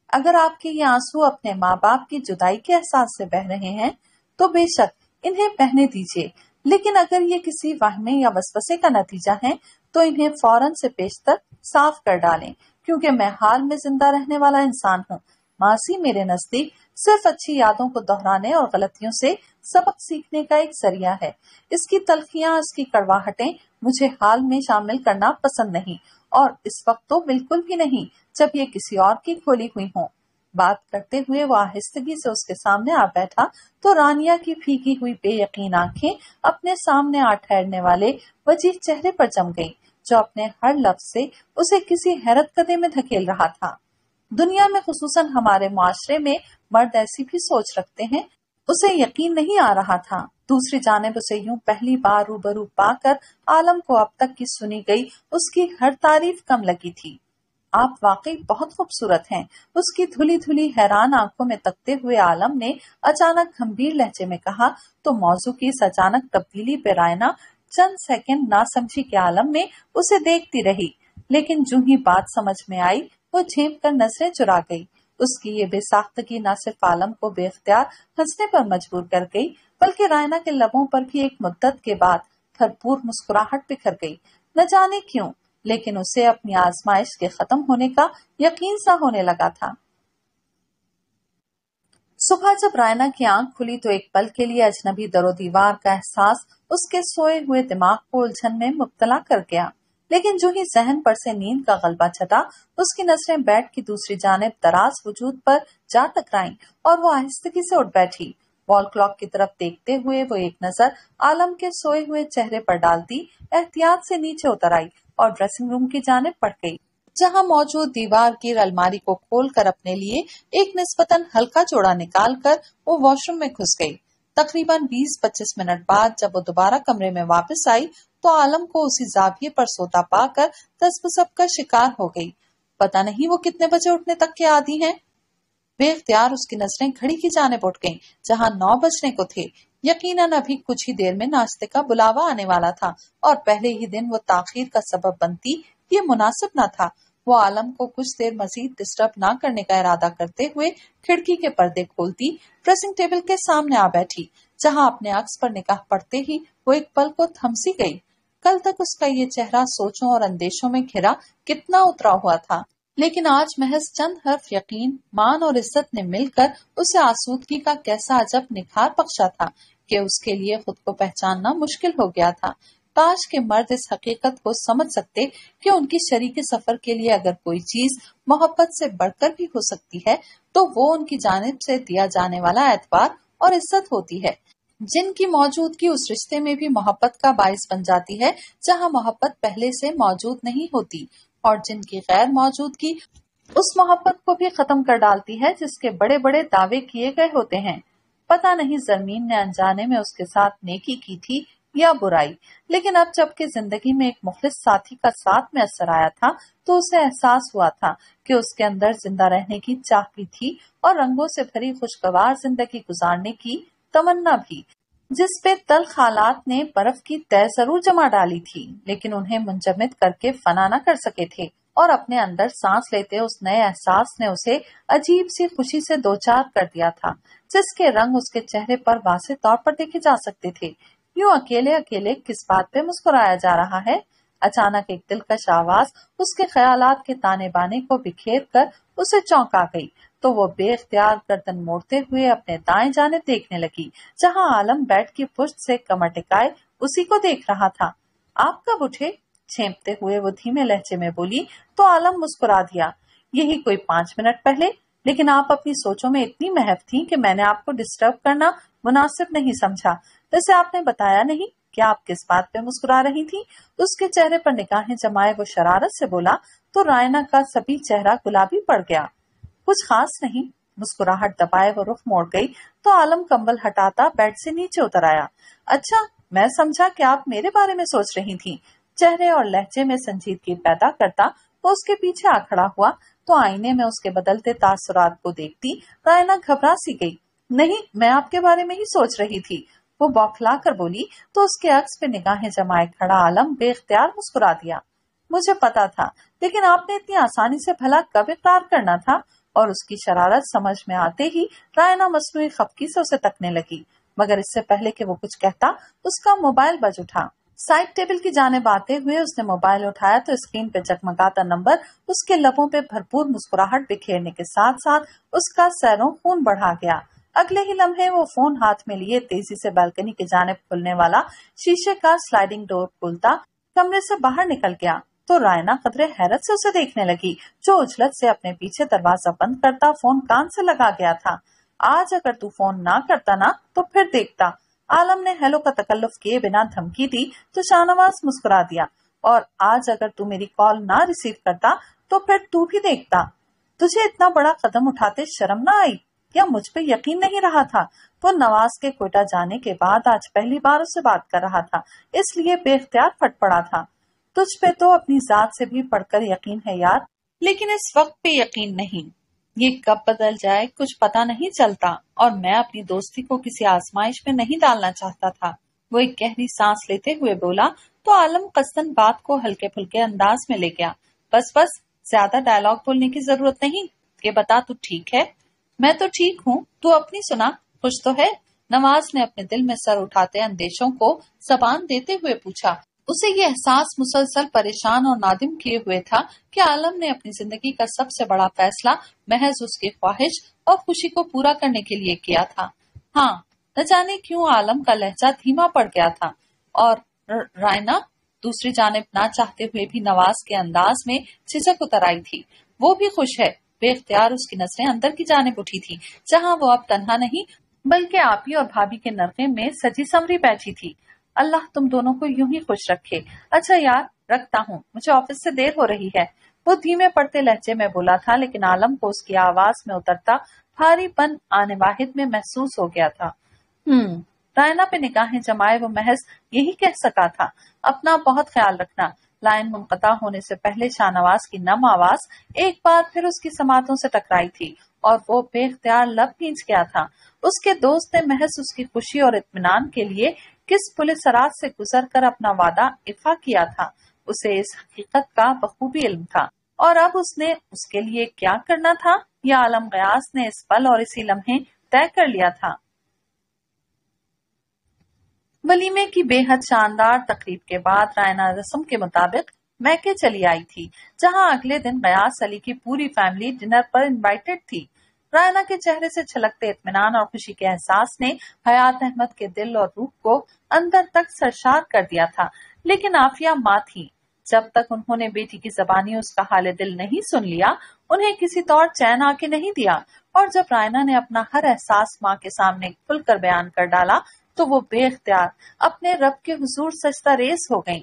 اگر آپ کے یہ آنسو اپنے ماں باپ کی جدائی کے احساس سے بہ رہے ہیں، تو بے شک انہیں بہنے دیجیے لیکن اگر یہ کسی واہمے یا وسوسے کا نتیجہ ہے، تو انہیں فوراً سے پیشتر صاف کر ڈالیں۔ کیونکہ میں حال میں زندہ رہنے والا انسان ہوں۔ ماسی میرے نزدیک صرف اچھی یادوں کو دہرانے اور غلطیوں سے سبق سیکھنے کا ایک ذریعہ ہے۔ اس کی تلخیاں، اس کی کڑواہٹیں مجھے حال میں شامل کرنا پسند نہیں اور اس وقت تو بالکل بھی نہیں جب یہ کسی اور کی کھولی ہوئی ہوں۔ بات کرتے ہوئے وہ آہستگی سے اس کے سامنے آ بیٹھا تو رانیا کی پھیکی ہوئی بے یقین آنکھیں اپنے سامنے آ ٹھہرنے والے وجیح چہرے پر جم گئی جو اپنے ہر لفظ سے اسے کسی حیرت قدے میں دھکیل رہا تھا۔ دنیا میں خصوصاً ہمارے معاشرے میں مرد ایسی بھی سوچ رکھتے ہیں، اسے یقین نہیں آ رہا تھا۔ دوسری جانب اسے یوں پہلی بار روبرو پا کر عالم کو اب تک کی سنی گئی، اس کی ہر تعریف کم لگی تھی۔ آپ واقعی بہت خوبصورت ہیں۔ اس کی دھلی دھلی حیران آنکھوں میں تکتے ہوئے عالم نے اچانک گمبھیر لہجے میں کہا، تو موضوع کی اس اچانک تبدیلی پہ رائنا چند سیکنڈ نہ سمجھی کے عالم میں اسے دیکھتی رہی، لیکن جو ہی بات سمجھ میں آئی، وہ جھیپ کر نظریں چرا گئی۔ اس کی یہ بے ساختگی نہ صرف عالم کو بے اختیار ہنسنے پر مجبور کر گئی، بلکہ رائنا کے لبوں پر بھی ایک مدت کے بعد بھرپور مسکراہٹ بکھر گئی۔ نہ جانے کیوں، لیکن اسے اپنی آزمائش کے ختم ہونے کا یقین سا ہونے لگا تھا۔ صبح جب رائنا کی آنکھ کھلی تو ایک پل کے لیے اجنبی در و دیوار کا احساس اس کے سوئے ہوئے دماغ کو الجھن میں مبتلا کر گیا۔ لیکن جو ہی ذہن پر سے نیند کا غلبہ چھٹا اس کی نظریں بیٹھ کی دوسری جانب دراز وجود پر جا ٹکرائیں اور وہ آہستگی سے اٹھ بیٹھی۔ وال کلاک کی طرف دیکھتے ہوئے وہ ایک نظر عالم کے سوئے ہوئے چہرے پر ڈالتی احتیاط سے نیچے اتر آئی اور ڈریسنگ روم کی جانب پڑ گئی۔ جہاں موجود دیوار کی الماری کو کھول کر اپنے لیے ایک نسبتاً ہلکا جوڑا نکال کر وہ واش روم میں گھس گئی۔ تقریباً بیس پچیس منٹ بعد جب وہ دوبارہ کمرے میں واپس آئی تو عالم کو اسی زاویے پر سوتا پا کر تسب کا شکار ہو گئی۔ پتا نہیں وہ کتنے بجے اٹھنے تک کے عادی ہیں۔ بے اختیار اس کی نظریں گھڑی کی جانب اٹھ گئیں۔ جہاں نو بجنے کو تھے، یقیناً ابھی کچھ ہی دیر میں ناشتے کا بلاوا آنے والا تھا اور پہلے ہی دن وہ تاخیر کا سبب بنتی یہ مناسب نہ تھا۔ وہ عالم کو کچھ دیر مزید ڈسٹرب نہ کرنے کا ارادہ کرتے ہوئے کھڑکی کے پردے کھولتی ڈریسنگ ٹیبل کے سامنے آ بیٹھی۔ جہاں اپنے عکس پر نکاح پڑتے ہی وہ ایک پل کو تھمسی گئی۔ کل تک اس کا یہ چہرہ سوچوں اور اندیشوں میں گھرا کتنا اترا ہوا تھا۔ لیکن آج محض چند حرف یقین، مان اور عزت نے مل کر اسے آسودگی کا کیسا عجب نکھار بخشا تھا کہ اس کے لیے خود کو پہچاننا مشکل ہو گیا تھا۔ کاش کے مرد اس حقیقت کو سمجھ سکتے کہ ان کی شریک سفر کے لیے اگر کوئی چیز محبت سے بڑھ کر بھی ہو سکتی ہے، تو وہ ان کی جانب سے دیا جانے والا اعتبار اور عزت ہوتی ہے۔ جن کی موجودگی اس رشتے میں بھی محبت کا باعث بن جاتی ہے، جہاں محبت پہلے سے موجود نہیں ہوتی، اور جن کی غیر موجودگی اس محبت کو بھی ختم کر ڈالتی ہے، جس کے بڑے بڑے دعوے کیے گئے ہوتے ہیں۔ پتا نہیں زمین نے انجانے میں اس کے ساتھ نیکی کی تھی یا برائی۔ لیکن اب جبکہ زندگی میں ایک مخلص ساتھی کا ساتھ میں اثر آیا تھا، تو اسے احساس ہوا تھا کہ اس کے اندر زندہ رہنے کی چاہ بھی تھی اور رنگوں سے بھری خوشگوار زندگی گزارنے کی تمنا بھی، جس پہ تل خالات نے برف کی طے ضرور جمع ڈالی تھی، لیکن انہیں منجمد کر کے فنا نہ کر سکے تھے اور اپنے اندر سانس لیتے اس نئے احساس نے اسے عجیب سی خوشی سے دو چار کر دیا تھا، جس کے رنگ اس کے چہرے پر واضح طور پر دیکھے جا سکتے تھے۔ یوں اکیلے اکیلے کس بات پہ مسکرایا جا رہا ہے؟ اچانک ایک دلکش آواز اس کے خیالات کے تانے بانے کو بکھیر کر اسے چونکا گئی۔ تو وہ بے اختیار گردن موڑتے ہوئے اپنے دائیں جانے دیکھنے لگی، جہاں عالم بیٹھ کی پشت سے کمر ٹکائے اسی کو دیکھ رہا تھا۔ آپ کب اٹھے؟ چھینپتے ہوئے وہ دھیمے لہجے میں بولی، تو عالم مسکرا دیا۔ یہی کوئی پانچ منٹ پہلے؟ لیکن آپ اپنی سوچوں میں اتنی محف تھی کہ میں نے آپ کو ڈسٹرب کرنا مناسب نہیں سمجھا۔ جیسے آپ نے بتایا نہیں کیا آپ کس بات پہ مسکرا رہی تھی اس کے چہرے پر نکاہیں جمائے وہ شرارت سے بولا، تو رائنا کا سبھی چہرہ گلابی پڑ گیا۔ کچھ خاص نہیں، مسکراہٹ دبائے وہ رخ موڑ گئی، تو عالم کمبل ہٹاتا بیڈ سے نیچے اتر آیا۔ اچھا میں سمجھا کہ آپ میرے بارے میں سوچ رہی تھی چہرے اور لہجے میں سنجیدگی پیدا کرتا، وہ اس کے پیچھے آ کھڑا ہوا، تو آئینے میں اس کے بدلتے تاثرات کو دیکھتی، رائنا گھبرا سی گئی۔ نہیں، میں آپ کے بارے میں ہی سوچ رہی تھی۔ وہ بوکھلا کر بولی تو اس کے عکس پہ نگاہیں جمائے کھڑا عالم بے اختیار مسکرا دیا۔ مجھے پتا تھا، لیکن آپ نے اتنی آسانی سے بھلا کب اقرار کرنا تھا؟ اور اس کی شرارت سمجھ میں آتے ہی رائنا مصنوعی خفکی سے اسے تکنے لگی۔ مگر اس سے پہلے کہ وہ کچھ کہتا، اس کا موبائل بج اٹھا۔ سائڈ ٹیبل کی جانب آتے ہوئے اس نے موبائل اٹھایا تو اسکرین پہ جگمگاتا نمبر اس کے لبوں پہ بھرپور مسکراہٹ بکھیرنے کے ساتھ ساتھ اس کا سیروں خون بڑھا گیا۔ اگلے ہی لمحے وہ فون ہاتھ میں لیے تیزی سے بالکنی کی جانب کھلنے والا شیشے کا سلائڈنگ ڈور کھولتا کمرے سے باہر نکل گیا تو رائنا قدرے حیرت سے اسے دیکھنے لگی، جو اجلت سے اپنے پیچھے دروازہ بند کرتا فون کان سے لگا گیا تھا۔ آج اگر تو فون نہ کرتا نا تو پھر دیکھتا۔ عالم نے ہیلو کا تکلف کیے بنا دھمکی دی تو شاہنواز مسکرا دیا۔ اور آج اگر تو میری کال نہ ریسیو کرتا تو پھر تو بھی دیکھتا۔ تجھے اتنا بڑا قدم اٹھاتے شرم نہ آئی؟ یا مجھ پہ یقین نہیں رہا تھا؟ وہ نواز کے کوئٹہ جانے کے بعد آج پہلی بار اس سے بات کر رہا تھا، اس لیے بے اختیار پھٹ پڑا تھا۔ تجھ پہ تو اپنی ذات سے بھی پڑھ کر یقین ہے یار، لیکن اس وقت پہ یقین نہیں۔ یہ کب بدل جائے کچھ پتا نہیں چلتا، اور میں اپنی دوستی کو کسی آزمائش میں نہیں ڈالنا چاہتا تھا۔ وہ ایک گہری سانس لیتے ہوئے بولا، تو عالم قصدن بات کو ہلکے پھلکے انداز میں لے گیا۔ بس بس، زیادہ ڈائلگ بولنے کی ضرورت نہیں کہ بتا تو ٹھیک ہے۔ میں تو ٹھیک ہوں، تو اپنی سنا، خوش تو ہے۔ نواز نے اپنے دل میں سر اٹھاتے اندیشوں کو زبان دیتے ہوئے پوچھا، اسے یہ احساس مسلسل پریشان اور نادم کیے ہوئے تھا کہ عالم نے اپنی زندگی کا سب سے بڑا فیصلہ محض اس کی خواہش اور خوشی کو پورا کرنے کے لیے کیا تھا۔ ہاں نہ جانے کیوں عالم کا لہجہ دھیما پڑ گیا تھا اور رائنا دوسری جانب نہ چاہتے ہوئے بھی نواز کے انداز میں جھجک اتر آئی تھی۔ وہ بھی خوش ہے۔ بے اختیار اس کی نظریں اندر کی جانب اٹھی تھی جہاں وہ اب تنہا نہیں، بلکہ آپی اور بھابھی کے نرقے میں سجی سمری بیٹھی تھی۔ اللہ تم دونوں کو یوں ہی خوش رکھے۔ اچھا یار، رکھتا ہوں، مجھے آفس سے دیر ہو رہی ہے۔ وہ دھیمے پڑتے لہجے میں بولا تھا، لیکن عالم کو اس کی آواز میں اترتا بھاری پن آنے واحد میں محسوس ہو گیا تھا۔ ہوں رائنا پہ نگاہیں جمائے وہ محض یہی کہہ سکا تھا، اپنا بہت خیال رکھنا۔ لائن منقطع ہونے سے پہلے شاہ نواز کی نم آواز ایک بار پھر اس کی سماعتوں سے ٹکرائی تھی اور وہ بے اختیار لب پینچ گیا تھا۔ اس کے دوست نے محض اس کی خوشی اور اطمینان کے لیے کس پولیس سراج سے گزر کر اپنا وعدہ افا کیا تھا۔ اسے اس حقیقت کا بخوبی علم تھا۔ اور اب اس نے اس کے لیے کیا کرنا تھا؟ یا عالم غیاس نے اس پل اور اسی لمحے طے کر لیا تھا۔ ولیمے کی بے حد شاندار تقریب کے بعد رائنا رسم کے مطابق میکے چلی آئی تھی، جہاں اگلے دن غیاس علی کی پوری فیملی ڈنر پر انوائٹڈ تھی۔ رائنا کے چہرے سے چھلکتے اطمینان اور خوشی کے احساس نے حیات احمد کے دل اور روح کو اندر تک سرشار کر دیا تھا، لیکن آفیہ ماں تھی۔ جب تک انہوں نے بیٹی کی زبانی اس کا حال دل نہیں سن لیا، انہیں کسی طور چین آ کے نہیں دیا۔ اور جب رائنا نے اپنا ہر احساس ماں کے سامنے کھل کر بیان کر ڈالا تو وہ بے اختیار اپنے رب کے حضور سجدہ ریز ہو گئیں۔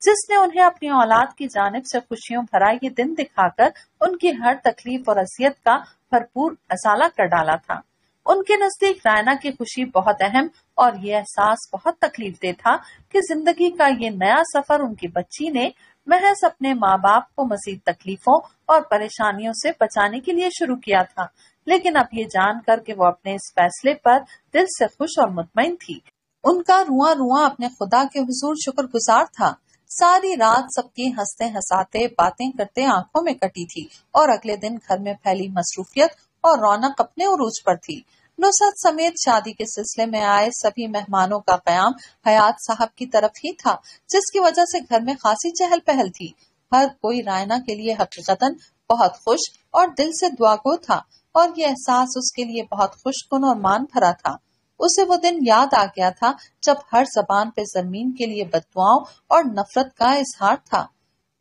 جس نے انہیں اپنی اولاد کی جانب سے خوشیوں بھرا یہ دن دکھا کر ان کی ہر تکلیف اور اذیت کا بھرپور ازالہ کر ڈالا تھا۔ ان کے نزدیک رائنا کی خوشی بہت اہم اور یہ احساس بہت تکلیف دہ تھا کہ زندگی کا یہ نیا سفر ان کی بچی نے محض اپنے ماں باپ کو مزید تکلیفوں اور پریشانیوں سے بچانے کے لیے شروع کیا تھا۔ لیکن اب یہ جان کر کہ وہ اپنے اس فیصلے پر دل سے خوش اور مطمئن تھی۔ ان کا رواں رواں اپنے خدا کے حضور شکر گزار تھا۔ ساری رات سب کی ہنستے ہنساتے باتیں کرتے آنکھوں میں کٹی تھی اور اگلے دن گھر میں پھیلی مصروفیت اور رونق اپنے عروج پر تھی۔ نصرت سمیت شادی کے سلسلے میں آئے سبھی مہمانوں کا قیام حیات صاحب کی طرف ہی تھا، جس کی وجہ سے گھر میں خاصی چہل پہل تھی۔ ہر کوئی رائنا کے لیے حقیقت بہت خوش اور دل سے دعا گو تھا اور یہ احساس اس کے لیے بہت خوش کن اور مان بھرا تھا۔ اسے وہ دن یاد آ گیا تھا جب ہر زبان پہ زمین کے لیے بدواؤں اور نفرت کا اظہار تھا۔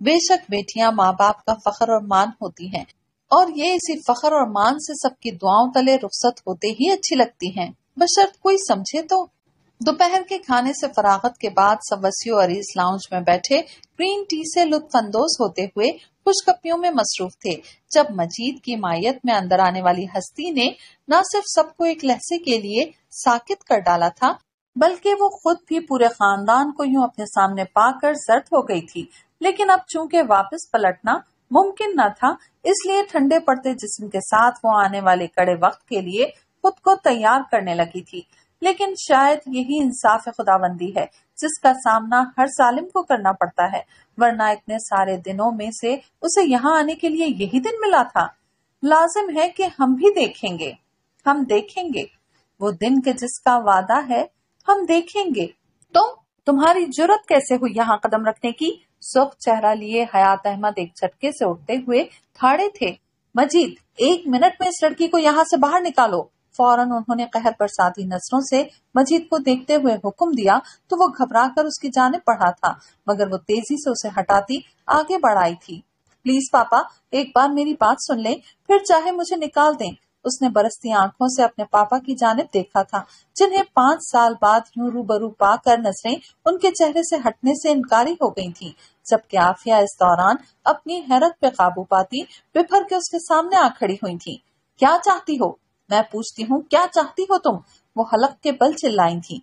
بے شک بیٹیاں ماں باپ کا فخر اور مان ہوتی ہیں اور یہ اسی فخر اور مان سے سب کی دعاؤں تلے رخصت ہوتے ہی اچھی لگتی ہیں۔ بشرط کوئی سمجھے تو۔ دوپہر کے کھانے سے فراغت کے بعد سب وسیع عریض لاؤنج میں بیٹھے گرین ٹی سے لطف اندوز ہوتے ہوئے خوش کپیوں میں مصروف تھے۔ جب مجید کی مائیت میں اندر آنے والی ہستی نے نہ صرف سب کو ایک لہسے کے لیے ساکت کر ڈالا تھا، بلکہ وہ خود بھی پورے خاندان کو یوں اپنے سامنے پا کر زرد ہو گئی تھی۔ لیکن اب چونکہ واپس پلٹنا ممکن نہ تھا، اس لیے ٹھنڈے پڑتے جسم کے ساتھ وہ آنے والے کڑے وقت کے لیے خود کو تیار کرنے لگی تھی۔ لیکن شاید یہی انصاف خدا بندی ہے، جس کا سامنا ہر سالم کو کرنا پڑتا ہے، ورنہ اتنے سارے دنوں میں سے اسے یہاں آنے کے لیے یہی دن ملا تھا۔ لازم ہے کہ ہم بھی دیکھیں گے۔ ہم دیکھیں گے۔ وہ دن کے جس کا وعدہ ہے، ہم دیکھیں گے۔ تم، تمہاری جرت کیسے ہوئی یہاں قدم رکھنے کی؟ سخت چہرہ لیے حیات احمد ایک جھٹکے سے اٹھتے ہوئے تھاڑے تھے۔ مجید، ایک منٹ میں اس لڑکی کو یہاں سے باہر نکالو۔ فوراً انہوں نے قہر پر نظروں سے مجید کو دیکھتے ہوئے حکم دیا تو وہ گھبرا کر اس کی جانب پڑھا تھا، مگر وہ تیزی سے اسے ہٹاتی آگے بڑھائی تھی۔ پلیز پاپا، ایک بار میری بات سن لیں، پھر چاہے مجھے نکال دیں۔ اس نے برستی آنکھوں سے اپنے پاپا کی جانب دیکھا تھا، جنہیں پانچ سال بعد یوں رو برو پا کر نظریں ان کے چہرے سے ہٹنے سے انکاری ہو گئی تھی جبکہ آفیہ اس دوران اپنی حیرت پہ قابو پاتی بفر کے اس کے سامنے آ کھڑی ہوئی تھی کیا چاہتی ہو؟ میں پوچھتی ہوں، کیا چاہتی ہو تم؟ وہ حلق کے بل چلائی تھی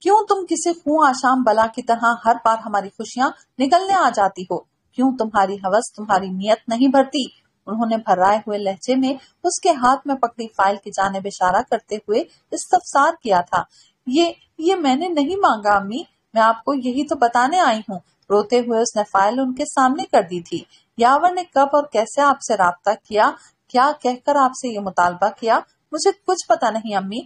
کیوں تم کسی خون آشام بلا کی طرح ہر بار ہماری خوشیاں نکلنے آ جاتی ہو؟ کیوں تمہاری حوث تمہاری نیت نہیں بھرتی انہوں نے بھرائے ہوئے لہجے میں اس کے ہاتھ میں پکڑی فائل کی جانب اشارہ کرتے ہوئے استفسار کیا تھا۔ یہ یہ میں نے نہیں مانگا امی، میں آپ کو یہی تو بتانے آئی ہوں۔ روتے ہوئے اس نے فائل ان کے سامنے کر دی تھی۔ یاور نے کب اور کیسے آپ سے رابطہ کیا؟ کیا کہہ کر آپ سے یہ مطالبہ کیا؟ مجھے کچھ پتا نہیں، امی۔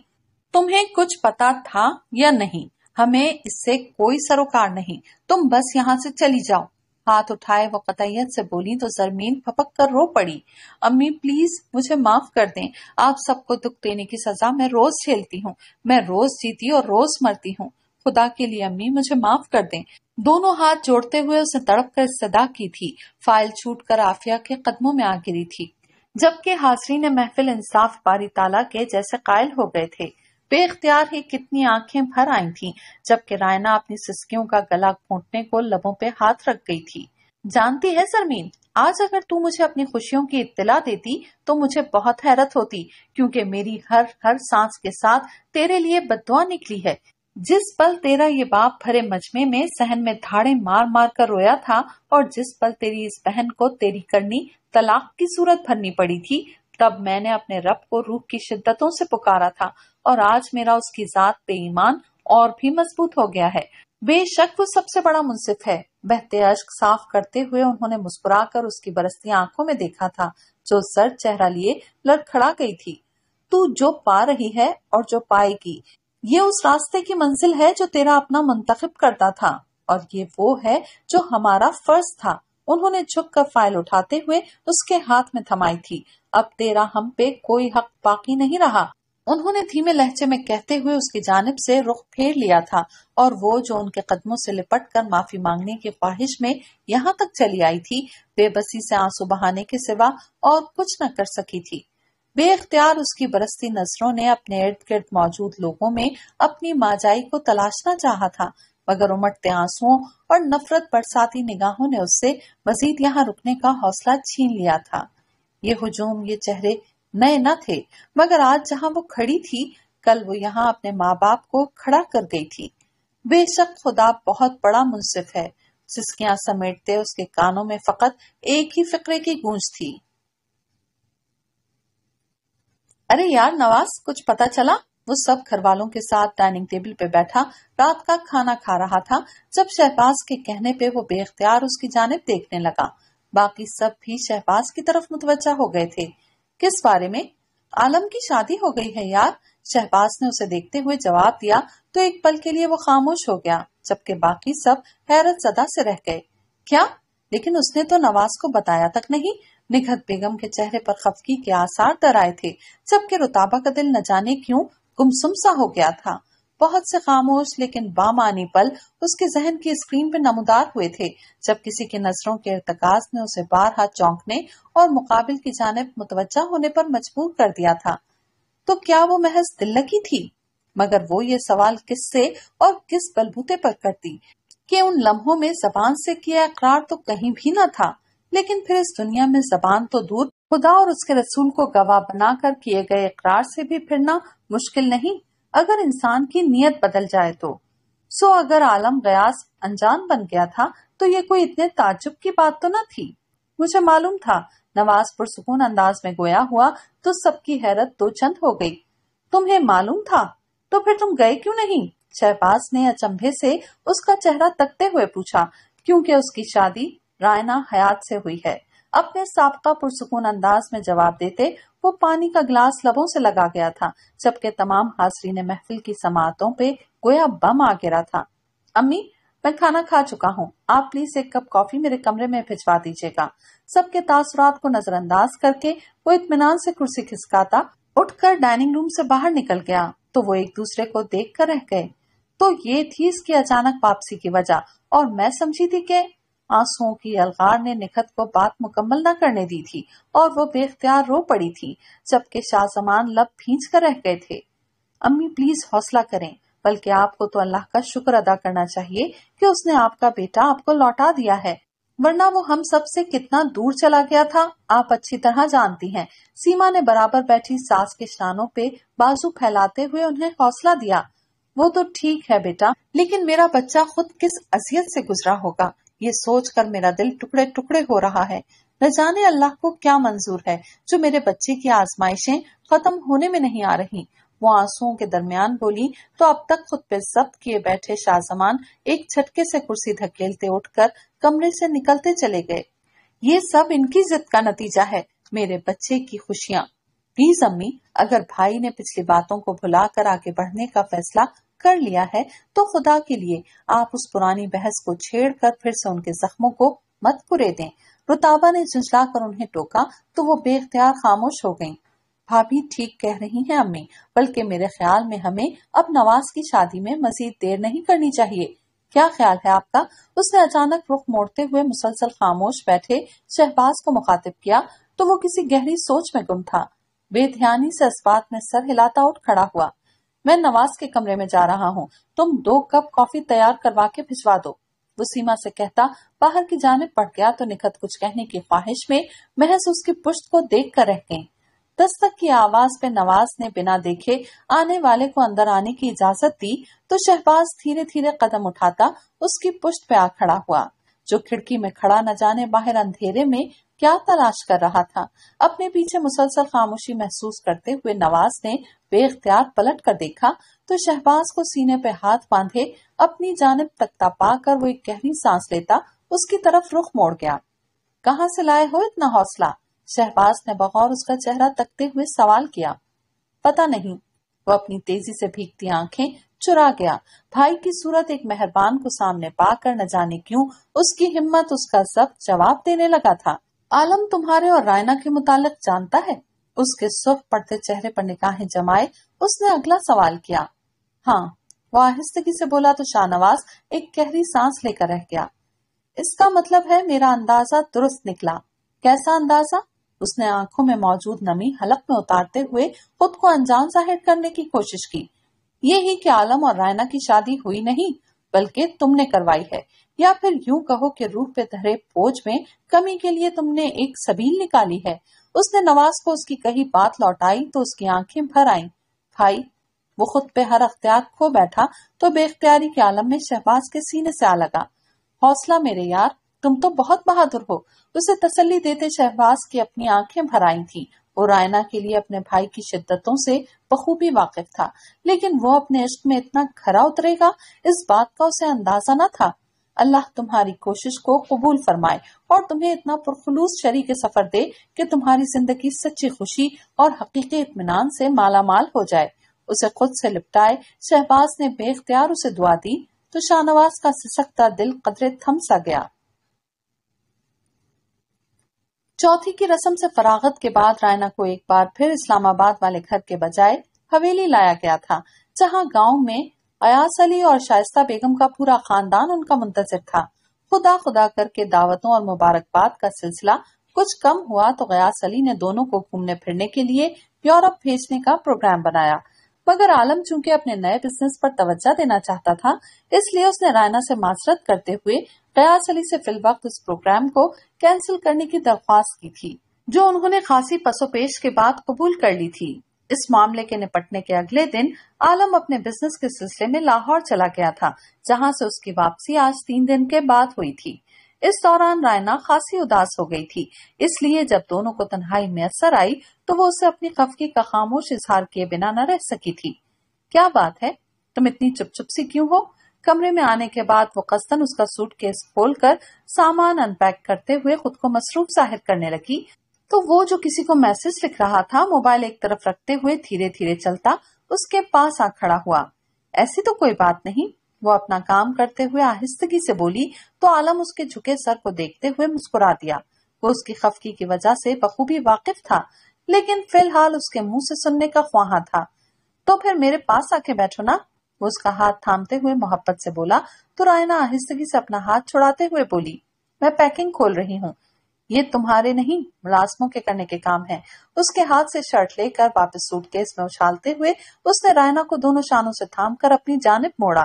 تمہیں کچھ پتا تھا یا نہیں؟ ہمیں اس سے کوئی سروکار نہیں۔ تم بس یہاں سے چلی جاؤ۔ ہاتھ اٹھائے وہ قطعیت سے بولی تو زرمین پھپک کر رو پڑی۔ امی، پلیز مجھے معاف کر دیں۔ آپ سب کو دکھ دینے کی سزا میں روز جھیلتی ہوں۔ میں روز جیتی اور روز مرتی ہوں۔ خدا کے لیے امی، مجھے معاف کر دیں۔ دونوں ہاتھ جوڑتے ہوئے اسے تڑپ کر صدا کی تھی۔ فائل چھوٹ کر آفیہ کے قدموں میں آ گری تھی۔ جبکہ حاضری نے محفل انصاف پاری تالا کے جیسے قائل ہو گئے تھے۔ بے اختیار ہی کتنی آنکھیں بھر آئی تھیں، جبکہ رائنا اپنی سسکیوں کا گلا گھونٹنے کو لبوں پہ ہاتھ رکھ گئی تھی۔ جانتی ہے سرمین، آج اگر تو مجھے اپنی خوشیوں کی اطلاع دیتی تو مجھے بہت حیرت ہوتی، کیونکہ میری ہر ہر سانس کے ساتھ تیرے لیے بدوا نکلی ہے۔ جس پل تیرا یہ باپ بھرے مجمے میں سہن میں دھاڑے مار مار کر رویا تھا، اور جس پل تیری اس بہن کو تیری کرنی طلاق کی صورت بھرنی پڑی تھی، تب میں نے اپنے رب کو روح کی شدتوں سے پکارا تھا اور آج میرا اس کی ذات پہ ایمان اور بھی مضبوط ہو گیا ہے۔ بے شک وہ سب سے بڑا منصف ہے۔ بہتے اشک صاف کرتے ہوئے انہوں نے مسکرا کر اس کی برستی آنکھوں میں دیکھا تھا، جو سر چہرہ لیے لڑکھڑا گئی تھی۔ تو جو پا رہی ہے اور جو پائے گی، یہ اس راستے کی منزل ہے جو تیرا اپنا منتخب کرتا تھا۔ اور یہ وہ ہے جو ہمارا فرض تھا۔ انہوں نے جھک کر فائل اٹھاتے ہوئے اس کے ہاتھ میں تھمائی تھی۔ اب تیرا ہم پہ کوئی حق باقی نہیں رہا۔ انہوں نے دھیمے لہجے میں کہتے ہوئے اس کی جانب سے رخ پھیر لیا تھا اور وہ جو ان کے قدموں سے لپٹ کر معافی مانگنے کی خواہش میں یہاں تک چلی آئی تھی، بے بسی سے آنسو بہانے کے سوا اور کچھ نہ کر سکی تھی۔ بے اختیار اس کی برستی نظروں نے اپنے ارد گرد موجود لوگوں میں اپنی ماجائی کو تلاشنا چاہا تھا۔ مگر امٹتے آنسو اور نفرت برساتی نگاہوں نے اس سے مزید یہاں رکنے کا حوصلہ چھین لیا تھا۔ یہ ہجوم، یہ چہرے نئے نہ تھے، مگر آج جہاں وہ کھڑی تھی، کل وہ یہاں اپنے ماں باپ کو کھڑا کر گئی تھی۔ بے شک خدا بہت بڑا منصف ہے سسکیاں سمیٹتے اس کے کانوں میں فقط ایک ہی فکرے کی گونج تھی۔ ارے یار نواز، کچھ پتا چلا؟ وہ سب گھر والوں کے ساتھ ڈائننگ ٹیبل پہ بیٹھا، رات کا کھانا کھا رہا تھا، جب شہباز کے کہنے پہ وہ بے اختیار اس کی جانب دیکھنے لگا۔ باقی سب بھی شہباز کی طرف متوجہ ہو گئے تھے۔ کس بارے میں؟ عالم کی شادی ہو گئی ہے یار۔ شہباز نے اسے دیکھتے ہوئے جواب دیا، تو ایک پل کے لیے وہ خاموش ہو گیا، جبکہ باقی سب حیرت زدہ سے رہ گئے۔ کیا؟ لیکن اس نے تو نواز کو بتایا تک نہیں، نگہت بیگم کے چہرے پر خفکی کے آثار در آئے تھے، جبکہ رتابہ کا دل نہ جانے کیوں گمسم سا ہو گیا تھا۔ بہت سے خاموش لیکن بامانی پل اس کے ذہن کی اسکرین پہ نمودار ہوئے تھے۔ جب کسی کی نظروں کے ارتکاز نے اسے بار ہاتھ چونکنے اور مقابل کی جانب متوجہ ہونے پر مجبور کر دیا تھا۔ تو کیا وہ محض دل لگی تھی؟ مگر وہ یہ سوال کس سے اور کس بلبوتے پر کرتی کہ ان لمحوں میں زبان سے کیا اقرار تو کہیں بھی نہ تھا، لیکن پھر اس دنیا میں زبان تو دور خدا اور اس کے رسول کو گواہ بنا کر کیے گئے اقرار سے بھی پھرنا مشکل نہیں، اگر انسان کی نیت بدل جائے تو۔ سو اگر عالم گیاس انجان بن گیا تھا، تو یہ کوئی اتنے تعجب کی بات تو نہ تھی۔ مجھے معلوم تھا نواز پرسکون انداز میں گویا ہوا تو سب کی حیرت دو چند ہو گئی۔ تمہیں معلوم تھا؟ تو پھر تم گئے کیوں نہیں؟ شہباز نے اچمبے سے اس کا چہرہ تکتے ہوئے پوچھا کیونکہ اس کی شادی رائنا حیات سے ہوئی ہے؟ اپنے سابقہ پرسکون انداز میں جواب دیتے وہ پانی کا گلاس لبوں سے لگا گیا تھا، جبکہ تمام حاضرین محفل کی سماعتوں پہ گویا بم آ گرا تھا۔ امی، میں کھانا کھا چکا ہوں۔ آپ پلیز ایک کپ کافی میرے کمرے میں بھجوا دیجیے گا۔ سب کے تاثرات کو نظر انداز کر کے وہ اطمینان سے کرسی کھسکاتا اٹھ کر ڈائننگ روم سے باہر نکل گیا۔ تو وہ ایک دوسرے کو دیکھ کر رہ گئے۔ تو یہ تھی اس کی اچانک واپسی کی وجہ، اور میں سمجھی تھی کہ آنسو کی الغار نے نکھت کو بات مکمل نہ کرنے دی تھی اور وہ بے اختیار رو پڑی تھی، جبکہ شاہ زمان لب بھینچ کر رہ گئے تھے۔ امی پلیز حوصلہ کریں، بلکہ آپ کو تو اللہ کا شکر ادا کرنا چاہیے کہ اس نے آپ کا بیٹا آپ کو لوٹا دیا ہے۔ ورنہ وہ ہم سب سے کتنا دور چلا گیا تھا، آپ اچھی طرح جانتی ہیں۔ سیما نے برابر بیٹھی ساس کے شانوں پہ بازو پھیلاتے ہوئے انہیں حوصلہ دیا۔ وہ تو ٹھیک ہے بیٹا، لیکن میرا بچہ خود کس اذیت سے گزرا ہوگا؟ یہ سوچ کر میرا دل ٹکڑے ٹکڑے ہو رہا ہے۔ نہ جانے اللہ کو کیا منظور ہے۔ جو میرے بچے کی آزمائشیں ختم ہونے میں نہیں آ رہی۔ وہ آنسو کے درمیان بولی، تو اب تک خود پہ ضبط کیے بیٹھے شاہ زمان ایک چھٹکے سے کرسی دھکیلتے اٹھ کر کمرے سے نکلتے چلے گئے۔ یہ سب ان کی ضد کا نتیجہ ہے، میرے بچے کی خوشیاں۔ پلیز امی، اگر بھائی نے پچھلی باتوں کو بھلا کر آگے بڑھنے کا فیصلہ کر لیا ہے تو خدا کے لیے آپ اس پرانی بحث کو چھیڑ کر پھر سے ان کے زخموں کو مت پورے دیں۔ رتابا نے جھنجلا کر انہیں ٹوکا تو وہ بے اختیار خاموش ہو گئیں۔ بھابھی ٹھیک کہہ رہی ہیں امی، بلکہ میرے خیال میں ہمیں اب نواز کی شادی میں مزید دیر نہیں کرنی چاہیے۔ کیا خیال ہے آپ کا؟ اس نے اچانک رخ موڑتے ہوئے مسلسل خاموش بیٹھے، شہباز کو مخاطب کیا تو وہ کسی گہری سوچ میں گم تھا۔ بے دھیانی سے اس بات میں سر ہلاتا اٹھ کھڑا ہوا۔ میں نواز کے کمرے میں جا رہا ہوں۔ تم دو کپ کافی تیار کروا کے بھجوا دو۔ وہ سیما سے کہتا، باہر کی جانب پڑ گیا تو نکھت کچھ کہنے کی خواہش میں محض اس کی پشت کو دیکھ کر رہ گئی دستک کی آواز پہ نواز نے بنا دیکھے آنے والے کو اندر آنے کی اجازت دی تو شہباز دھیرے دھیرے قدم اٹھاتا، اس کی پشت پہ آ کھڑا ہوا۔ جو کھڑکی میں کھڑا نہ جانے باہر اندھیرے میں کیا تلاش کر رہا تھا۔ اپنے پیچھے مسلسل خاموشی محسوس کرتے ہوئے نواز نے بے اختیار پلٹ کر دیکھا تو شہباز کو سینے پہ ہاتھ باندھے اپنی جانب تکتا پا کر وہ ایک گہری سانس لیتا، اس کی طرف رخ موڑ گیا۔ کہاں سے لائے ہو اتنا حوصلہ؟ شہباز نے بغور اس کا چہرہ تکتے ہوئے سوال کیا۔ پتا نہیں وہ اپنی تیزی سے بھیگتی آنکھیں چرا گیا۔ بھائی کی صورت ایک مہربان کو سامنے پا کر نہ جانے کیوں اس کی ہمت، اس کا سب جواب دینے لگا تھا۔ عالم تمہارے اور رائنا کے متعلق جانتا ہے؟ اس کے سرخ پڑتے چہرے پر نکاہیں جمائے اس نے اگلا سوال کیا۔ ہاں وہ آہستگی سے بولا تو شاہ نواز ایک گہری سانس لے کر رہ گیا۔ اس کا مطلب ہے میرا اندازہ درست نکلا۔ کیسا اندازہ؟ اس نے آنکھوں میں موجود نمی حلق میں اتارتے ہوئے خود کو انجان ظاہر کرنے کی کوشش کی۔ یہی کہ عالم اور رائنا کی شادی ہوئی نہیں، بلکہ تم نے کروائی ہے۔ یا پھر یوں کہو کہ روح پہ تہرے پوج میں کمی کے لیے تم نے ایک سبیل نکالی ہے۔ اس نے نواز کو اس کی کہی بات لوٹائی تو اس کی آنکھیں بھر آئیں۔ بھائی، وہ خود پہ ہر اختیار کھو بیٹھا تو بے اختیاری کے عالم میں شہباز کے سینے سے آ لگا۔ حوصلہ میرے یار تم تو بہت بہادر ہو۔ اسے تسلی دیتے شہباز کی اپنی آنکھیں بھر آئی تھی وہ رائنا کے لیے اپنے بھائی کی شدتوں سے بخوبی واقف تھا۔ لیکن وہ اپنے عشق میں اتنا کھرا اترے گا، اس بات کا اسے اندازہ نہ تھا۔ اللہ تمہاری کوشش کو قبول فرمائے اور تمہیں اتنا پرخلوص شریک سفر دے کہ تمہاری زندگی سچی خوشی اور حقیقی اطمینان سے مالا مال ہو جائے۔ اسے خود سے لپٹائے شہباز نے بے اختیار اسے دعا دی تو شاہ نواز کا سسکتا دل قدرے تھم سا گیا۔ چوتھی کی رسم سے فراغت کے بعد رائنا کو ایک بار پھر اسلام آباد والے گھر کے بجائے حویلی لایا گیا تھا، جہاں گاؤں میں ایاس علی اور شائستہ بیگم کا پورا خاندان ان کا منتظر تھا۔ خدا خدا کر کے دعوتوں اور مبارکباد کا سلسلہ کچھ کم ہوا تو غیاس علی نے دونوں کو گھومنے پھرنے کے لیے یورپ بھیجنے کا پروگرام بنایا۔ مگر عالم چونکہ اپنے نئے بزنس پر توجہ دینا چاہتا تھا، اس لیے اس نے رائنا سے معذرت کرتے ہوئے قیاس علی سے فی الوقت اس پروگرام کو کینسل کرنے کی درخواست کی تھی، جو انہوں نے خاصی پسو پیش کے بعد قبول کر لی تھی۔ اس معاملے کے نپٹنے کے اگلے دن عالم اپنے بزنس کے سلسلے میں لاہور چلا گیا تھا، جہاں سے اس کی واپسی آج تین دن کے بعد ہوئی تھی۔ اس دوران رائنا خاصی اداس ہو گئی تھی۔ اس لیے جب دونوں کو تنہائی میسر آئی، تو وہ اسے اپنی خفکی کا خاموش اظہار کیے بنا نہ رہ سکی تھی۔ کیا بات ہے؟ تم اتنی چپ چپ سی کیوں ہو؟ کمرے میں آنے کے بعد وہ قصدن اس کا سوٹ کیس کھول کر سامان ان پیک کرتے ہوئے خود کو مصروف ظاہر کرنے لگی۔ تو وہ جو کسی کو میسج لکھ رہا تھا، موبائل ایک طرف رکھتے ہوئے دھیرے دھیرے چلتا اس کے پاس آ کھڑا ہوا۔ ایسی تو کوئی بات نہیں۔ وہ اپنا کام کرتے ہوئے آہستگی سے بولی، تو عالم اس کے جھکے سر کو دیکھتے ہوئے مسکرا دیا۔ وہ اس کی خفکی کی وجہ سے بخوبی واقف تھا، لیکن فی الحال اس کے منہ سے سننے کا خواہاں تھا۔ تو پھر میرے پاس آ کے بیٹھو نا۔ وہ اس کا ہاتھ تھامتے ہوئے محبت سے بولا، تو رائنا آہستگی سے اپنا ہاتھ چھڑاتے ہوئے بولی، میں پیکنگ کھول رہی ہوں۔ یہ تمہارے نہیں ملازموں کے کرنے کے کام ہے اس کے ہاتھ سے شرٹ لے کر واپس سوٹ کیس میں اچھالتے ہوئے اس نے رائنا کو دونوں شانوں سے تھام کر اپنی جانب موڑا۔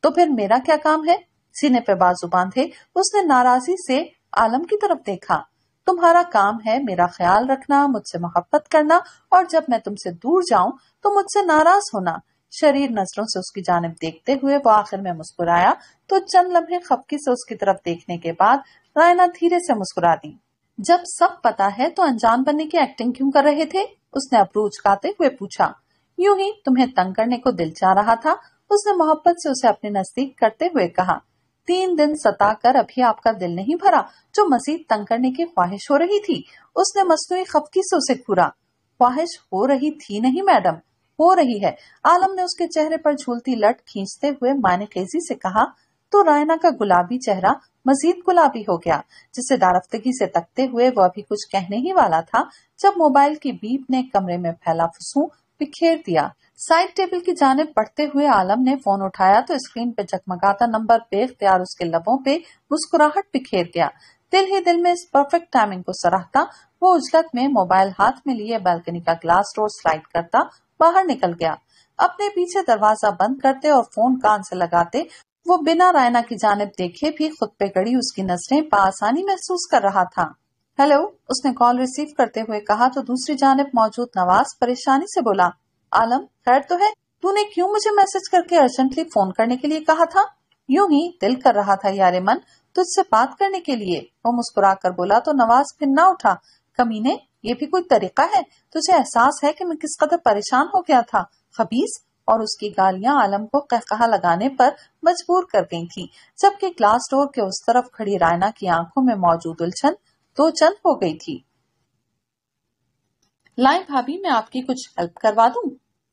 تو پھر میرا کیا کام ہے؟ سینے پہ بازو باندھے اس نے ناراضی سے عالم کی طرف دیکھا۔ تمہارا کام ہے میرا خیال رکھنا، مجھ سے محبت کرنا، اور جب میں تم سے دور جاؤں تو مجھ سے ناراض ہونا۔ شریر نظروں سے اس کی جانب دیکھتے ہوئے وہ آخر میں مسکرایا۔ تو چند لمحے خفکی سے اس کی طرف دیکھنے کے بعد رائنا دھیرے سے مسکرا دی۔ جب سب پتا ہے تو انجان بننے کی ایکٹنگ کیوں کر رہے تھے؟ اس نے اپروچ کاتے ہوئے پوچھا، یوں ہی تمہیں تنگ کرنے کو دل چاہ رہا تھا؟ اس نے محبت سے اسے اپنے نزدیک کرتے ہوئے کہا، تین دن ستا کر ابھی آپ کا دل نہیں بھرا جو مزید تنگ کرنے کی خواہش ہو رہی تھی۔ اس نے مصنوعی خفکی سے اسے کورا خواہش ہو رہی تھی نہیں میڈم، ہو رہی ہے۔ عالم نے اس کے چہرے پر جھولتی لٹ کھینچتے ہوئے معنی خیزی سے کہا، تو رائنا کا گلابی چہرہ مزید گلابی ہو گیا، جسے دارفتگی سے تکتے ہوئے وہ ابھی کچھ کہنے ہی والا تھا جب موبائل کی بیپ نے کمرے میں پھیلا فسوں بکھیر دیا۔ سائڈ ٹیبل کی جانب بڑھتے ہوئے عالم نے فون اٹھایا تو اسکرین پہ جگمگاتا نمبر بے اختیار اس کے لبوں پہ مسکراہٹ بکھیر گیا۔ دل ہی دل میں اس پرفیکٹ ٹائمنگ کو سراہتا، وہ اجلت میں موبائل ہاتھ میں لیے بالکنی کا گلاس ڈور سلائڈ کرتا باہر نکل گیا۔ اپنے پیچھے دروازہ بند کرتے اور فون کان سے لگاتے، وہ بنا رائنا کی جانب دیکھے بھی خود پہ گڑی اس کی نظریں بآسانی محسوس کر رہا تھا۔ ہیلو اس نے کال ریسیو کرتے ہوئے کہا تو دوسری جانب موجود نواز پریشانی سے بولا عالم، خیر تو ہے، تو نے کیوں مجھے میسج کر کے ارجنٹلی فون کرنے کے لیے کہا تھا؟ یوں ہی دل کر رہا تھا یار من، تجھ سے بات کرنے کے لیے۔ وہ مسکرا کر بولا، تو نواز پھر نہ اٹھا۔ کمینے یہ بھی کوئی طریقہ ہے؟ تجھے احساس ہے کہ میں کس قدر پریشان ہو گیا تھا؟ خبیص، اور اس کی گالیاں عالم کو کہا لگانے پر مجبور کر گئی تھی جبکہ گلاس ڈور کے اس طرف کھڑی رائنا کی آنکھوں میں موجود الجھن دو چند ہو گئی تھی۔ لائن بھابھی، میں آپ کی کچھ ہیلپ کروا دوں؟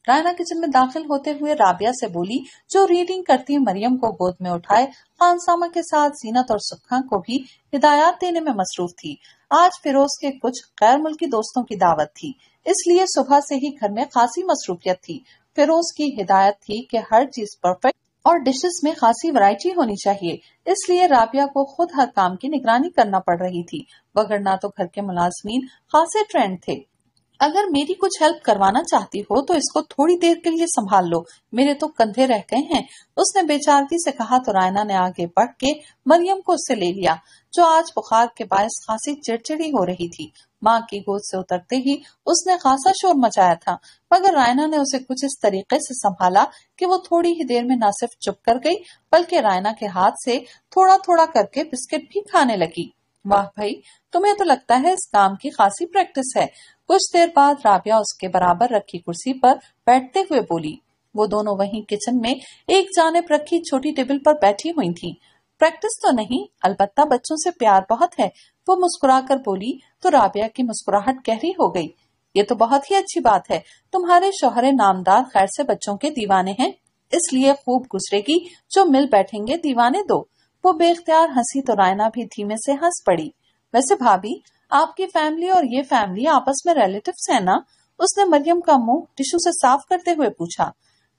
رائنا کچن میں داخل ہوتے ہوئے رابعہ سے بولی، جو ریڈنگ کرتی مریم کو گود میں اٹھائے، خان کے ساتھ زینت اور سکھا کو بھی ہدایات دینے میں مصروف تھی۔ آج فیروز کے کچھ غیر ملکی دوستوں کی دعوت تھی۔ اس لیے صبح سے ہی گھر میں خاصی مصروفیت تھی۔ فیروز کی ہدایت تھی کہ ہر چیز پرفیکٹ اور ڈشز میں خاصی ورائٹی ہونی چاہیے۔ اس لیے رابعہ کو خود ہر کام کی نگرانی کرنا پڑ رہی تھی۔ وغیرہ تو گھر کے ملازمین خاصے ٹرینڈ تھے۔ اگر میری کچھ ہیلپ کروانا چاہتی ہو تو اس کو تھوڑی دیر کے لیے سنبھال لو۔ میرے تو کندھے رہ گئے ہیں۔ اس نے بےچارگی سے کہا تو رائنا نے آگے بڑھ کے مریم کو اس سے لے لیا، جو آج بخار کے باعث خاصی چڑچڑی ہو رہی تھی۔ ماں کی گود سے اترتے ہی اس نے خاصا شور مچایا تھا، مگر رائنا نے اسے کچھ اس طریقے سے سنبھالا کہ وہ تھوڑی ہی دیر میں نہ صرف چپ کر گئی، بلکہ رائنا کے ہاتھ سے تھوڑا تھوڑا کر کے بسکٹ بھی کھانے لگی۔ واہ بھائی، تمہیں تو لگتا ہے اس کام کی خاصی پریکٹس ہے۔ کچھ دیر بعد رابعہ اس کے برابر رکھی کرسی پر بیٹھتے ہوئے بولی، وہ دونوں وہیں کچن میں ایک جانب رکھی چھوٹی ٹیبل پر بیٹھی ہوئی تھی پریکٹس تو نہیں، البتہ بچوں سے پیار بہت ہے۔ وہ مسکرا کر بولی، تو رابعہ کی مسکراہٹ گہری ہو گئی۔ یہ تو بہت ہی اچھی بات ہے، تمہارے شوہر نامدار خیر سے بچوں کے دیوانے ہیں۔ اس لیے خوب گزرے گی، جو مل بیٹھیں گے دیوانے دو۔ وہ بے اختیار ہنسی تو رائنا بھی دھیمے سے ہنس پڑی۔ ویسے بھابھی، آپ کی فیملی اور یہ فیملی آپس میں ریلیٹیوز ہیں نا؟ اس نے مریم کا منہ ٹشو سے صاف کرتے ہوئے پوچھا۔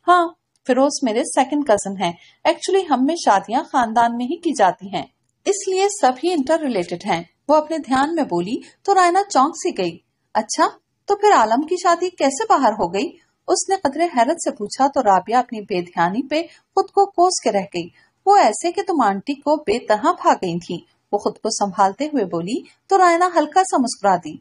ہاں فیروز میرے سیکنڈ کزن ہیں۔ ایکچولی ہم میں شادیاں خاندان میں ہی کی جاتی ہیں۔ اس لیے سب ہی انٹر ریلیٹڈ ہیں۔ وہ اپنے دھیان میں بولی، تو رائنا چونک سی گئی۔ اچھا تو پھر عالم کی شادی کیسے باہر ہو گئی؟ اس نے قدرے حیرت سے پوچھا، تو رابعہ اپنی بے دھیانی پہ خود کو کوس کے رہ گئی۔ وہ ایسے کہ تم آنٹی کو بے طرح بھاگ گئی تھی وہ خود کو سنبھالتے ہوئے بولی، تو رائنا ہلکا سا مسکرا دی۔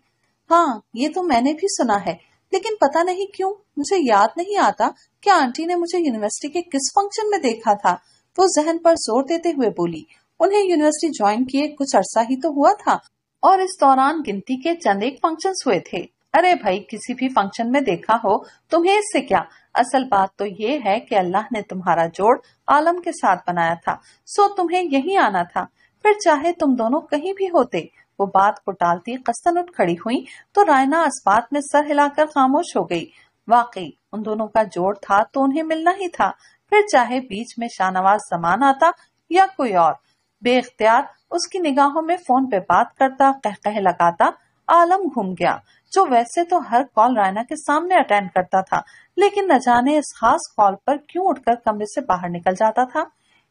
ہاں یہ تو میں نے بھی سنا ہے، لیکن پتا نہیں کیوں مجھے یاد نہیں آتا کہ آنٹی نے مجھے یونیورسٹی کے کس فنکشن میں دیکھا تھا۔ وہ ذہن پر زور دیتے ہوئے بولی، انہیں یونیورسٹی جوائن کیے کچھ عرصہ ہی تو ہوا تھا، اور اس دوران گنتی کے چند ایک فنکشن ہوئے تھے۔ ارے بھائی، کسی بھی فنکشن میں دیکھا ہو، تمہیں اس سے کیا؟ اصل بات تو یہ ہے کہ اللہ نے تمہارا جوڑ عالم کے ساتھ بنایا تھا، سو تمہیں یہی آنا تھا۔ پھر چاہے تم دونوں کہیں بھی ہوتے، وہ بات کو ٹالتی قسطن اٹھ کھڑی ہوئی تو رائنا اس بات میں سر ہلا کر خاموش ہو گئی۔ واقعی، ان دونوں کا جوڑ تھا تو انہیں ملنا ہی تھا۔ پھر چاہے بیچ میں شاہ نواز زمان آتا یا کوئی اور، بے اختیار اس کی نگاہوں میں فون پہ بات کرتا کہ لگاتا عالم گھوم گیا، جو ویسے تو ہر کال رائنا کے سامنے اٹینڈ کرتا تھا، لیکن نہ جانے اس خاص کال پر کیوں اٹھ کر کمرے سے باہر نکل جاتا تھا۔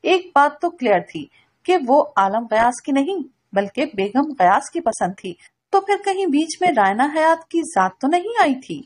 ایک بات تو کلیئر تھی کہ وہ عالم قیاس کی نہیں، بلکہ بیگم قیاس کی پسند تھی۔ تو پھر کہیں بیچ میں رائنا حیات کی ذات تو نہیں آئی تھی؟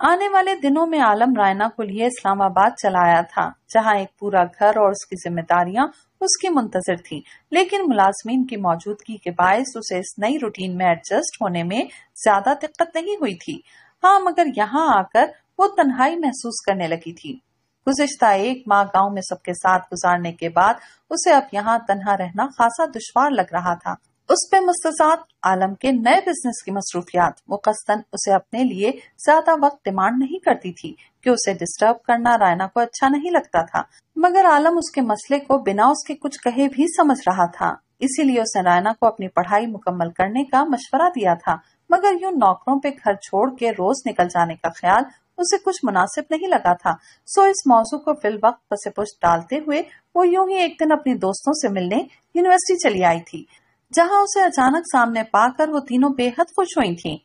آنے والے دنوں میں عالم رائنا کو لیے اسلام آباد چلایا تھا، جہاں ایک پورا گھر اور اس کی ذمہ داریاں اس کی منتظر تھی، لیکن ملازمین کی موجودگی کے باعث اسے اس نئی روٹین میں ایڈجسٹ ہونے میں زیادہ دقت نہیں ہوئی تھی۔ ہاں مگر یہاں آ کر وہ تنہائی محسوس کرنے لگی تھی۔ گزشتہ ایک ماہ گاؤں میں سب کے ساتھ گزارنے کے بعد اسے اب یہاں تنہا رہنا خاصا دشوار لگ رہا تھا۔ اس پہ مستضاد عالم کے نئے بزنس کی مصروفیات وہ قصدن اسے اپنے لیے زیادہ وقت ڈیمانڈ نہیں کرتی تھی کہ اسے ڈسٹرب کرنا رائنا کو اچھا نہیں لگتا تھا، مگر عالم اس کے مسئلے کو بنا اس کے کچھ کہے بھی سمجھ رہا تھا۔ اسی لیے اس نے رائنا کو اپنی پڑھائی مکمل کرنے کا مشورہ دیا تھا، مگر یوں نوکروں پہ گھر چھوڑ کے روز نکل جانے کا خیال اسے کچھ مناسب نہیں لگا تھا۔ سو اس موضوع کو فی الوقت پس پشت ڈالتے ہوئے وہ یوں ہی ایک دن اپنی دوستوں سے ملنے یونیورسٹی چلی آئی تھی۔ جہاں اسے اچانک سامنے پا کر وہ تینوں بے حد خوش ہوئی تھیں۔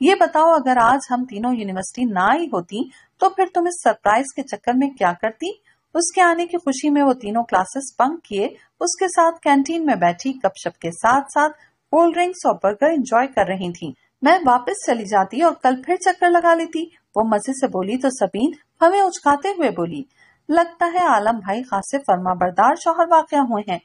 یہ بتاؤ اگر آج ہم تینوں یونیورسٹی نہ آئی ہوتی تو پھر تم اس سرپرائز کے چکر میں کیا کرتی؟ اس کے آنے کی خوشی میں وہ تینوں کلاسز بنک کیے، اس کے ساتھ کینٹین میں بیٹھی، گپ شپ کے ساتھ ساتھ کولڈ ڈرنکس اور برگر انجوائے کر رہی تھی میں واپس چلی جاتی اور کل پھر چکر لگا لیتی۔ وہ مزے سے بولی تو سبین، ہمیں اچکاتے ہوئے بولی، لگتا ہے عالم بھائی خاصے فرما بردار شوہر واقع ہوئے ہیں۔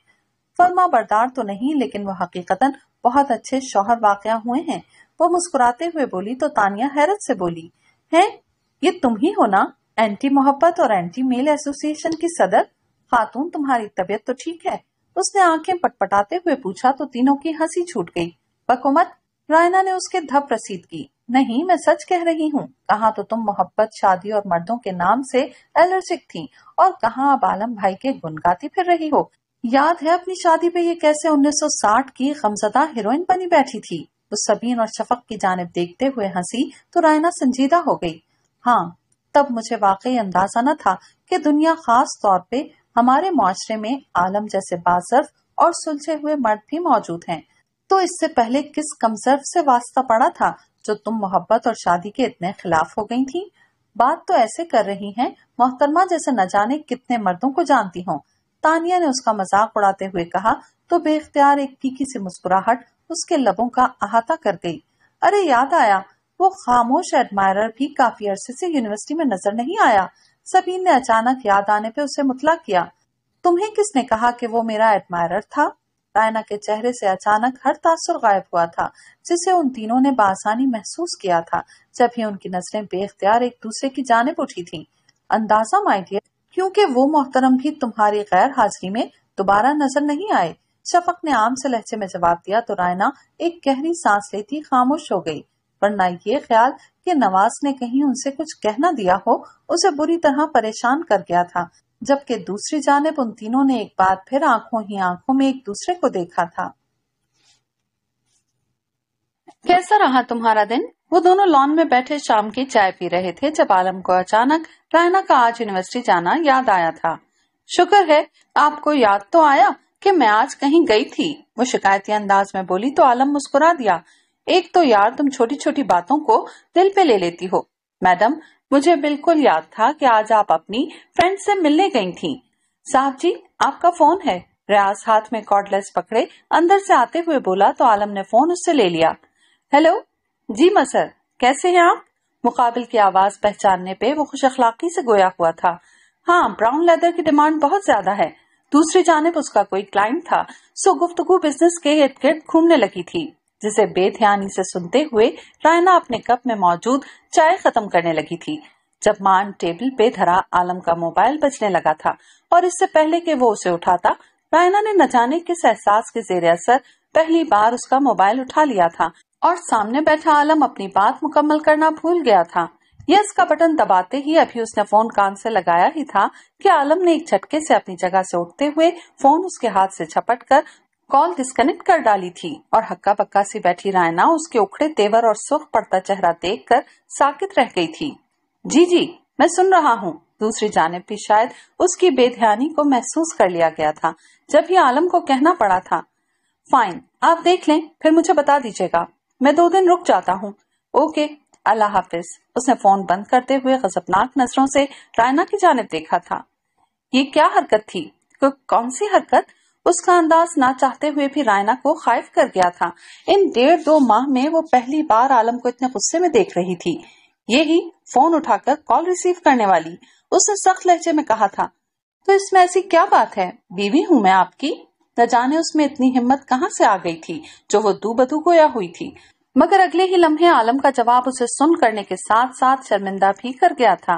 فرما بردار تو نہیں، لیکن وہ حقیقت بہت اچھے شوہر واقع ہوئے ہیں۔ وہ مسکراتے ہوئے بولی، تو تانیہ حیرت سے بولی ہے یہ تم ہی ہو نا؟ اینٹی محبت اور اینٹی میل ایسوسی کی صدر؟ خاتون، تمہاری طبیعت تو ٹھیک ہے۔ اس نے آنکھیں پٹ پٹاتے ہوئے پوچھا، تو تینوں کی ہنسی چھوٹ گئی۔ بکومت رائنا نے اس کے دھپ رسید کی۔ نہیں، میں سچ کہہ رہی ہوں، کہاں تو تم محبت، شادی اور مردوں کے نام سے الرجک تھی اور کہاں اب عالم بھائی کے گنگاتی پھر رہی ہو؟ یاد ہے اپنی شادی پہ یہ کیسے انیس سو ساٹھ کی غمزدہ ہیروئن بنی بیٹھی تھی؟ وہ سبین اور شفق کی جانب دیکھتے ہوئے ہنسی تو رائنا سنجیدہ ہو گئی۔ ہاں تب مجھے واقعی اندازہ نہ تھا کہ دنیا خاص طور پہ ہمارے معاشرے میں عالم جیسے بازرف اور سلجھے ہوئے مرد بھی موجود ہیں۔ تو اس سے پہلے کس کمزرف سے واسطہ پڑا تھا جو تم محبت اور شادی کے اتنے خلاف ہو گئی تھی؟ بات تو ایسے کر رہی ہیں، محترمہ جیسے نہ جانے کتنے مردوں کو جانتی ہوں۔ تانیہ نے اس کا مذاق اڑاتے ہوئے کہا، تو بے اختیار ایک پھیکی سی مسکراہٹ اس کے لبوں کا احاطہ کر گئی۔ ارے، یاد آیا، وہ خاموش ایڈمائرر بھی کافی عرصے سے یونیورسٹی میں نظر نہیں آیا۔ سبین نے اچانک یاد آنے پہ اسے مطلع کیا۔ تمہیں کس نے کہا کہ وہ میرا ایڈمائرر تھا؟ رائنا کے چہرے سے اچانک ہر تاثر غائب ہوا تھا، جسے ان تینوں نے بآسانی محسوس کیا تھا جب ہی ان کی نظریں بے اختیار ایک دوسرے کی جانب اٹھی تھیں۔ اندازہ مائی ڈیئر کیونکہ وہ محترم بھی تمہاری غیر حاضری میں دوبارہ نظر نہیں آئے۔ شفق نے عام سے لہجے میں جواب دیا تو رائنا ایک گہری سانس لیتی خاموش ہو گئی۔ ورنہ یہ خیال کہ نواز نے کہیں ان سے کچھ کہنا دیا ہو، اسے بری طرح پریشان کر گیا تھا۔ جبکہ دوسری جانب ان تینوں نے ایک بار پھر آنکھوں ہی آنکھوں میں ایک دوسرے کو دیکھا تھا۔ کیسا رہا تمہارا دن؟ وہ دونوں لان میں بیٹھے شام کی چائے پی رہے تھے جب عالم کو اچانک رائنا کا آج یونیورسٹی جانا یاد آیا تھا۔ شکر ہے آپ کو یاد تو آیا کہ میں آج کہیں گئی تھی۔ وہ شکایتی انداز میں بولی، تو عالم مسکرا دیا۔ ایک تو یار، تم چھوٹی چھوٹی باتوں کو دل پہ لے لیتی ہو۔ میڈم، مجھے بالکل یاد تھا کہ آج آپ اپنی فرینڈ سے ملنے گئی تھی صاحب جی آپ کا فون ہے۔ ریاض ہاتھ میں کارڈ لیس پکڑے اندر سے آتے ہوئے بولا، تو عالم نے فون اس سے لے لیا۔ ہیلو جی مسر کیسے ہیں آپ؟ مقابل کی آواز پہچاننے پہ وہ خوش اخلاقی سے گویا ہوا تھا۔ ہاں براؤن لیدر کی ڈیمانڈ بہت زیادہ ہے۔ دوسری جانب اس کا کوئی کلائنٹ تھا۔ سو گفتگو بزنس کے ارد گرد گھومنے لگی تھی، جسے بے دھیانی سے سنتے ہوئے رائنا اپنے کپ میں موجود چائے ختم کرنے لگی تھی۔ جب مان ٹیبل پہ دھرا عالم کا موبائل بجنے لگا تھا اور اس سے پہلے کہ وہ اسے اٹھاتا، رائنا نے نہ جانے کس احساس کے زیر اثر پہلی بار اس کا موبائل اٹھا لیا تھا۔ اور سامنے بیٹھا عالم اپنی بات مکمل کرنا بھول گیا تھا۔ یس کا بٹن دباتے ہی ابھی اس نے فون کان سے لگایا ہی تھا کہ عالم نے ایک جھٹکے سے اپنی جگہ سے اٹھتے ہوئے فون اس کے ہاتھ سے چھپٹ کر کال ڈسکنیکٹ کر ڈالی تھی اور ہکا پکا سی بیٹھی رائنا اس کے اکھڑے تیور اور سرخ پڑتا چہرہ دیکھ کر ساکت رہ گئی تھی۔ جی جی میں سن رہا ہوں۔ دوسری جانب بھی شاید اس کی بے دھیانی کو محسوس کر لیا گیا تھا۔ جب ہی عالم کو کہنا پڑا تھا فائن آپ دیکھ لیں، پھر مجھے بتا دیجیے گا۔ میں دو دن رک جاتا ہوں۔ اوکے، اللہ حافظ۔ اس نے فون بند کرتے ہوئے غزبناک نظروں سے رائنا کی جانب دیکھا تھا۔ یہ کیا حرکت تھی؟ کون سی حرکت؟ اس کا انداز نہ چاہتے ہوئے بھی رائنا کو خائف کر گیا تھا۔ ان ڈیڑھ دو ماہ میں وہ پہلی بار عالم کو اتنے غصے میں دیکھ رہی تھی۔ یہی فون اٹھا کر کال ریسیو کرنے والی۔ اس نے سخت لہجے میں کہا تھا، تو اس میں ایسی کیا بات ہے؟ بیوی ہوں میں آپ کی؟ نہ جانے اس میں اتنی ہمت کہاں سے آ گئی تھی جو وہ دو بدو گویا ہوئی تھی۔ مگر اگلے ہی لمحے عالم کا جواب اسے سن کرنے کے ساتھ ساتھ شرمندہ بھی کر گیا تھا۔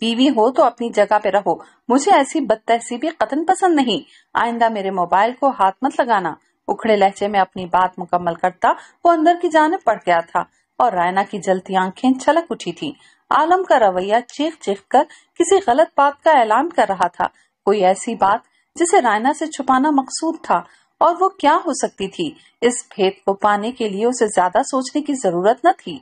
بیوی ہو تو اپنی جگہ پہ رہو۔ مجھے ایسی بد تہذیبی قطن پسند نہیں۔ آئندہ میرے موبائل کو ہاتھ مت لگانا۔ اکھڑے لہجے میں اپنی بات مکمل کرتا وہ اندر کی جانب پڑ گیا تھا اور رائنا کی جلتی آنکھیں چھلک اٹھی تھی عالم کا رویہ چیخ چیخ کر کسی غلط بات کا اعلان کر رہا تھا۔ کوئی ایسی بات جسے رائنا سے چھپانا مقصود تھا، اور وہ کیا ہو سکتی تھی؟ اس بھید کو پانے کے لیے اسے زیادہ سوچنے کی ضرورت نہ تھی۔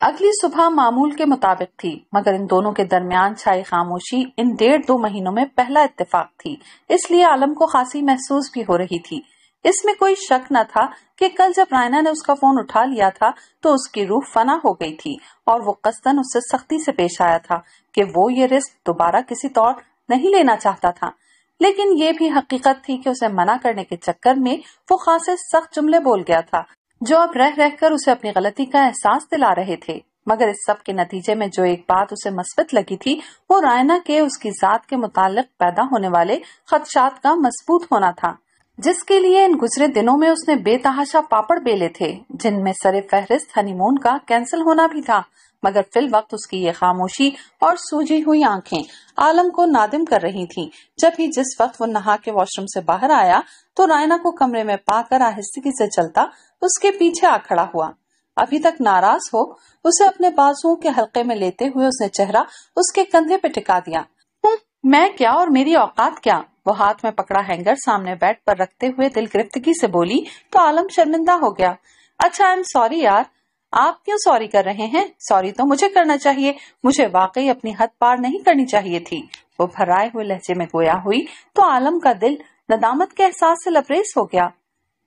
اگلی صبح معمول کے مطابق تھی، مگر ان دونوں کے درمیان چھائی خاموشی ان ڈیڑھ دو مہینوں میں پہلا اتفاق تھی۔ اس لیے عالم کو خاصی محسوس بھی ہو رہی تھی۔ اس میں کوئی شک نہ تھا کہ کل جب رائنا نے اس کا فون اٹھا لیا تھا تو اس کی روح فنا ہو گئی تھی اور وہ قصدن اس سے سختی سے پیش آیا تھا کہ وہ یہ رسک دوبارہ کسی طور نہیں لینا چاہتا تھا۔ لیکن یہ بھی حقیقت تھی کہ اسے منع کرنے کے چکر میں وہ خاصے سخت جملے بول گیا تھا جو اب رہ رہ کر اسے اپنی غلطی کا احساس دلا رہے تھے۔ مگر اس سب کے نتیجے میں جو ایک بات اسے مثبت لگی تھی وہ رائنا کے اس کی ذات کے متعلق پیدا ہونے والے خدشات کا مضبوط ہونا تھا۔ جس کے لیے ان گزرے دنوں میں اس نے بے تحاشا پاپڑ بیلے تھے، جن میں سر فہرست ہنی مون کا کینسل ہونا بھی تھا، مگر فی الوقت اس کی یہ خاموشی اور سوجی ہوئی آنکھیں عالم کو نادم کر رہی تھیں۔ جب ہی جس وقت وہ نہا کے واش روم سے باہر آیا، تو رائنا کو کمرے میں پا کر آہستگی سے چلتا اس کے پیچھے آ کھڑا ہوا۔ ابھی تک ناراض ہو، اسے اپنے بازو کے حلقے میں لیتے ہوئے اس نے چہرہ اس کے کندھے پہ ٹکا دیا۔ میں کیا اور میری اوقات کیا؟ وہ ہاتھ میں پکڑا ہینگر سامنے بیڈ پر رکھتے ہوئے دل گرفتگی سے بولی، تو عالم شرمندہ ہو گیا۔ اچھا آئی ایم سوری یار۔ آپ کیوں سوری کر رہے ہیں؟ سوری تو مجھے کرنا چاہیے۔ مجھے واقعی اپنی حد پار نہیں کرنی چاہیے تھی۔ وہ بھرائے ہوئے لہجے میں گویا ہوئی، تو عالم کا دل ندامت کے احساس سے لبریز ہو گیا۔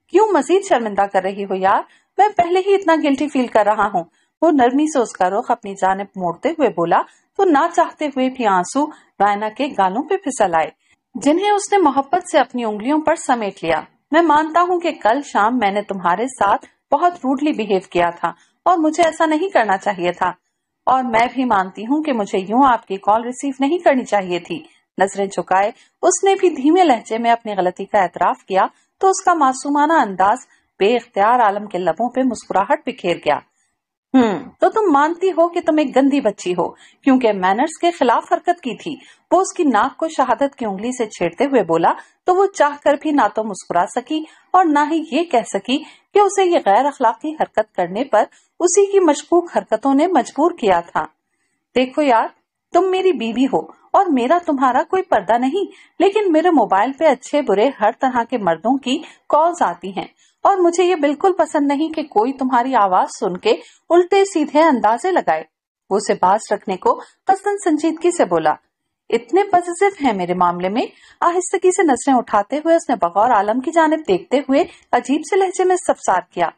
کیوں مزید شرمندہ کر رہی ہو یار؟ میں پہلے ہی اتنا گلٹی فیل کر رہا ہوں۔ وہ نرمی سے اس کا رخ اپنی جانب موڑتے ہوئے بولا، تو نہ چاہتے ہوئے بھی آنسو رائنا کے گالوں پہ پھسل آئے۔ جنہیں اس نے محبت سے اپنی انگلیوں پر سمیٹ لیا۔ میں مانتا ہوں کہ کل شام میں نے تمہارے ساتھ بہت روڈلی بہیو کیا تھا اور مجھے ایسا نہیں کرنا چاہیے تھا۔ اور میں بھی مانتی ہوں کہ مجھے یوں آپ کی کال ریسیو نہیں کرنی چاہیے تھی۔ نظریں جھکائے، اس نے بھی دھیمے لہجے میں اپنی غلطی کا اعتراف کیا تو اس کا معصومانہ انداز بے اختیار عالم کے لبوں پہ مسکراہٹ بکھیر گیا۔ ہوں۔ تو تم مانتی ہو کہ تم ایک گندی بچی ہو، کیونکہ مینرز کے خلاف حرکت کی تھی۔ وہ اس کی ناک کو شہادت کی انگلی سے چھیڑتے ہوئے بولا، تو وہ چاہ کر بھی نہ تو مسکرا سکی اور نہ ہی یہ کہہ سکی کہ اسے یہ غیر اخلاقی حرکت کرنے پر اسی کی مشکوک حرکتوں نے مجبور کیا تھا۔ دیکھو یار، تم میری بیوی ہو اور میرا تمہارا کوئی پردہ نہیں، لیکن میرے موبائل پہ اچھے برے ہر طرح کے مردوں کی کالز آتی ہیں۔ اور مجھے یہ بالکل پسند نہیں کہ کوئی تمہاری آواز سن کے الٹے سیدھے اندازے لگائے۔ وہ اسے باز رکھنے کو قصدن سنجیدگی سے بولا، اتنے پازیٹو ہیں میرے معاملے میں۔ آہستگی سے نظریں اٹھاتے ہوئے اس نے بغور عالم کی جانب دیکھتے ہوئے عجیب سے لہجے میں سبسار کیا۔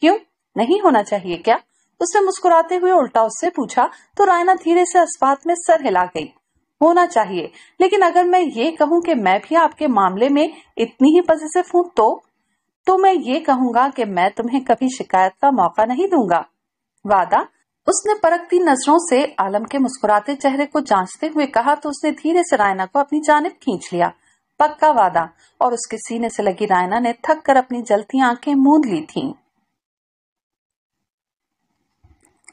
کیوں؟ نہیں ہونا چاہیے کیا؟ اس نے مسکراتے ہوئے الٹا اس سے پوچھا، تو رائنا دھیرے سے اسپات میں سر ہلا گئی۔ ہونا چاہیے، لیکن اگر میں یہ کہوں کہ میں بھی آپ کے معاملے میں اتنی ہی پازیٹو ہوں تو؟ تو میں یہ کہوں گا کہ میں تمہیں کبھی شکایت کا موقع نہیں دوں گا۔ وعدہ، اس نے پرکتی نظروں سے عالم کے مسکراتے چہرے کو جانچتے ہوئے کہا تو اس نے دھیرے سے رائنا کو اپنی جانب کھینچ لیا۔ پکا وعدہ، اور اس کے سینے سے لگی رائنا نے تھک کر اپنی جلتی آنکھیں موند لی تھیں۔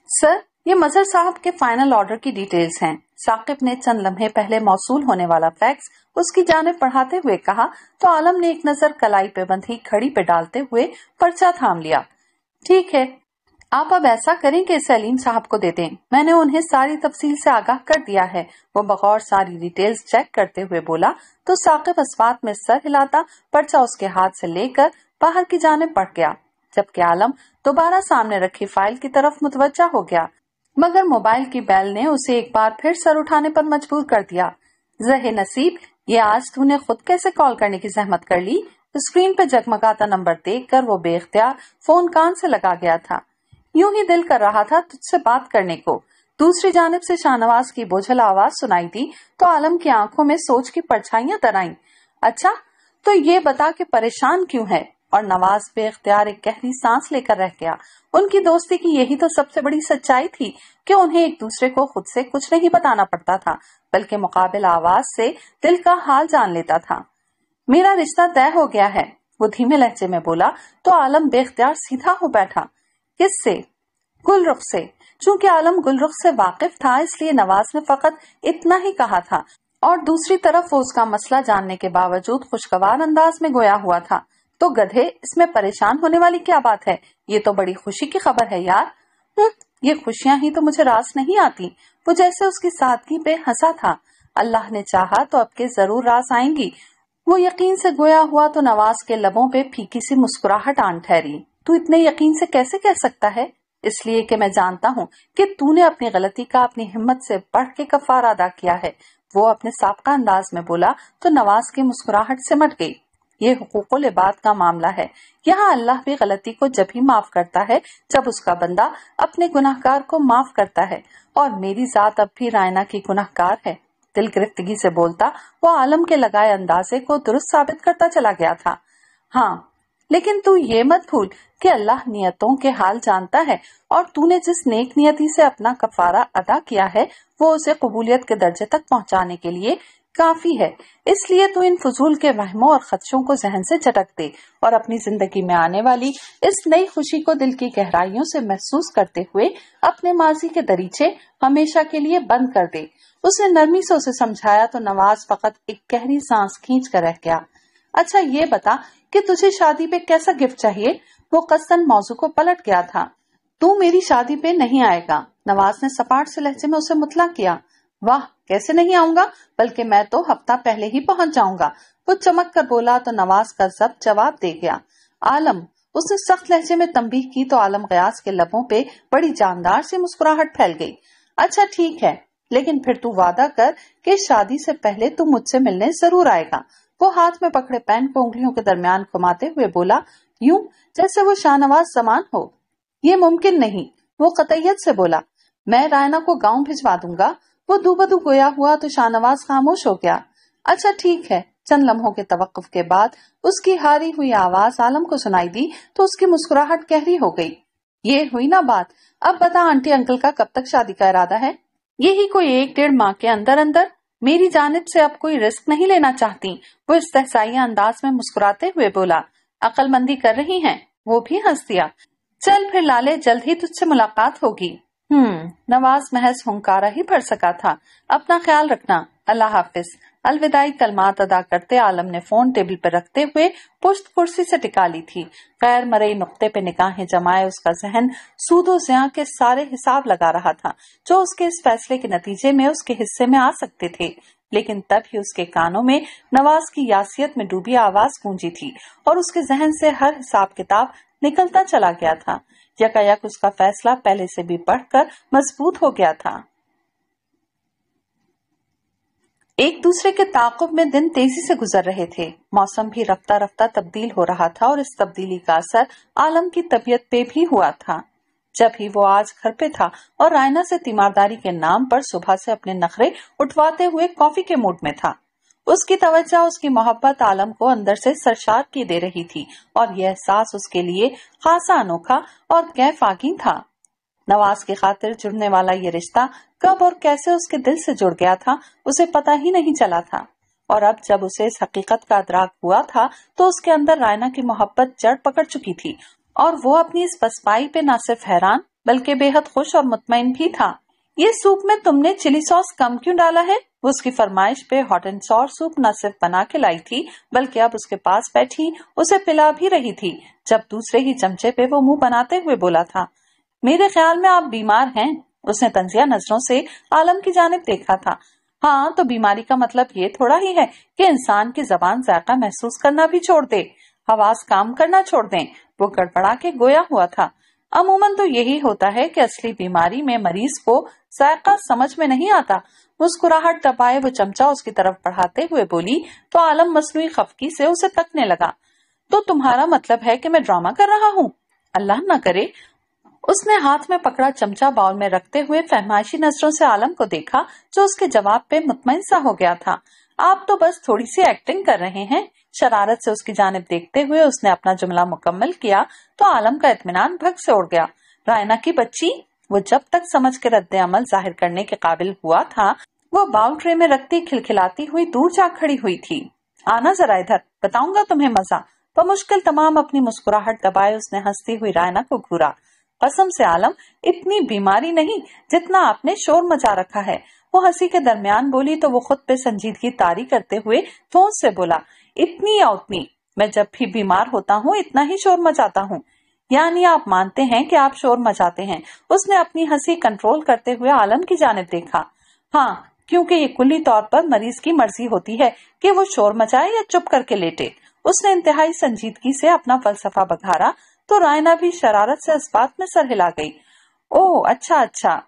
سر یہ مظہر صاحب کے فائنل آرڈر کی ڈیٹیلز ہیں۔ ثاقب نے چند لمحے پہلے موصول ہونے والا فیکس اس کی جانب پڑھاتے ہوئے کہا، تو عالم نے ایک نظر کلائی پہ بندھی کھڑی پہ ڈالتے ہوئے پرچہ تھام لیا۔ ٹھیک ہے، آپ اب ایسا کریں کہ سلیم صاحب کو دے دیں۔ میں نے انہیں ساری تفصیل سے آگاہ کر دیا ہے۔ وہ بغور ساری ڈیٹیلز چیک کرتے ہوئے بولا، تو ثاقب اسوات میں سر ہلاتا پرچہ اس کے ہاتھ سے لے کر باہر کی جانب بڑھ گیا۔ جبکہ عالم دوبارہ سامنے رکھی فائل کی طرف متوجہ ہو گیا۔ مگر موبائل کی بیل نے اسے ایک بار پھر سر اٹھانے پر مجبور کر دیا۔ زہ نصیب، یہ آج تو نے خود کیسے کال کرنے کی زحمت کر لی؟ اسکرین پہ جگمگاتا نمبر دیکھ کر وہ بے اختیار فون کان سے لگا گیا تھا۔ یوں ہی دل کر رہا تھا تجھ سے بات کرنے کو۔ دوسری جانب سے شاہ نواز کی بوجھل آواز سنائی تھی تو عالم کی آنکھوں میں سوچ کی پرچھائیاں ترائیں۔ اچھا تو یہ بتا کہ پریشان کیوں ہے؟ اور نواز بے اختیار ایک گہری سانس لے کر رہ گیا۔ ان کی دوستی کی یہی تو سب سے بڑی سچائی تھی کہ انہیں ایک دوسرے کو خود سے کچھ نہیں بتانا پڑتا تھا، بلکہ مقابل آواز سے دل کا حال جان لیتا تھا۔ میرا رشتہ طے ہو گیا ہے، وہ دھیمے لہجے میں بولا، تو عالم بے اختیار سیدھا ہو بیٹھا۔ کس سے؟ گل رخ سے۔ چونکہ عالم گل رخ سے واقف تھا، اس لیے نواز نے فقط اتنا ہی کہا تھا۔ اور دوسری طرف وہ اس کا مسئلہ جاننے کے باوجود خوشگوار انداز میں گویا ہوا تھا۔ تو گدھے، اس میں پریشان ہونے والی کیا بات ہے؟ یہ تو بڑی خوشی کی خبر ہے یار۔ یہ خوشیاں ہی تو مجھے راس نہیں آتی۔ وہ جیسے اس کی سادگی پہ ہنسا تھا۔ اللہ نے چاہا تو اب کے ضرور راس آئیں گی۔ وہ یقین سے گویا ہوا تو نواز کے لبوں پہ پھیکی سی مسکراہٹ آن ٹھہری۔ تو اتنے یقین سے کیسے کہہ سکتا ہے؟ اس لیے کہ میں جانتا ہوں کہ تو نے اپنی غلطی کا اپنی ہمت سے بڑھ کے کفار ادا کیا ہے۔ وہ اپنے سابقہ انداز میں بولا تو نواز کی مسکراہٹ سے مٹ گئی۔ یہ حقوق و لباد کا معاملہ ہے۔ یہاں اللہ بھی غلطی کو جب ہی معاف کرتا ہے، جب اس کا بندہ اپنے گناہ گار کو معاف کرتا ہے۔ اور میری ذات اب بھی رائنا کی گناہ گار ہے۔ دل گرفتگی سے بولتا، وہ عالم کے لگائے اندازے کو درست ثابت کرتا چلا گیا تھا۔ ہاں لیکن تو یہ مت بھول کہ اللہ نیتوں کے حال جانتا ہے اور تو نے جس نیک نیتی سے اپنا کفارہ ادا کیا ہے، وہ اسے قبولیت کے درجے تک پہنچانے کے لیے کافی ہے۔ اس لیے تو ان فضول کے وہموں اور خدشوں کو ذہن سے چٹک دے اور اپنی زندگی میں آنے والی اس نئی خوشی کو دل کی گہرائیوں سے محسوس کرتے ہوئے اپنے ماضی کے دریچے ہمیشہ کے لیے بند کر دے۔ اس نے نرمی سے اسے سمجھایا تو نواز فقط ایک گہری سانس کھینچ کر رہ گیا۔ اچھا یہ بتا کہ تجھے شادی پہ کیسا گفٹ چاہیے؟ وہ قصدن موضوع کو پلٹ گیا تھا۔ تو میری شادی پہ نہیں آئے گا۔ نواز نے سپاٹ سے لہجے میں اسے مطلع کیا۔ واہ! کیسے نہیں آؤں گا؟ بلکہ میں تو ہفتہ پہلے ہی پہنچ جاؤں گا۔ وہ چمک کر بولا تو نواز کا ضبط جواب دے گیا۔ عالم، اس نے سخت لہجے میں تمبی کی تو عالم قیاس کے لبوں پہ بڑی جاندار سے مسکراہٹ پھیل گئی۔ اچھا ٹھیک ہے، لیکن پھر تو وعدہ کر کہ شادی سے پہلے تو مجھ سے ملنے ضرور آئے گا۔ وہ ہاتھ میں پکڑے پین کو انگلیوں کے درمیان کماتے ہوئے بولا، یوں جیسے وہ شاہ نواز سمان ہو۔ یہ ممکن نہیں، وہ قطعیت سے بولا، میں رائنا کو گاؤں بھجوا دوں گا۔ وہ دو بدو گویا ہوا تو شاہ نواز خاموش ہو گیا۔ اچھا ٹھیک ہے، چند لمحوں کے توقف کے بعد اس کی ہاری ہوئی آواز عالم کو سنائی دی تو اس کی مسکراہٹ گہری ہو گئی۔ یہ ہوئی نا بات۔ اب بتا آنٹی انکل کا کب تک شادی کا ارادہ ہے؟ یہی کوئی ایک ڈیڑھ ماہ کے اندر اندر؟ میری جانب سے اب کوئی رسک نہیں لینا چاہتی۔ وہ استحصائی انداز میں مسکراتے ہوئے بولا، عقل مندی کر رہی ہیں، وہ بھی ہنس دیا۔ چل پھر لالے، جلد ہی تجھ سے ملاقات ہوگی۔ ہوں نواز محض ہنکارا ہی پڑ سکا تھا۔ اپنا خیال رکھنا۔ اللہ حافظ۔ الوداعی کلمات ادا کرتے عالم نے فون ٹیبل پر رکھتے ہوئے پشت کرسی سے ٹکا لی تھی۔ غیر مرئی نقطے پہ نکاہیں جمائے اس کا ذہن سود و زیاں کے سارے حساب لگا رہا تھا، جو اس کے اس فیصلے کے نتیجے میں اس کے حصے میں آ سکتے تھے۔ لیکن تب ہی اس کے کانوں میں نواز کی یاسیت میں ڈوبی آواز گونجی تھی اور اس کے ذہن سے ہر حساب کتاب نکلتا چلا گیا تھا۔ یکا یک اس کا فیصلہ پہلے سے بھی پڑھ کر مضبوط ہو گیا تھا۔ ایک دوسرے کے تعاقب میں دن تیزی سے گزر رہے تھے۔ موسم بھی رفتہ رفتہ تبدیل ہو رہا تھا اور اس تبدیلی کا اثر عالم کی طبیعت پہ بھی ہوا تھا۔ جب ہی وہ آج گھر پہ تھا اور رائنا سے تیمارداری کے نام پر صبح سے اپنے نخرے اٹھواتے ہوئے کافی کے موڈ میں تھا۔ اس کی توجہ، اس کی محبت عالم کو اندر سے سرشار کی دے رہی تھی اور یہ احساس اس کے لیے خاصا انوکھا اور کیف آگی تھا۔ نواز کی خاطر جڑنے والا یہ رشتہ کب اور کیسے اس کے دل سے جڑ گیا تھا، اسے پتا ہی نہیں چلا تھا۔ اور اب جب اسے اس حقیقت کا ادراک ہوا تھا، تو اس کے اندر رائنا کی محبت جڑ پکڑ چکی تھی۔ اور وہ اپنی اس پسپائی پہ نہ صرف حیران، بلکہ بے حد خوش اور مطمئن بھی تھا۔ یہ سوپ میں تم نے چلی سوس کم کیوں ڈالا ہے؟ وہ اس کی فرمائش پہ ہاٹ اینڈ سور سوپ نہ صرف بنا کے لائی تھی، بلکہ اب اس کے پاس بیٹھی، اسے پلا بھی رہی تھی۔ جب دوسرے ہی چمچے پہ وہ منہ بناتے ہوئے بولا تھا، میرے خیال میں آپ بیمار ہیں۔ اس نے تنزیہ نظروں سے عالم کی جانب دیکھا تھا۔ ہاں تو بیماری کا مطلب یہ تھوڑا ہی ہے کہ انسان کی زبان ذائقہ محسوس کرنا بھی چھوڑ دے۔ حواس کام کرنا چھوڑ دیں۔ وہ گڑبڑا کے گویا ہوا تھا۔ عموماً تو یہی ہوتا ہے کہ اصلی بیماری میں مریض کو ذائقہ سمجھ میں نہیں آتا۔ مسکراہٹ دبائے وہ چمچا اس کی طرف بڑھاتے ہوئے بولی، تو عالم مصنوعی خفکی سے اسے تکنے لگا۔ تو تمہارا مطلب ہے کہ میں ڈرامہ کر رہا ہوں۔ اللہ نہ کرے۔ اس نے ہاتھ میں پکڑا چمچا باؤل میں رکھتے ہوئے فہمائشی نظروں سے عالم کو دیکھا جو اس کے جواب پہ مطمئن سا ہو گیا تھا۔ آپ تو بس تھوڑی سی ایکٹنگ کر رہے ہیں۔ شرارت سے اس کی جانب دیکھتے ہوئے اس نے اپنا جملہ مکمل کیا تو عالم کا اطمینان بھگ سے اڑ گیا۔ رائنا کی بچی، وہ جب تک سمجھ کے رد عمل ظاہر کرنے کے قابل ہوا تھا، وہ باؤل ٹرے میں رکھتی کھلکھلاتی ہوئی دور جا کھڑی ہوئی تھی۔ آنا ذرا ادھر، بتاؤں گا تمہیں مزہ۔ بمشکل تمام اپنی مسکراہٹ دبائے اس نے ہنستی ہوئی رائنا کو گھورا۔ قسم سے عالم، اتنی بیماری نہیں جتنا آپ نے شور مچا رکھا ہے۔ وہ ہنسی کے درمیان بولی تو وہ خود پہ سنجیدگی تاری کرتے ہوئے سے بولا اتنی یا اتنی۔ میں جب بھی بیمار ہوتا ہوں، اتنا ہی شور مچاتا ہوں۔ یعنی آپ مانتے ہیں کہ آپ شور مچاتے ہیں۔ اس نے اپنی ہنسی کنٹرول کرتے ہوئے عالم کی جانب دیکھا۔ ہاں کیونکہ یہ کلی طور پر مریض کی مرضی ہوتی ہے کہ وہ شور مچائے یا چپ کر کے لیٹے۔ اس نے انتہائی سنجیدگی سے اپنا فلسفہ بگھارا تو رائنا بھی شرارت سے اس بات میں سر ہلا گئی۔ او اچھا اچھا۔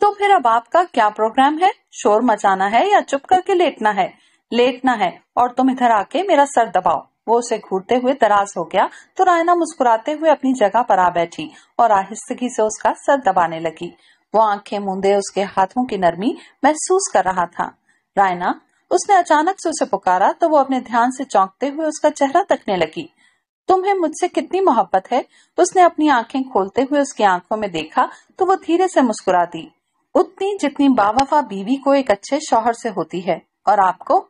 تو پھر اب آپ کا کیا پروگرام ہے؟ شور مچانا ہے یا چپ کر کے لیٹنا ہے؟ لیٹنا ہے اور تم ادھر آ کے میرا سر دباؤ۔ وہ اسے گھورتے ہوئے دراز ہو گیا تو رائنا مسکراتے ہوئے اپنی جگہ پر آ بیٹھی اور آہستگی سے اس کا سر دبانے لگی۔ وہ آنکھیں موندے اس کے ہاتھوں کی نرمی محسوس کر رہا تھا۔ رائنا، اس نے اچانک سے اسے پکارا تو وہ اپنے دھیان سے چونکتے ہوئے اس کا چہرہ تکنے لگی۔ تمہیں مجھ سے کتنی محبت ہے؟ اس نے اپنی آنکھیں کھولتے ہوئے اس کی آنکھوں میں دیکھا تو وہ دھیرے سے مسکرا دی اتنی جتنی باوفا بیوی کو ایک اچھے شوہر سے ہوتی ہے اور آپ کو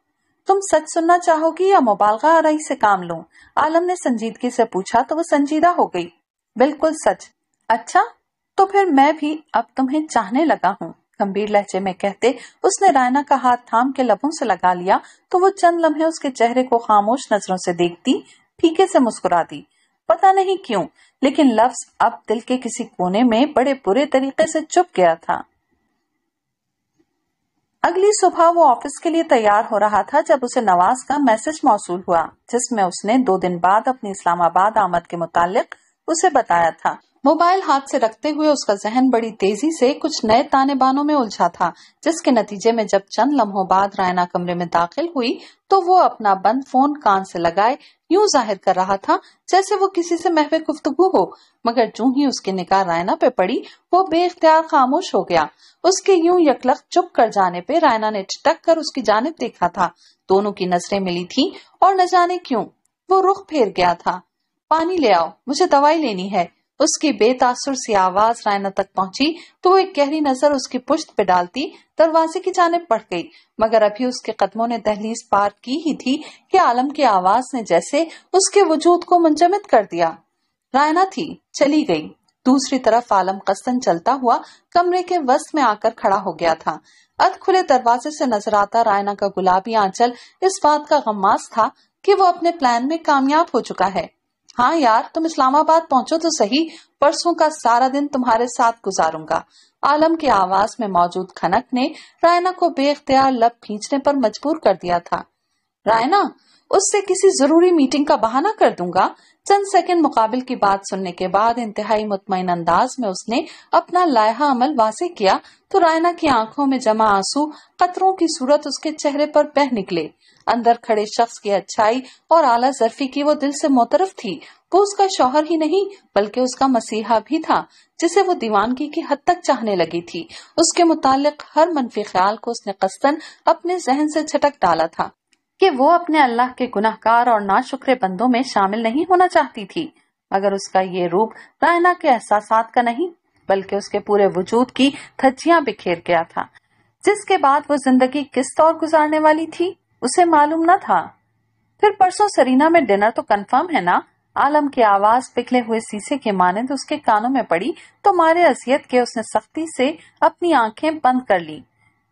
تم سچ سننا چاہو گی یا مبالغہ آرائی سے کام لوں؟ عالم نے سنجیدگی سے پوچھا تو وہ سنجیدہ ہو گئی۔ بالکل سچ۔ اچھا تو پھر میں بھی اب تمہیں چاہنے لگا ہوں۔ گمبھیر لہجے میں کہتے، اس نے رائنا کا ہاتھ تھام کے لبوں سے لگا لیا تو وہ چند لمحے اس کے چہرے کو خاموش نظروں سے دیکھتی، پھیکے سے مسکرا دی پتا نہیں کیوں، لیکن لفظ اب دل کے کسی کونے میں بڑے برے طریقے سے چپ گیا تھا۔ اگلی صبح وہ آفس کے لیے تیار ہو رہا تھا جب اسے نواز کا میسج موصول ہوا، جس میں اس نے دو دن بعد اپنی اسلام آباد آمد کے متعلق اسے بتایا تھا۔ موبائل ہاتھ سے رکھتے ہوئے اس کا ذہن بڑی تیزی سے کچھ نئے تانے بانوں میں الجھا تھا، جس کے نتیجے میں جب چند لمحوں بعد رائنا کمرے میں داخل ہوئی تو وہ اپنا بند فون کان سے لگائے یوں ظاہر کر رہا تھا جیسے وہ کسی سے محو گفتگو ہو۔ مگر جو ہی اس کی نکاح رائنا پہ پڑی، وہ بے اختیار خاموش ہو گیا۔ اس کے یوں یکلق چپ کر جانے پہ رائنا نے چٹک کر اس کی جانب دیکھا تھا۔ دونوں کی نظریں ملی تھی اور نہ جانے کیوں، وہ رخ پھیر گیا تھا۔ پانی لے آؤ، مجھے دوائی لینی ہے۔ اس کی بے تاثر سی آواز رائنا تک پہنچی تو وہ ایک گہری نظر اس کی پشت پہ ڈالتی، دروازے کی جانب بڑھ گئی۔ مگر ابھی اس کے قدموں نے دہلیز پار کی ہی تھی کہ عالم کی آواز نے جیسے اس کے وجود کو منجمد کر دیا۔ رائنا تھی، چلی گئی۔ دوسری طرف عالم قسطن چلتا ہوا کمرے کے وسط میں آ کر کھڑا ہو گیا تھا۔ اد کھلے دروازے سے نظر آتا رائنا کا گلابی آنچل اس بات کا غماز تھا کہ وہ اپنے پلان میں کامیاب ہو چکا ہے۔ ہاں یار، تم اسلام آباد پہنچو تو صحیح، پرسوں کا سارا دن تمہارے ساتھ گزاروں گا۔ عالم کی آواز میں موجود کھنک نے رائنا کو بے اختیار لب کھینچنے پر مجبور کر دیا تھا۔ رائنا اس سے کسی ضروری میٹنگ کا بہانہ کر دوں گا۔ چند سیکنڈ مقابل کی بات سننے کے بعد انتہائی مطمئن انداز میں اس نے اپنا لائحہ عمل واضح کیا۔ تو رائنا کی آنکھوں میں جمع آنسو قطروں کی صورت اس کے چہرے پر بہ نکلے۔ اندر کھڑے شخص کی اچھائی اور اعلیٰ ظرفی کی وہ دل سے موترف تھی۔ وہ اس کا شوہر ہی نہیں، بلکہ اس کا مسیحا بھی تھا، جسے وہ دیوانگی کی حد تک چاہنے لگی تھی۔ اس کے متعلق ہر منفی خیال کو اس نے قصدن اپنے ذہن سے چھٹک ڈالا تھا۔ کہ وہ اپنے اللہ کے گناہ کار اور ناشکر بندوں میں شامل نہیں ہونا چاہتی تھی، مگر اس کا یہ روپ رائنا کے احساسات کا نہیں، بلکہ اس کے پورے وجود کی تھجیاں بکھیر گیا تھا۔ جس کے بعد وہ زندگی کس طور گزارنے والی تھی، اسے معلوم نہ تھا۔ پھر پرسوں سرینا میں ڈنر تو کنفرم ہے نا؟ عالم کی آواز پکھلے ہوئے سیسے کے مانند اس کے کانوں میں پڑی تو مارے اذیت کے اس نے سختی سے اپنی آنکھیں بند کر لی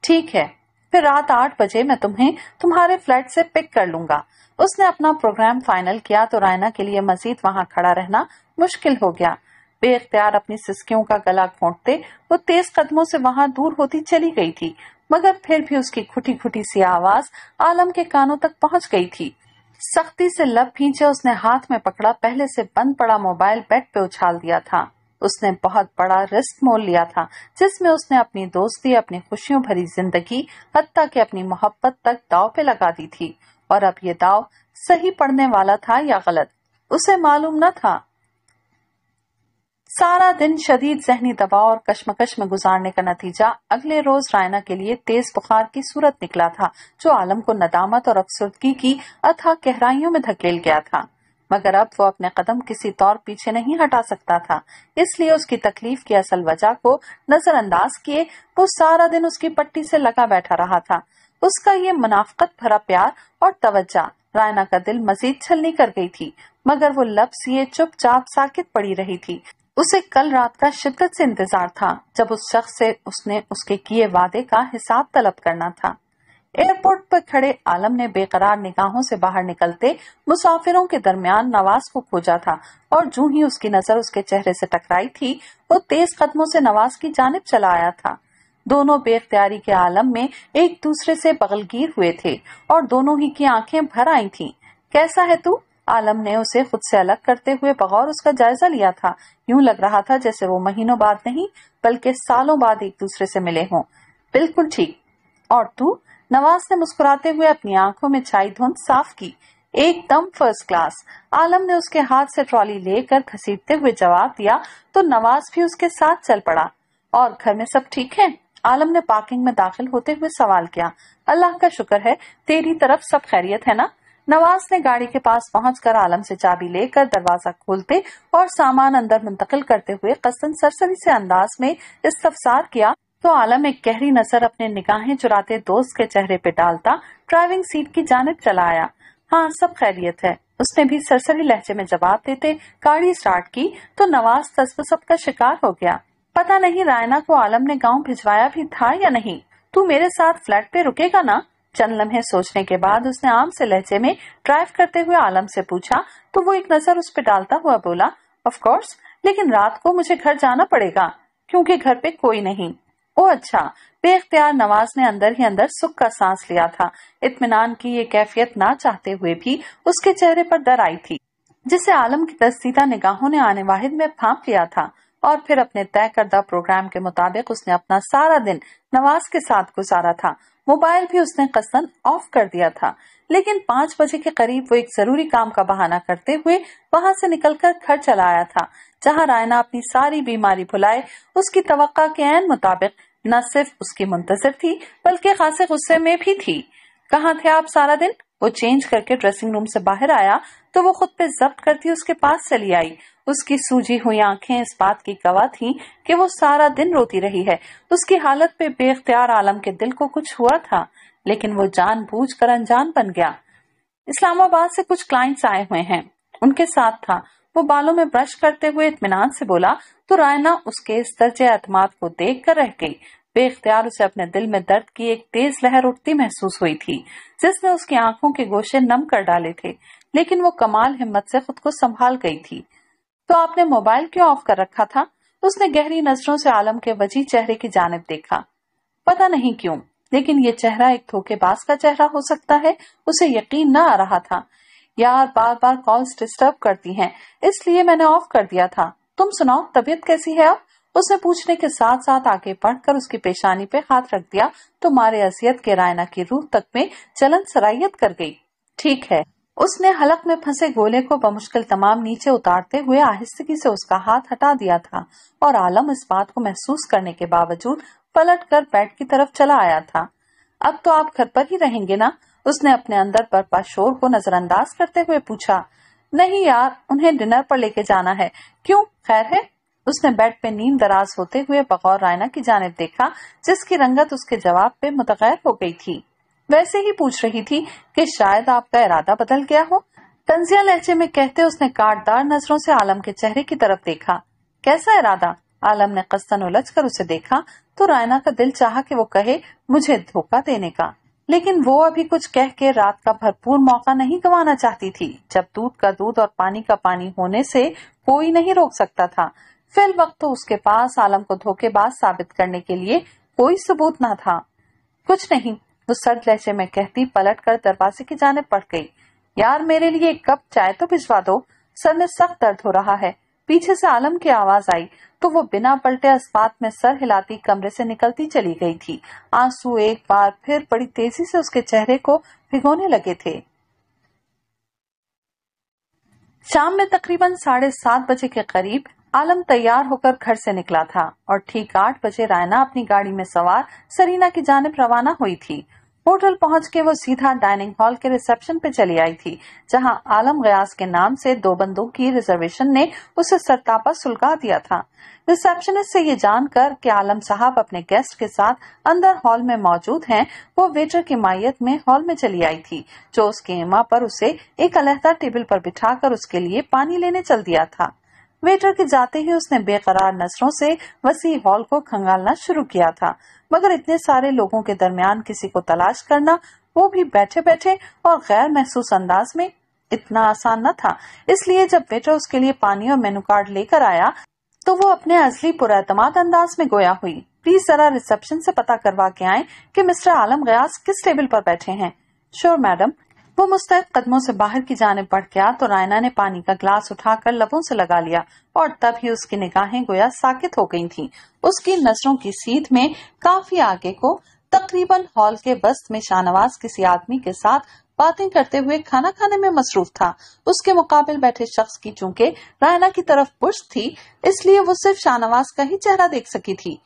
ٹھیک ہے۔ پھر رات آٹھ بجے میں تمہیں تمہارے فلیٹ سے پک کر لوں گا۔ اس نے اپنا پروگرام فائنل کیا تو رائنا کے لیے مزید وہاں کھڑا رہنا مشکل ہو گیا۔ بے اختیار اپنی سسکیوں کا گلا گھونٹتے وہ تیز قدموں سے وہاں دور ہوتی چلی گئی تھی، مگر پھر بھی اس کی کھٹی کھٹی سی آواز عالم کے کانوں تک پہنچ گئی تھی۔ سختی سے لب پھینچے اس نے ہاتھ میں پکڑا، پہلے سے بند پڑا موبائل بیڈ پہ اچھال دیا تھا۔ اس نے بہت بڑا رسک مول لیا تھا، جس میں اس نے اپنی دوستی، اپنی خوشیوں بھری زندگی، حتیٰ کہ اپنی محبت تک داؤ پہ لگا دی تھی۔ اور اب یہ داؤ صحیح پڑنے والا تھا یا غلط؟ اسے معلوم نہ تھا۔ سارا دن شدید ذہنی دباؤ اور کشمکش میں گزارنے کا نتیجہ اگلے روز رائنا کے لیے تیز بخار کی صورت نکلا تھا، جو عالم کو ندامت اور افسردگی کی اتھا گہرائیوں میں دھکیل گیا تھا۔ مگر اب وہ اپنے قدم کسی طور پیچھے نہیں ہٹا سکتا تھا۔ اس لیے اس کی تکلیف کی اصل وجہ کو نظر انداز کیے۔ وہ سارا دن اس کی پٹی سے لگا بیٹھا رہا تھا۔ اس کا یہ منافقت بھرا پیار اور توجہ رائنا کا دل مزید چھلنی کر گئی تھی، مگر وہ لب سیے چپ چاپ ساکت پڑی رہی تھی۔ اسے کل رات کا شدت سے انتظار تھا، جب اس شخص سے اس نے اس کے کیے وعدے کا حساب طلب کرنا تھا۔ ایئرپورٹ پر کھڑے عالم نے بے قرار نگاہوں سے باہر نکلتے مسافروں کے درمیان نواز کو کھوجا تھا اور جو ہی اس کی نظر اس کے چہرے سے ٹکرائی تھی، وہ تیز قدموں سے نواز کی جانب چلا آیا تھا۔ دونوں بے اختیاری کے عالم میں ایک دوسرے سے بغلگیر ہوئے تھے اور دونوں ہی کی آنکھیں بھر آئی تھیں۔ کیسا ہے تو؟ عالم نے اسے خود سے الگ کرتے ہوئے بغور اس کا جائزہ لیا تھا۔ یوں لگ رہا تھا جیسے وہ مہینوں بعد نہیں، بلکہ سالوں بعد ایک دوسرے سے ملے ہوں۔ بالکل ٹھیک۔ اور تو؟ نواز نے مسکراتے ہوئے اپنی آنکھوں میں چھائی دھند صاف کی۔ ایک دم فرسٹ کلاس۔ عالم نے اس کے ہاتھ سے ٹرالی لے کر گھسیٹتے ہوئے جواب دیا، تو نواز بھی اس کے ساتھ چل پڑا۔ اور گھر میں سب ٹھیک ہے عالم نے پارکنگ میں داخل ہوتے ہوئے سوال کیا۔ اللہ کا شکر ہے، تیری طرف سب خیریت ہے نا؟ نواز نے گاڑی کے پاس پہنچ کر عالم سے چابی لے کر دروازہ کھولتے اور سامان اندر منتقل کرتے ہوئے قسم سرسری سے انداز میں استفسار کیا۔ تو عالم ایک گہری نظر اپنے نگاہیں چراتے دوست کے چہرے پہ ڈالتا، ڈرائیونگ سیٹ کی جانب چلا آیا۔ ہاں سب خیریت ہے۔ اس نے بھی سرسری لہجے میں جواب دیتے گاڑی اسٹارٹ کی تو نواز تصوسب کا شکار ہو گیا۔ پتا نہیں رائنا کو عالم نے گاؤں بھجوایا بھی تھا یا نہیں۔ تو میرے ساتھ فلیٹ پہ رکے گا نا؟ چند لمحے سوچنے کے بعد اس نے عام سے لہجے میں ڈرائیو کرتے ہوئے عالم سے پوچھا، تو وہ ایک نظر اس پہ ڈالتا ہوا بولا آف کورس لیکن رات کو مجھے گھر جانا پڑے گا، کیونکہ گھر پہ کوئی نہیں۔ او اچھا بے اختیار نواز نے اندر ہی اندر سکھ کا سانس لیا تھا۔ اطمینان کی یہ کیفیت نہ چاہتے ہوئے بھی اس کے چہرے پر در آئی تھی، جسے عالم کی دستیدہ نگاہوں نے آنے واحد میں پھانپ لیا تھا۔ اور پھر اپنے طے کردہ پروگرام کے مطابق اس نے اپنا سارا دن نواز کے ساتھ گزارا تھا۔ موبائل بھی اس نے قصدن آف کر دیا تھا۔ لیکن پانچ بجے کے قریب وہ ایک ضروری کام کا بہانہ کرتے ہوئے وہاں سے نکل کر گھر چلا آیا تھا، جہاں رائنا اپنی ساری بیماری بھلائے، اس کی توقع کے عین مطابق نہ صرف اس کی منتظر تھی، بلکہ خاصے غصے میں بھی تھی۔ کہاں تھے آپ سارا دن؟ وہ چینج کر کے ڈریسنگ روم سے باہر آیا تو وہ خود پہ ضبط کرتی اس کے پاس چلی آئی۔ اس کی سوجی ہوئی آنکھیں اس بات کی گواہ تھی کہ وہ سارا دن روتی رہی ہے۔ اس کی حالت پہ بے اختیار عالم کے دل کو کچھ ہوا تھا، لیکن وہ جان بوجھ کر انجان بن گیا۔ اسلام آباد سے کچھ کلائنٹس آئے ہوئے ہیں۔ ان کے ساتھ تھا۔ وہ بالوں میں برش کرتے ہوئے اطمینان سے بولا، تو رائنا اس کے اس درجہ اعتماد کو دیکھ کر رہ گئی۔ بے اختیار اسے اپنے دل میں درد کی ایک تیز لہر اٹھتی محسوس ہوئی تھی، جس نے اس کی آنکھوں کے گوشے نم کر ڈالے تھے، لیکن وہ کمال ہمت سے خود کو سنبھال گئی تھی۔ تو آپ نے موبائل کیوں آف کر رکھا تھا؟ اس نے گہری نظروں سے عالم کے وجی چہرے کی جانب دیکھا۔ پتا نہیں کیوں، لیکن یہ چہرہ ایک دھوکے باز کا چہرہ ہو سکتا ہے، اسے یقین نہ آ رہا تھا۔ یار، بار بار کالز ڈسٹرب کرتی ہیں، اس لیے میں نے آف کر دیا تھا۔ تم سناؤ، طبیعت کیسی ہے اب اس نے پوچھنے کے ساتھ ساتھ آگے پڑھ کر اس کی پیشانی پہ ہاتھ رکھ دیا تو مارے ازیت کے رائنا کی روح تک میں چلن سرائیت کر گئی۔ ٹھیک ہے۔ اس نے حلق میں پھنسے گولے کو بمشکل تمام نیچے اتارتے ہوئے آہستگی سے اس کا ہاتھ ہٹا دیا تھا اور عالم اس بات کو محسوس کرنے کے باوجود پلٹ کر بیٹ کی طرف چلا آیا تھا۔ اب تو آپ گھر پر ہی رہیں گے نا؟ اس نے اپنے اندر پر شور کو نظر انداز کرتے ہوئے پوچھا، نہیں یار، انہیں ڈنر پر لے کے جانا ہے۔ کیوں؟ خیر ہے۔ اس نے بیڈ پہ نیند دراز ہوتے ہوئے بغور رائنا کی جانب دیکھا، جس کی رنگت اس کے جواب پہ متغیر ہو گئی تھی۔ ویسے ہی پوچھ رہی تھی کہ شاید آپ کا ارادہ بدل گیا ہو۔ تنزیہ لہجے میں کہتے اس نے کاٹدار نظروں سے عالم کے چہرے کی طرف دیکھا۔ کیسا ارادہ؟ عالم نے قصدن الجھ کر اسے دیکھا تو رائنا کا دل چاہا کہ وہ کہے، مجھے دھوکہ دینے کا۔ لیکن وہ ابھی کچھ کہہ کے رات کا بھرپور موقع نہیں گوانا چاہتی تھی۔ جب دودھ کا دودھ اور پانی کا پانی ہونے سے کوئی نہیں روک سکتا تھا۔ فی الوقت تو اس کے پاس عالم کو دھوکے باز ثابت کرنے کے لیے کوئی ثبوت نہ تھا۔ کچھ نہیں، وہ سرد لہجے میں کہتی پلٹ کر دروازے کی جانب پڑ گئی۔ یار، میرے لیے ایک کپ چائے تو بھجوا دو۔ سر میں سخت درد ہو رہا ہے۔ پیچھے سے عالم کی آواز آئی تو وہ بنا پلٹے اسپات میں سر ہلاتی کمرے سے نکلتی چلی گئی تھی۔ آنسو ایک بار پھر بڑی تیزی سے اس کے چہرے کو بھگونے لگے تھے۔ شام میں تقریباً ساڑھے سات بجے کے قریب عالم تیار ہو کر گھر سے نکلا تھا اور ٹھیک آٹھ بجے رائنا اپنی گاڑی میں سوار سرینا کی جانب روانہ ہوئی تھی۔ ہوٹل پہنچ کے وہ سیدھا ڈائننگ ہال کے ریسپشن پہ چلی آئی تھی، جہاں عالم غیاس کے نام سے دو بندوں کی ریزرویشن نے اسے سرتاپا سلگا دیا تھا۔ ریسپشنسٹ سے یہ جان کر کہ عالم صاحب اپنے گیسٹ کے ساتھ اندر ہال میں موجود ہیں، وہ ویٹر کی مائیت میں ہال میں چلی آئی تھی، جو اس کی اما پر اسے ایک علیحدہ ٹیبل پر بٹھا کر اس کے لیے پانی لینے چل دیا تھا۔ ویٹر کے جاتے ہی اس نے بے قرار نظروں سے وسیع ہال کو کھنگالنا شروع کیا تھا۔ مگر اتنے سارے لوگوں کے درمیان کسی کو تلاش کرنا، وہ بھی بیٹھے بیٹھے اور غیر محسوس انداز میں اتنا آسان نہ تھا۔ اس لیے جب ویٹر اس کے لیے پانی اور مینو کارڈ لے کر آیا، تو وہ اپنے اصلی پر اعتماد انداز میں گویا ہوئی۔ پلیز ذرا ریسپشن سے پتا کروا کے آئیں کہ مسٹر عالم غیاس کس ٹیبل پر بیٹھے ہیں۔ شور میڈم وہ مستعد قدموں سے باہر کی جانب بڑھ گیا تو رائنا نے پانی کا گلاس اٹھا کر لبوں سے لگا لیا اور تب ہی اس کی نگاہیں گویا ساکت ہو گئی تھی اس کی نظروں کی سیدھ میں کافی آگے کو تقریباً ہال کے وسط میں شاہنواز کسی آدمی کے ساتھ باتیں کرتے ہوئے کھانا کھانے میں مصروف تھا۔ اس کے مقابل بیٹھے شخص کی چونکہ رائنا کی طرف پشت تھی، اس لیے وہ صرف شاہنواز کا ہی چہرہ دیکھ سکی تھی۔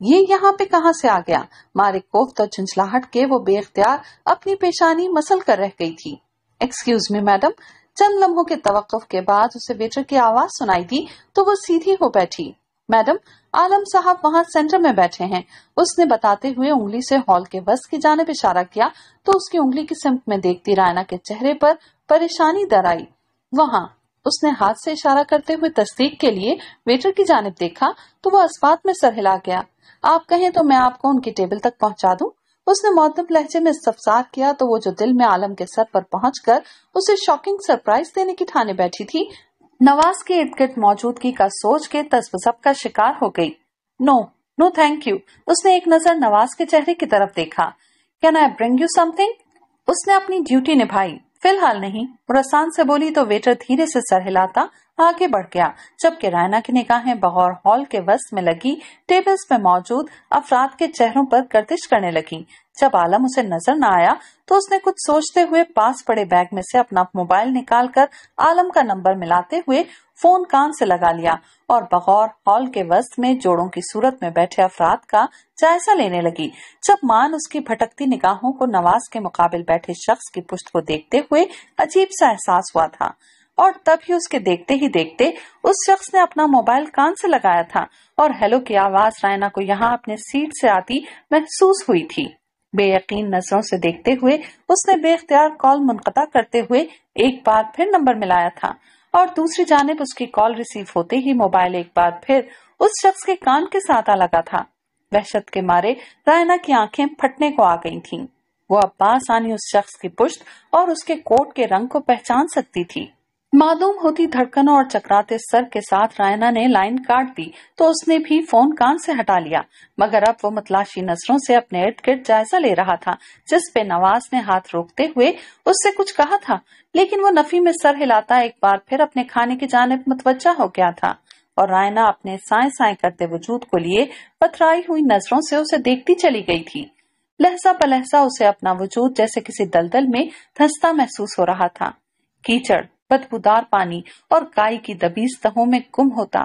یہ یہاں پہ کہاں سے آ گیا؟ مارے کوفت اور چنچلاہٹ کے وہ بے اختیار اپنی پیشانی مسل کر رہ گئی تھی۔ ایکسکیوز می میڈم چند لمحوں کے توقف کے بعد اسے ویٹر کی آواز سنائی دی تو وہ سیدھی ہو بیٹھی۔ میڈم عالم صاحب وہاں سینٹر میں بیٹھے ہیں۔ اس نے بتاتے ہوئے انگلی سے ہال کے بس کی جانب اشارہ کیا تو اس کی انگلی کی سمت میں دیکھتی رائنا کے چہرے پر پریشانی در آئی۔ وہاں اس نے ہاتھ سے اشارہ کرتے ہوئے تصدیق کے لیے ویٹر کی جانب دیکھا تو وہ اسپات میں سر ہلا گیا۔ آپ کہیں تو میں آپ کو ان کی ٹیبل تک پہنچا دوں؟ اس نے معدب لہجے میں استفسار کیا تو وہ جو دل میں عالم کے سر پر پہنچ کر اسے شاکنگ سرپرائز دینے کی ٹھانے بیٹھی تھی۔ نواز کے ارد گرد موجودگی کا سوچ کے تذبذب کا شکار ہو گئی۔ نو نو تھینک یو اس نے ایک نظر نواز کے چہرے کی طرف دیکھا۔ Can I bring you something اس نے اپنی ڈیوٹی نبھائی۔ فی الحال نہیں رسان سے بولی تو ویٹر دھیرے سے سر ہلاتا، آگے بڑھ گیا، جبکہ رائنا کی نگاہیں بغور ہال کے وسط میں لگی، ٹیبلز پہ موجود افراد کے چہروں پر گردش کرنے لگی۔ جب عالم اسے نظر نہ آیا تو اس نے کچھ سوچتے ہوئے پاس پڑے بیگ میں سے اپنا موبائل نکال کر عالم کا نمبر ملاتے ہوئے فون کان سے لگا لیا اور بغور ہال کے وسط میں جوڑوں کی صورت میں بیٹھے افراد کا جائزہ لینے لگی۔ جب مان اس کی بھٹکتی نگاہوں کو نواز کے مقابل بیٹھے شخص کی پشت کو دیکھتے ہوئے عجیب سا احساس ہوا تھا اور تب ہی اس کے دیکھتے ہی دیکھتے اس شخص نے اپنا موبائل کان سے لگایا تھا اور ہیلو کی آواز؟ رائنا کو یہاں اپنے سیٹ سے آتی محسوس ہوئی تھی۔ بے یقین نظروں سے دیکھتے ہوئے اس نے بے اختیار کال منقطع کرتے ہوئے ایک بار پھر نمبر ملایا تھا اور دوسری جانب اس کی کال ریسیو ہوتے ہی موبائل ایک بار پھر اس شخص کے کان کے ساتھ آ لگا تھا۔ وحشت کے مارے رائنا کی آنکھیں پھٹنے کو آ گئی تھیں۔ وہ اب آسانی اس شخص کی پشت اور اس کے کوٹ کے رنگ کو پہچان سکتی تھی۔ معلوم ہوتی دھڑکنوں اور چکراتے سر کے ساتھ رائنا نے لائن کاٹ دی تو اس نے بھی فون کان سے ہٹا لیا۔ مگر اب وہ متلاشی نظروں سے اپنے ارد گرد جائزہ لے رہا تھا، جس پہ نواز نے ہاتھ روکتے ہوئے اس سے کچھ کہا تھا۔ لیکن وہ نفی میں سر ہلاتا ایک بار پھر اپنے کھانے کی جانب متوجہ ہو گیا تھا۔ اور رائنا اپنے سائیں سائیں کرتے وجود کو لیے پتھرائی ہوئی نظروں سے اسے دیکھتی چلی گئی تھی۔ لہسا پلحسا اسے اپنا وجود جیسے کسی دلدل میں دھستا محسوس ہو رہا تھا۔ کیچڑ بدبودار پانی اور کائی کی دبیز تہوں میں گم ہوتا۔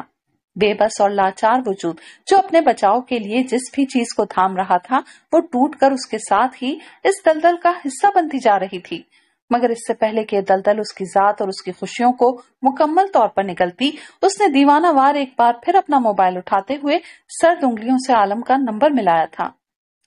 بے بس اور لاچار وجود۔ جو اپنے بچاؤ کے لیے جس بھی چیز کو تھام رہا تھا، وہ ٹوٹ کر اس کے ساتھ ہی اس دلدل کا حصہ بنتی جا رہی تھی۔ مگر اس سے پہلے کہ دلدل اس کی ذات اور اس کی خوشیوں کو مکمل طور پر نکلتی، اس نے دیوانہ وار ایک بار پھر اپنا موبائل اٹھاتے ہوئے سرد انگلیوں سے عالم کا نمبر ملایا تھا۔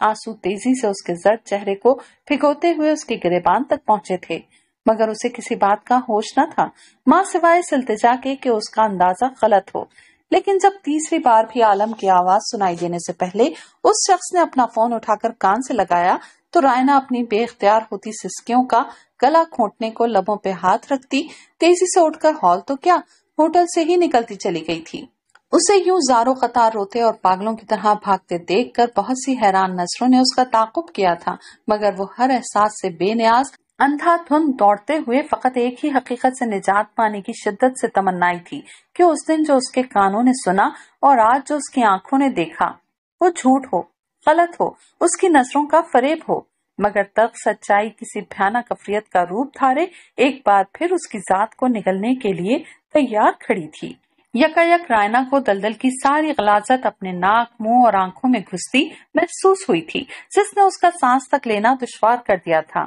آنسو تیزی سے اس کے زرد چہرے کو پھگوتے ہوئے اس کی گریبان تک پہنچے تھے۔ مگر اسے کسی بات کا ہوش نہ تھا۔ ماں سوائے سلتجا کے کہ اس کا اندازہ غلط ہو۔ لیکن جب تیسری بار بھی عالم کی آواز سنائی دینے سے پہلے اس شخص نے اپنا فون اٹھا کر کان سے لگایا تو رائنا اپنی بے اختیار ہوتی سسکیوں کا گلا کھونٹنے کو لبوں پہ ہاتھ رکھتی، تیزی سے اٹھ کر ہال تو کیا ہوٹل سے ہی نکلتی چلی گئی تھی۔ اسے یوں زارو قطار روتے اور پاگلوں کی طرح بھاگتے دیکھ کر بہت سی حیران نظروں نے اس کا تعقب کیا تھا، مگر وہ ہر احساس سے بے نیاز اندھا دھن دوڑتے ہوئے فقط ایک ہی حقیقت سے نجات پانے کی شدت سے تمنائی تھی کہ اس دن جو اس کے کانوں نے سنا اور آج جو اس کی آنکھوں نے دیکھا، وہ جھوٹ ہو، غلط ہو، اس کی نظروں کا فریب ہو۔ مگر تک سچائی کسی بھیانک افریت کا روپ دھارے، ایک بار پھر اس کی ذات کو نگلنے کے لیے تیار کھڑی تھی۔ یکا یک رائنا کو دلدل کی ساری غلازت اپنے ناک، منہ اور آنکھوں میں گھستی محسوس ہوئی تھی، جس نے اس کا سانس تک لینا دشوار کر دیا تھا۔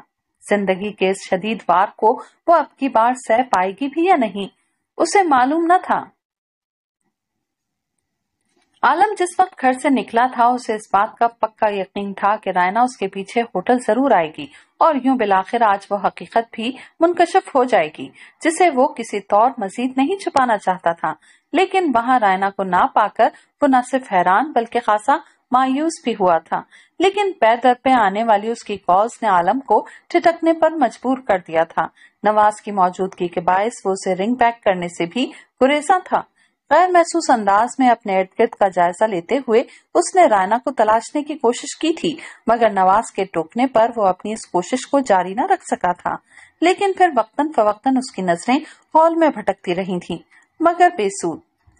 زندگی کے اس شدید وار کو وہ اب کی بار سہ پائے گی بھی یا نہیں؟ اسے معلوم نہ تھا۔ عالم جس وقت گھر سے نکلا تھا، اسے اس بات کا پکا یقین تھا کہ رائنا اس کے پیچھے ہوٹل ضرور آئے گی اور یوں بلاخر آج وہ حقیقت بھی منکشف ہو جائے گی، جسے وہ کسی طور مزید نہیں چھپانا چاہتا تھا۔ لیکن وہاں رائنا کو نہ پا کر وہ نہ صرف حیران بلکہ خاصا مایوس بھی ہوا تھا۔ لیکن پیر در پہ آنے والی اس کی کالز نے عالم کو ٹھٹکنے پر مجبور کر دیا تھا۔ نواز کی موجودگی کے باعث وہ اسے رنگ بیک کرنے سے بھی گریزاں تھا۔ غیر محسوس انداز میں اپنے ارد گرد کا جائزہ لیتے ہوئے اس نے رائنا کو تلاشنے کی کوشش کی تھی، مگر نواز کے ٹوکنے پر وہ اپنی اس کوشش کو جاری نہ رکھ سکا تھا۔ لیکن پھر وقتاً فوقتاً اس کی نظریں ہال میں بھٹکتی رہی تھی مگر بے سود۔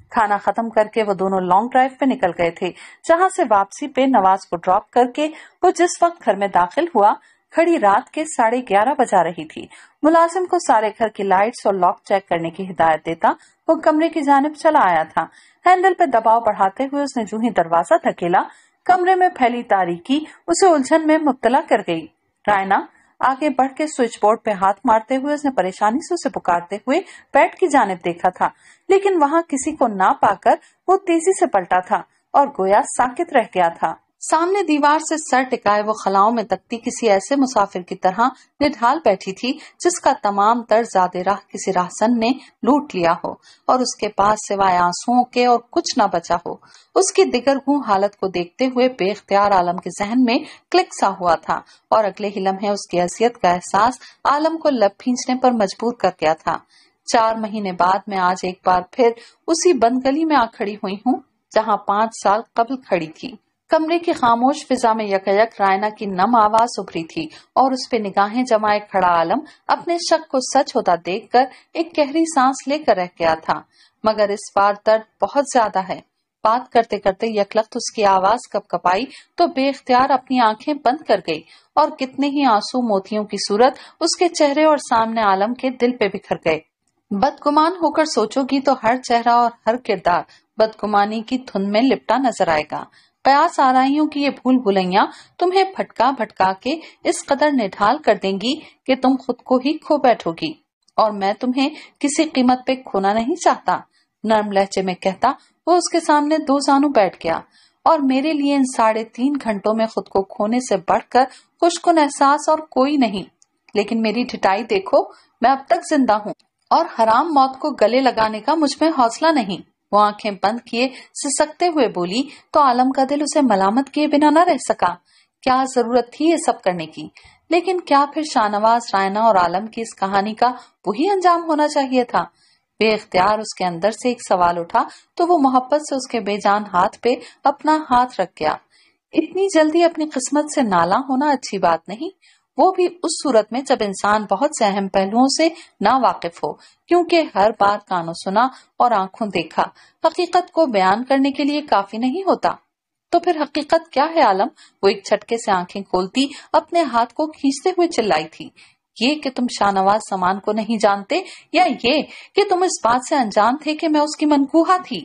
کھانا ختم کر کے وہ دونوں لانگ ڈرائیو پہ نکل گئے تھے، جہاں سے واپسی پہ نواز کو ڈراپ کر کے وہ جس وقت گھر میں داخل ہوا، کھڑی رات کے ساڑھے گیارہ بجا رہی تھی۔ ملازم کو سارے گھر کی لائٹس اور لاک چیک کرنے کی ہدایت دیتا، وہ کمرے کی جانب چلا آیا تھا۔ ہینڈل پہ دباؤ بڑھاتے ہوئے اس نے جو ہی دروازہ دھکیلا، کمرے میں پھیلی تاریخی اسے الجھن میں مبتلا کر گئی۔ رائنا آگے بڑھ کے سوئچ بورڈ پہ ہاتھ مارتے ہوئے اس نے پریشانی سے اسے پکارتے ہوئے پیٹ کی جانب دیکھا تھا۔ لیکن وہاں کسی کو نہ پا کر وہ تیزی سے پلٹا تھا اور گویا ساکت رہ گیا تھا۔ سامنے دیوار سے سر ٹکائے وہ خلاؤں میں تکتی کسی ایسے مسافر کی طرح نڈھال بیٹھی تھی جس کا تمام تر زیادہ راہ کسی راہسن نے لوٹ لیا ہو اور اس کے پاس سوائے آنسو کے اور کچھ نہ بچا ہو۔ اس کی دیگر گوں حالت کو دیکھتے ہوئے بے اختیار عالم کے ذہن میں کلک سا ہوا تھا اور اگلے ہی لمحے اس کی حیثیت کا احساس عالم کو لب پھینچنے پر مجبور کر گیا تھا۔ چار مہینے بعد میں آج ایک بار پھر اسی بند گلی میں آ کھڑی ہوئی ہوں جہاں پانچ سال قبل کھڑی تھی۔ کمرے کی خاموش فضا میں یک یک رائنا کی نم آواز ابری تھی اور اس پہ نگاہیں جمائے کھڑا عالم اپنے شک کو سچ ہوتا دیکھ کر ایک گہری سانس لے کر رہ گیا تھا۔ مگر اس بار درد بہت زیادہ ہے۔ بات کرتے کرتے یکلخت اس کی آواز کپ کپائی تو بے اختیار اپنی آنکھیں بند کر گئی اور کتنے ہی آنسو موتیوں کی صورت اس کے چہرے اور سامنے عالم کے دل پہ بکھر گئے۔ بدگمان ہو کر سوچو گی تو ہر چہرہ اور ہر کردار بدگمانی کی دھن میں لپٹا نظر آئے گا۔ قیاس آرائیوں کی یہ بھول بھلیاں تمہیں بھٹکا بھٹکا کے اس قدر نڈھال کر دیں گی کہ تم خود کو ہی کھو بیٹھو گی۔ اور میں تمہیں کسی قیمت پہ کھونا نہیں چاہتا۔ نرم لہجے میں کہتا، وہ اس کے سامنے دو زانو بیٹھ گیا۔ اور میرے لیے ان ساڑھے تین گھنٹوں میں خود کو کھونے سے بڑھ کر خوش کن احساس اور کوئی نہیں۔ لیکن میری ڈٹائی دیکھو، میں اب تک زندہ ہوں۔ اور حرام موت کو گلے لگانے کا مجھ میں حوصلہ نہیں۔ وہ آنکھیں بند کیے، سسکتے ہوئے بولی، تو عالم کا دل اسے ملامت کیے بنا نہ رہ سکا۔ کیا ضرورت تھی یہ سب کرنے کی؟ لیکن کیا پھر شاہنواز رائنا اور عالم کی اس کہانی کا وہی انجام ہونا چاہیے تھا؟ بے اختیار اس کے اندر سے ایک سوال اٹھا، تو وہ محبت سے اس کے بے جان ہاتھ پہ اپنا ہاتھ رکھ گیا۔ اتنی جلدی اپنی قسمت سے نالا ہونا اچھی بات نہیں۔ وہ بھی اس صورت میں جب انسان بہت سے اہم پہلوؤں سے نا واقف ہو، کیونکہ ہر بار کانوں سنا اور آنکھوں دیکھا، حقیقت کو بیان کرنے کے لیے کافی نہیں ہوتا۔ تو پھر حقیقت کیا ہے عالم؟ وہ ایک چھٹکے سے آنکھیں کھولتی، اپنے ہاتھ کو کھینچتے ہوئے چلائی تھی۔ یہ کہ تم شاہنواز سامان کو نہیں جانتے، یا یہ کہ تم اس بات سے انجان تھے کہ میں اس کی منقوہا تھی۔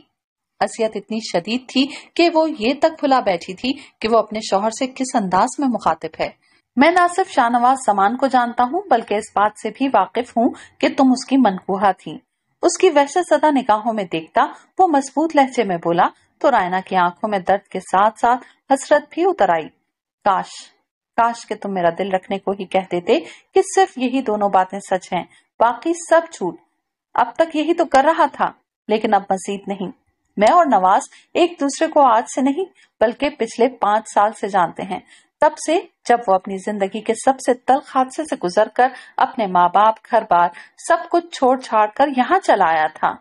اصیت اتنی شدید تھی کہ وہ یہ تک بھلا بیٹھی تھی کہ وہ اپنے شوہر سے کس انداز میں مخاطب ہے۔ میں نہ صرف شاہ نواز سامان کو جانتا ہوں، بلکہ اس بات سے بھی واقف ہوں کہ تم اس کی منقوہ تھی اس کی وحشت زدہ نگاہوں میں دیکھتا، وہ مضبوط لہجے میں بولا، تو رائنا کی آنکھوں میں درد کے ساتھ ساتھ حسرت بھی اتر آئی۔ کاش کاش کہ تم میرا دل رکھنے کو ہی کہہ دیتے کہ صرف یہی دونوں باتیں سچ ہیں، باقی سب جھوٹ۔ اب تک یہی تو کر رہا تھا، لیکن اب مزید نہیں۔ میں اور نواز ایک دوسرے کو آج سے نہیں، بلکہ پچھلے پانچ سال سے جانتے ہیں۔ تب سے جب وہ اپنی زندگی کے سب سے تلخ حادثے سے گزر کر اپنے ماں باپ گھر بار سب کچھ چھوڑ چھاڑ کر یہاں چلا آیا تھا۔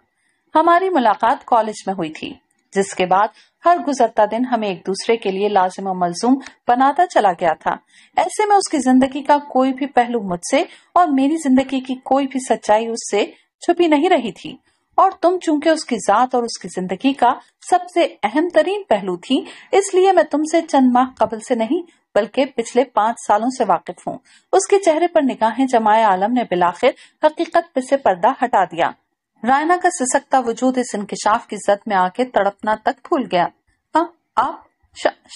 ہماری ملاقات کالج میں ہوئی تھی، جس کے بعد ہر گزرتا دن ہمیں ایک دوسرے کے لیے لازم و ملزوم بناتا چلا گیا تھا۔ ایسے میں اس کی زندگی کا کوئی بھی پہلو مجھ سے اور میری زندگی کی کوئی بھی سچائی اس سے چھپی نہیں رہی تھی۔ اور تم چونکہ اس کی ذات اور اس کی زندگی کا سب سے اہم ترین پہلو تھی، اس لیے میں تم سے چند ماہ قبل سے نہیں بلکہ پچھلے پانچ سالوں سے واقف ہوں۔ اس کے چہرے پر نگاہیں جمائے عالم نے بلاخر حقیقت پہ سے پردہ ہٹا دیا۔ رائنا کا سسکتا وجود اس انکشاف کی زد میں آ کے تڑپنا تک بھول گیا۔ ہاں آپ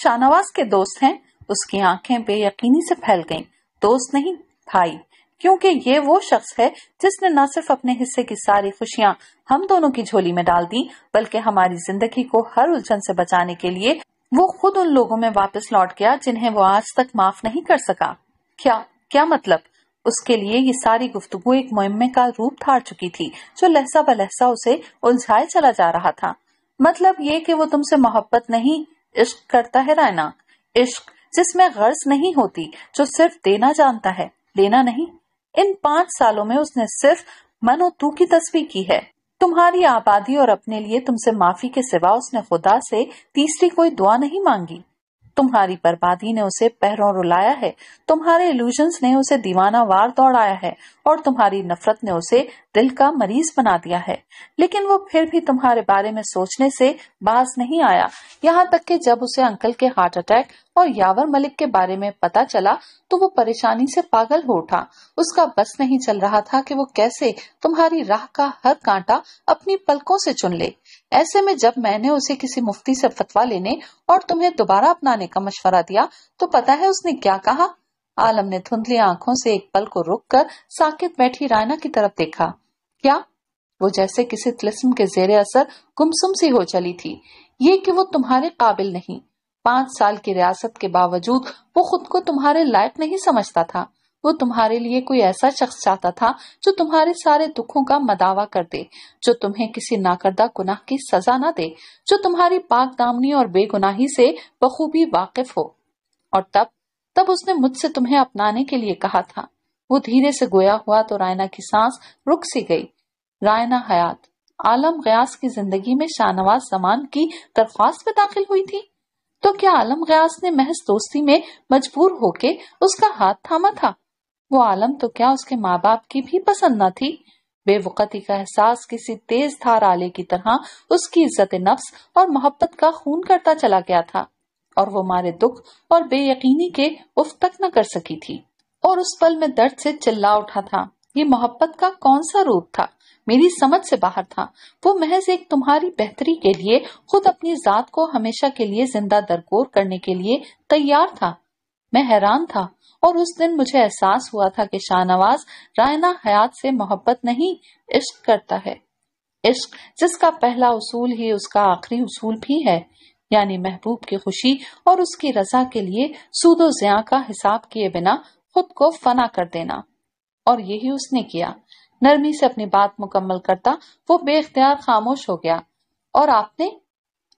شاہ نواز کے دوست ہیں؟ اس کی آنکھیں بے یقینی سے پھیل گئیں۔ دوست نہیں، بھائی۔ کیونکہ یہ وہ شخص ہے جس نے نہ صرف اپنے حصے کی ساری خوشیاں ہم دونوں کی جھولی میں ڈال دی بلکہ ہماری زندگی کو ہر الجھن سے بچانے کے لیے وہ خود ان لوگوں میں واپس لوٹ گیا جنہیں وہ آج تک معاف نہیں کر سکا۔ کیا کیا مطلب؟ اس کے لیے یہ ساری گفتگو ایک مہمے کا روپ تھار چکی تھی جو لہسا ب لہسا اسے الجھائے چلا جا رہا تھا۔ مطلب یہ کہ وہ تم سے محبت نہیں، عشق کرتا ہے رائنا۔ عشق جس میں غرض نہیں ہوتی، جو صرف دینا جانتا ہے۔ لینا نہیں۔ ان پانچ سالوں میں اس نے صرف من و تو کی تصویر کی ہے۔ تمہاری آبادی اور اپنے لیے تم سے معافی کے سوا اس نے خدا سے تیسری کوئی دعا نہیں مانگی۔ تمہاری بربادی نے اسے پہروں رلایا ہے، تمہارے الوژنس نے اسے دیوانہ وار دوڑایا ہے، اور تمہاری نفرت نے اسے دل کا مریض بنا دیا ہے۔ لیکن وہ پھر بھی تمہارے بارے میں سوچنے سے باز نہیں آیا۔ یہاں تک کہ جب اسے انکل کے ہارٹ اٹیک اور یاور ملک کے بارے میں پتا چلا، تو وہ پریشانی سے پاگل ہو اٹھا۔ اس کا بس نہیں چل رہا تھا کہ وہ کیسے تمہاری راہ کا ہر کانٹا اپنی پلکوں سے چن لے۔ ایسے میں جب میں نے اسے کسی مفتی سے فتوا لینے اور تمہیں دوبارہ اپنانے کا مشورہ دیا تو پتا ہے اس نے کیا کہا؟ عالم نے دھندلی آنکھوں سے ایک پل کو رک کر ساکت بیٹھی رائنا کی طرف دیکھا۔ کیا؟ وہ جیسے کسی تلسم کے زیر اثر گمسم سی ہو چلی تھی۔ یہ کہ وہ تمہارے قابل نہیں۔ پانچ سال کی ریاست کے باوجود وہ خود کو تمہارے لائق نہیں سمجھتا تھا۔ وہ تمہارے لیے کوئی ایسا شخص چاہتا تھا جو تمہارے سارے دکھوں کا مداوع کر دے، جو تمہیں کسی ناکردہ گناہ کی سزا نہ دے، جو تمہاری پاک دامنی اور بے گناہی سے بخوبی واقف ہو۔ اور تب تب اس نے مجھ سے تمہیں اپنانے کے لیے کہا تھا۔ وہ دھیرے سے گویا ہوا تو رائنا کی سانس رک سی گئی۔ رائنا حیات، عالم غیاس کی زندگی میں شاہ نواز زمان کی درخواست میں داخل ہوئی تھی؟ تو کیا عالم غیاس نے محض دوستی میں مجبور ہو کے اس کا ہاتھ تھاما تھا؟ وہ عالم تو کیا اس کے ماں باپ کی بھی پسند نہ تھی؟ بے وقتی کا احساس کسی تیز تھار آلے کی طرح اس کی عزت نفس اور محبت کا خون کرتا چلا گیا تھا، اور وہ مارے دکھ اور بے یقینی کے اف تک نہ کر سکی تھی۔ اور اس پل میں درد سے چلا اٹھا تھا۔ یہ محبت کا کون سا روپ تھا؟ میری سمجھ سے باہر تھا۔ وہ محض ایک تمہاری بہتری کے لیے خود اپنی ذات کو ہمیشہ کے لیے زندہ درگور کرنے کے لیے تیار تھا۔ میں حیران تھا اور اس دن مجھے احساس ہوا تھا کہ شاہ نواز رائنا حیات سے محبت نہیں، عشق کرتا ہے۔ عشق جس کا پہلا اصول ہی، اس کا آخری اصول بھی ہے۔ یعنی محبوب کی خوشی اور اس کی رضا کے لیے سود و زیاں کا حساب کیے بنا خود کو فنا کر دینا۔ اور یہی اس نے کیا۔ نرمی سے اپنی بات مکمل کرتا وہ بے اختیار خاموش ہو گیا۔ اور آپ نے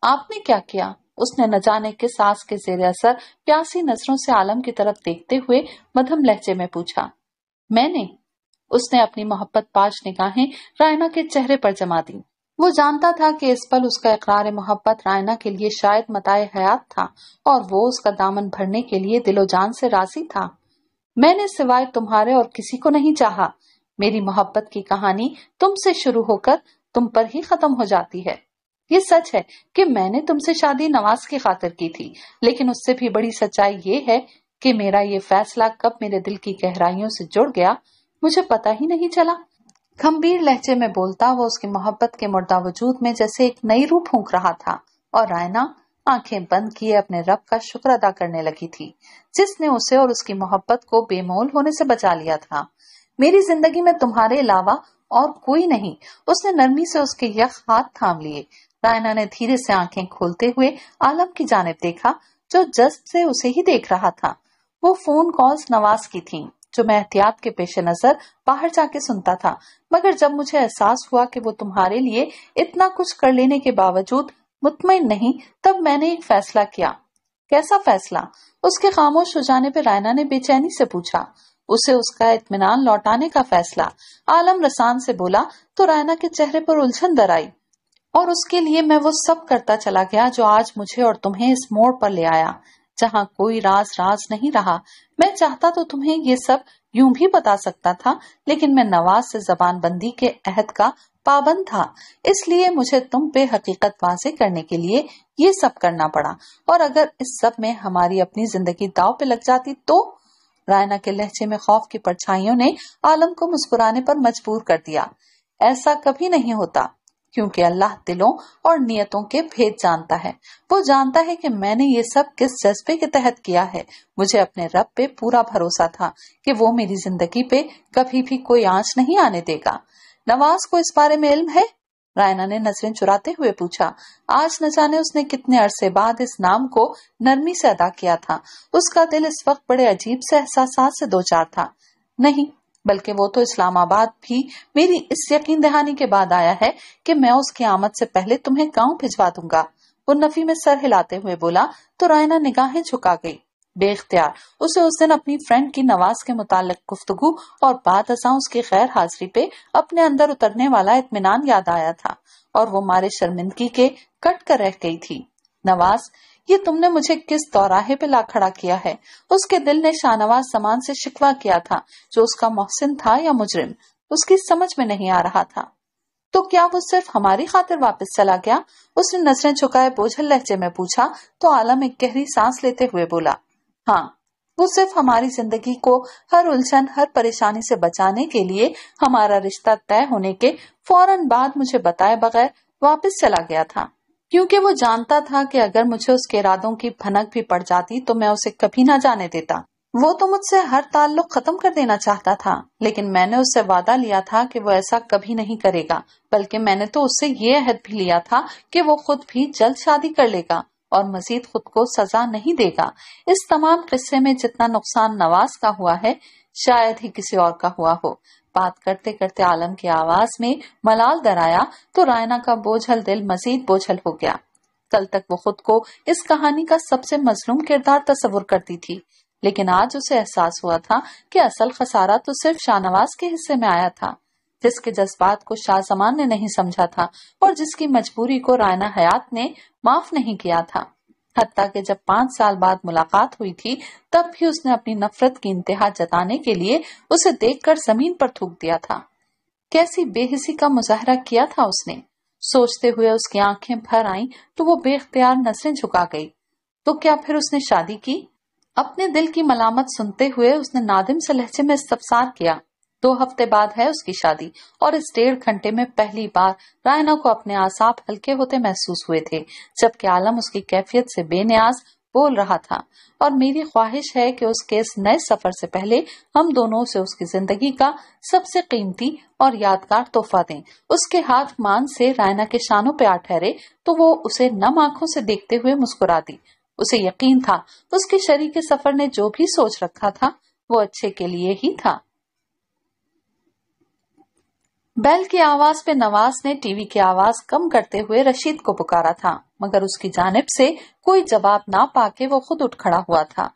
آپ نے کیا کیا؟ اس نے نہ جانے کے ساس کے زیر اثر پیاسی نظروں سے عالم کی طرف دیکھتے ہوئے مدھم لہجے میں پوچھا، میں نے؟ اس نے اپنی محبت پاش نگاہیں رائنا کے چہرے پر جما دی وہ جانتا تھا کہ اس پل اس کا اقرار محبت رائنا کے لیے شاید متائے حیات تھا اور وہ اس کا دامن بھرنے کے لیے دل و جان سے راضی تھا۔ میں نے سوائے تمہارے اور کسی کو نہیں چاہا۔ میری محبت کی کہانی تم سے شروع ہو کر تم پر ہی ختم ہو جاتی ہے۔ یہ سچ ہے کہ میں نے تم سے شادی نواز کی خاطر کی تھی، لیکن اس سے بھی بڑی سچائی یہ ہے کہ میرا یہ فیصلہ کب میرے دل کی گہرائیوں سے جڑ گیا، مجھے پتا ہی نہیں چلا۔ گمبھیر لہجے میں بولتا، وہ اس کی محبت کے مردہ وجود میں جیسے ایک نئی روح پھونک رہا تھا، اور رائنا آنکھیں بند کیے اپنے رب کا شکر ادا کرنے لگی تھی، جس نے اسے اور اس کی محبت کو بے مول ہونے سے بچا لیا تھا۔ میری زندگی میں تمہارے علاوہ اور کوئی نہیں، اس نے نرمی سے اس کے یخ ہاتھ تھام لیے۔ رائنا نے دھیرے سے آنکھیں کھولتے ہوئے عالم کی جانب دیکھا جو جسٹ سے اسے ہی دیکھ رہا تھا۔ وہ فون کالز نواز کی تھیں جو میں احتیاط کے پیش نظر باہر جا کے سنتا تھا، مگر جب مجھے احساس ہوا کہ وہ تمہارے لیے اتنا کچھ کر لینے کے باوجود مطمئن نہیں، تب میں نے ایک فیصلہ کیا۔ کیسا فیصلہ؟ اس کے خاموش ہو جانے پہ رائنا نے بے چینی سے پوچھا۔ اسے اس کا اطمینان لوٹانے کا فیصلہ۔ عالم رسان سے بولا، تو رائنا کے چہرے پر الجھن در آئی۔ اور اس کے لیے میں وہ سب کرتا چلا گیا جو آج مجھے اور تمہیں اس موڑ پر لے آیا، جہاں کوئی راز راز نہیں رہا۔ میں چاہتا تو تمہیں یہ سب یوں بھی بتا سکتا تھا، لیکن میں نواز سے زبان بندی کے عہد کا پابند تھا۔ اس لیے مجھے تم پہ حقیقت واضح کرنے کے لیے یہ سب کرنا پڑا۔ اور اگر اس سب میں ہماری اپنی زندگی داؤ پہ لگ جاتی تو؟ رائنا کے لہجے میں خوف کی پرچھائیوں نے عالم کو مسکرانے پر مجبور کر دیا۔ ایسا کبھی نہیں ہوتا۔ کیونکہ اللہ دلوں اور نیتوں کے بھید جانتا ہے۔ وہ جانتا ہے کہ میں نے یہ سب کس جذبے کے تحت کیا ہے۔ مجھے اپنے رب پہ پورا بھروسہ تھا کہ وہ میری زندگی پہ کبھی بھی کوئی آنچ نہیں آنے دے گا۔ نواز کو اس بارے میں علم ہے؟ رائنا نے نظریں چراتے ہوئے پوچھا، آج نہ جانے اس نے کتنے عرصے بعد اس نام کو نرمی سے ادا کیا تھا۔ اس کا دل اس وقت بڑے عجیب سے احساسات سے دو چار تھا۔ نہیں بلکہ وہ تو اسلام آباد بھی میری اس یقین دہانی کے بعد آیا ہے کہ میں اس کی آمد سے پہلے تمہیں گاؤں بھجوا دوں گا۔ وہ نفی میں سر ہلاتے ہوئے بولا، تو رائنا نگاہیں جھکا گئی۔ بے اختیار، اسے اس دن اپنی فرینڈ کی نواز کے متعلق گفتگو اور بعد ازاں اس کی خیر حاضری پہ اپنے اندر اترنے والا اطمینان یاد آیا تھا اور وہ مارے شرمندگی کے کٹ کر رہ گئی تھی۔ نواز یہ تم نے مجھے کس دوراہے پہ لا کھڑا کیا ہے؟ اس کے دل نے شاہ نواز سامان سے شکوا کیا تھا، جو اس کا محسن تھا یا مجرم؟ اس کی سمجھ میں نہیں آ رہا تھا۔ تو کیا وہ صرف ہماری خاطر واپس چلا گیا؟ اس نے نظریں چکائے بوجھل لہجے میں پوچھا، تو عالم ایک گہری سانس لیتے ہوئے بولا ہاں وہ صرف ہماری زندگی کو ہر الجھن، ہر پریشانی سے بچانے کے لیے ہمارا رشتہ طے ہونے کے فوراً بعد مجھے بتائے بغیر واپس چلا گیا تھا۔ کیونکہ وہ جانتا تھا کہ اگر مجھے اس کے ارادوں کی بھنک بھی پڑ جاتی تو میں اسے کبھی نہ جانے دیتا۔ وہ تو مجھ سے ہر تعلق ختم کر دینا چاہتا تھا، لیکن میں نے اس سے وعدہ لیا تھا کہ وہ ایسا کبھی نہیں کرے گا، بلکہ میں نے تو اس سے یہ عہد بھی لیا تھا کہ وہ خود بھی جلد شادی کر لے گا اور مزید خود کو سزا نہیں دے گا۔ اس تمام قصے میں جتنا نقصان نواز کا ہوا ہے، شاید ہی کسی اور کا ہوا ہو۔ بات کرتے کرتے عالم کی آواز میں ملال درایا تو رائنا کا بوجھل دل مزید بوجھل ہو گیا۔ کل تک وہ خود کو اس کہانی کا سب سے مظلوم کردار تصور کرتی تھی، لیکن آج اسے احساس ہوا تھا کہ اصل خسارہ تو صرف شاہ نواز کے حصے میں آیا تھا، جس کے جذبات کو شاہ زمان نے نہیں سمجھا تھا اور جس کی مجبوری کو رائنا حیات نے معاف نہیں کیا تھا۔ حتیٰ کہ جب پانچ سال بعد ملاقات ہوئی تھی، تب بھی اس نے اپنی نفرت کی انتہا جتانے کے لیے اسے دیکھ کر زمین پر تھوک دیا تھا۔ کیسی بے حسی کا مظاہرہ کیا تھا اس نے۔ سوچتے ہوئے اس کی آنکھیں بھر آئیں تو وہ بے اختیار نظریں جھکا گئی۔ تو کیا پھر اس نے شادی کی؟ اپنے دل کی ملامت سنتے ہوئے اس نے نادم سے لہجے میں استفسار کیا۔ دو ہفتے بعد ہے اس کی شادی اور اس ڈیڑھ گھنٹے میں پہلی بار رائنا کو اپنے آساب ہلکے ہوتے محسوس ہوئے تھے، جبکہ عالم اس کی کیفیت سے بے نیاز بول رہا تھا۔ اور میری خواہش ہے کہ اس کے اس نئے سفر سے پہلے ہم دونوں سے اس کی زندگی کا سب سے قیمتی اور یادگار تحفہ دیں۔ اس کے ہاتھ مان سے رائنا کے شانوں پہ آ ٹھہرے تو وہ اسے نم آنکھوں سے دیکھتے ہوئے مسکرا دی اسے یقین تھا، اس کے شریک سفر نے جو بھی سوچ رکھا تھا وہ اچھے کے لیے ہی تھا۔ بیل کی آواز پہ نواز نے ٹی وی کی آواز کم کرتے ہوئے رشید کو پکارا تھا، مگر اس کی جانب سے کوئی جواب نہ پا کے وہ خود اٹھ کھڑا ہوا تھا۔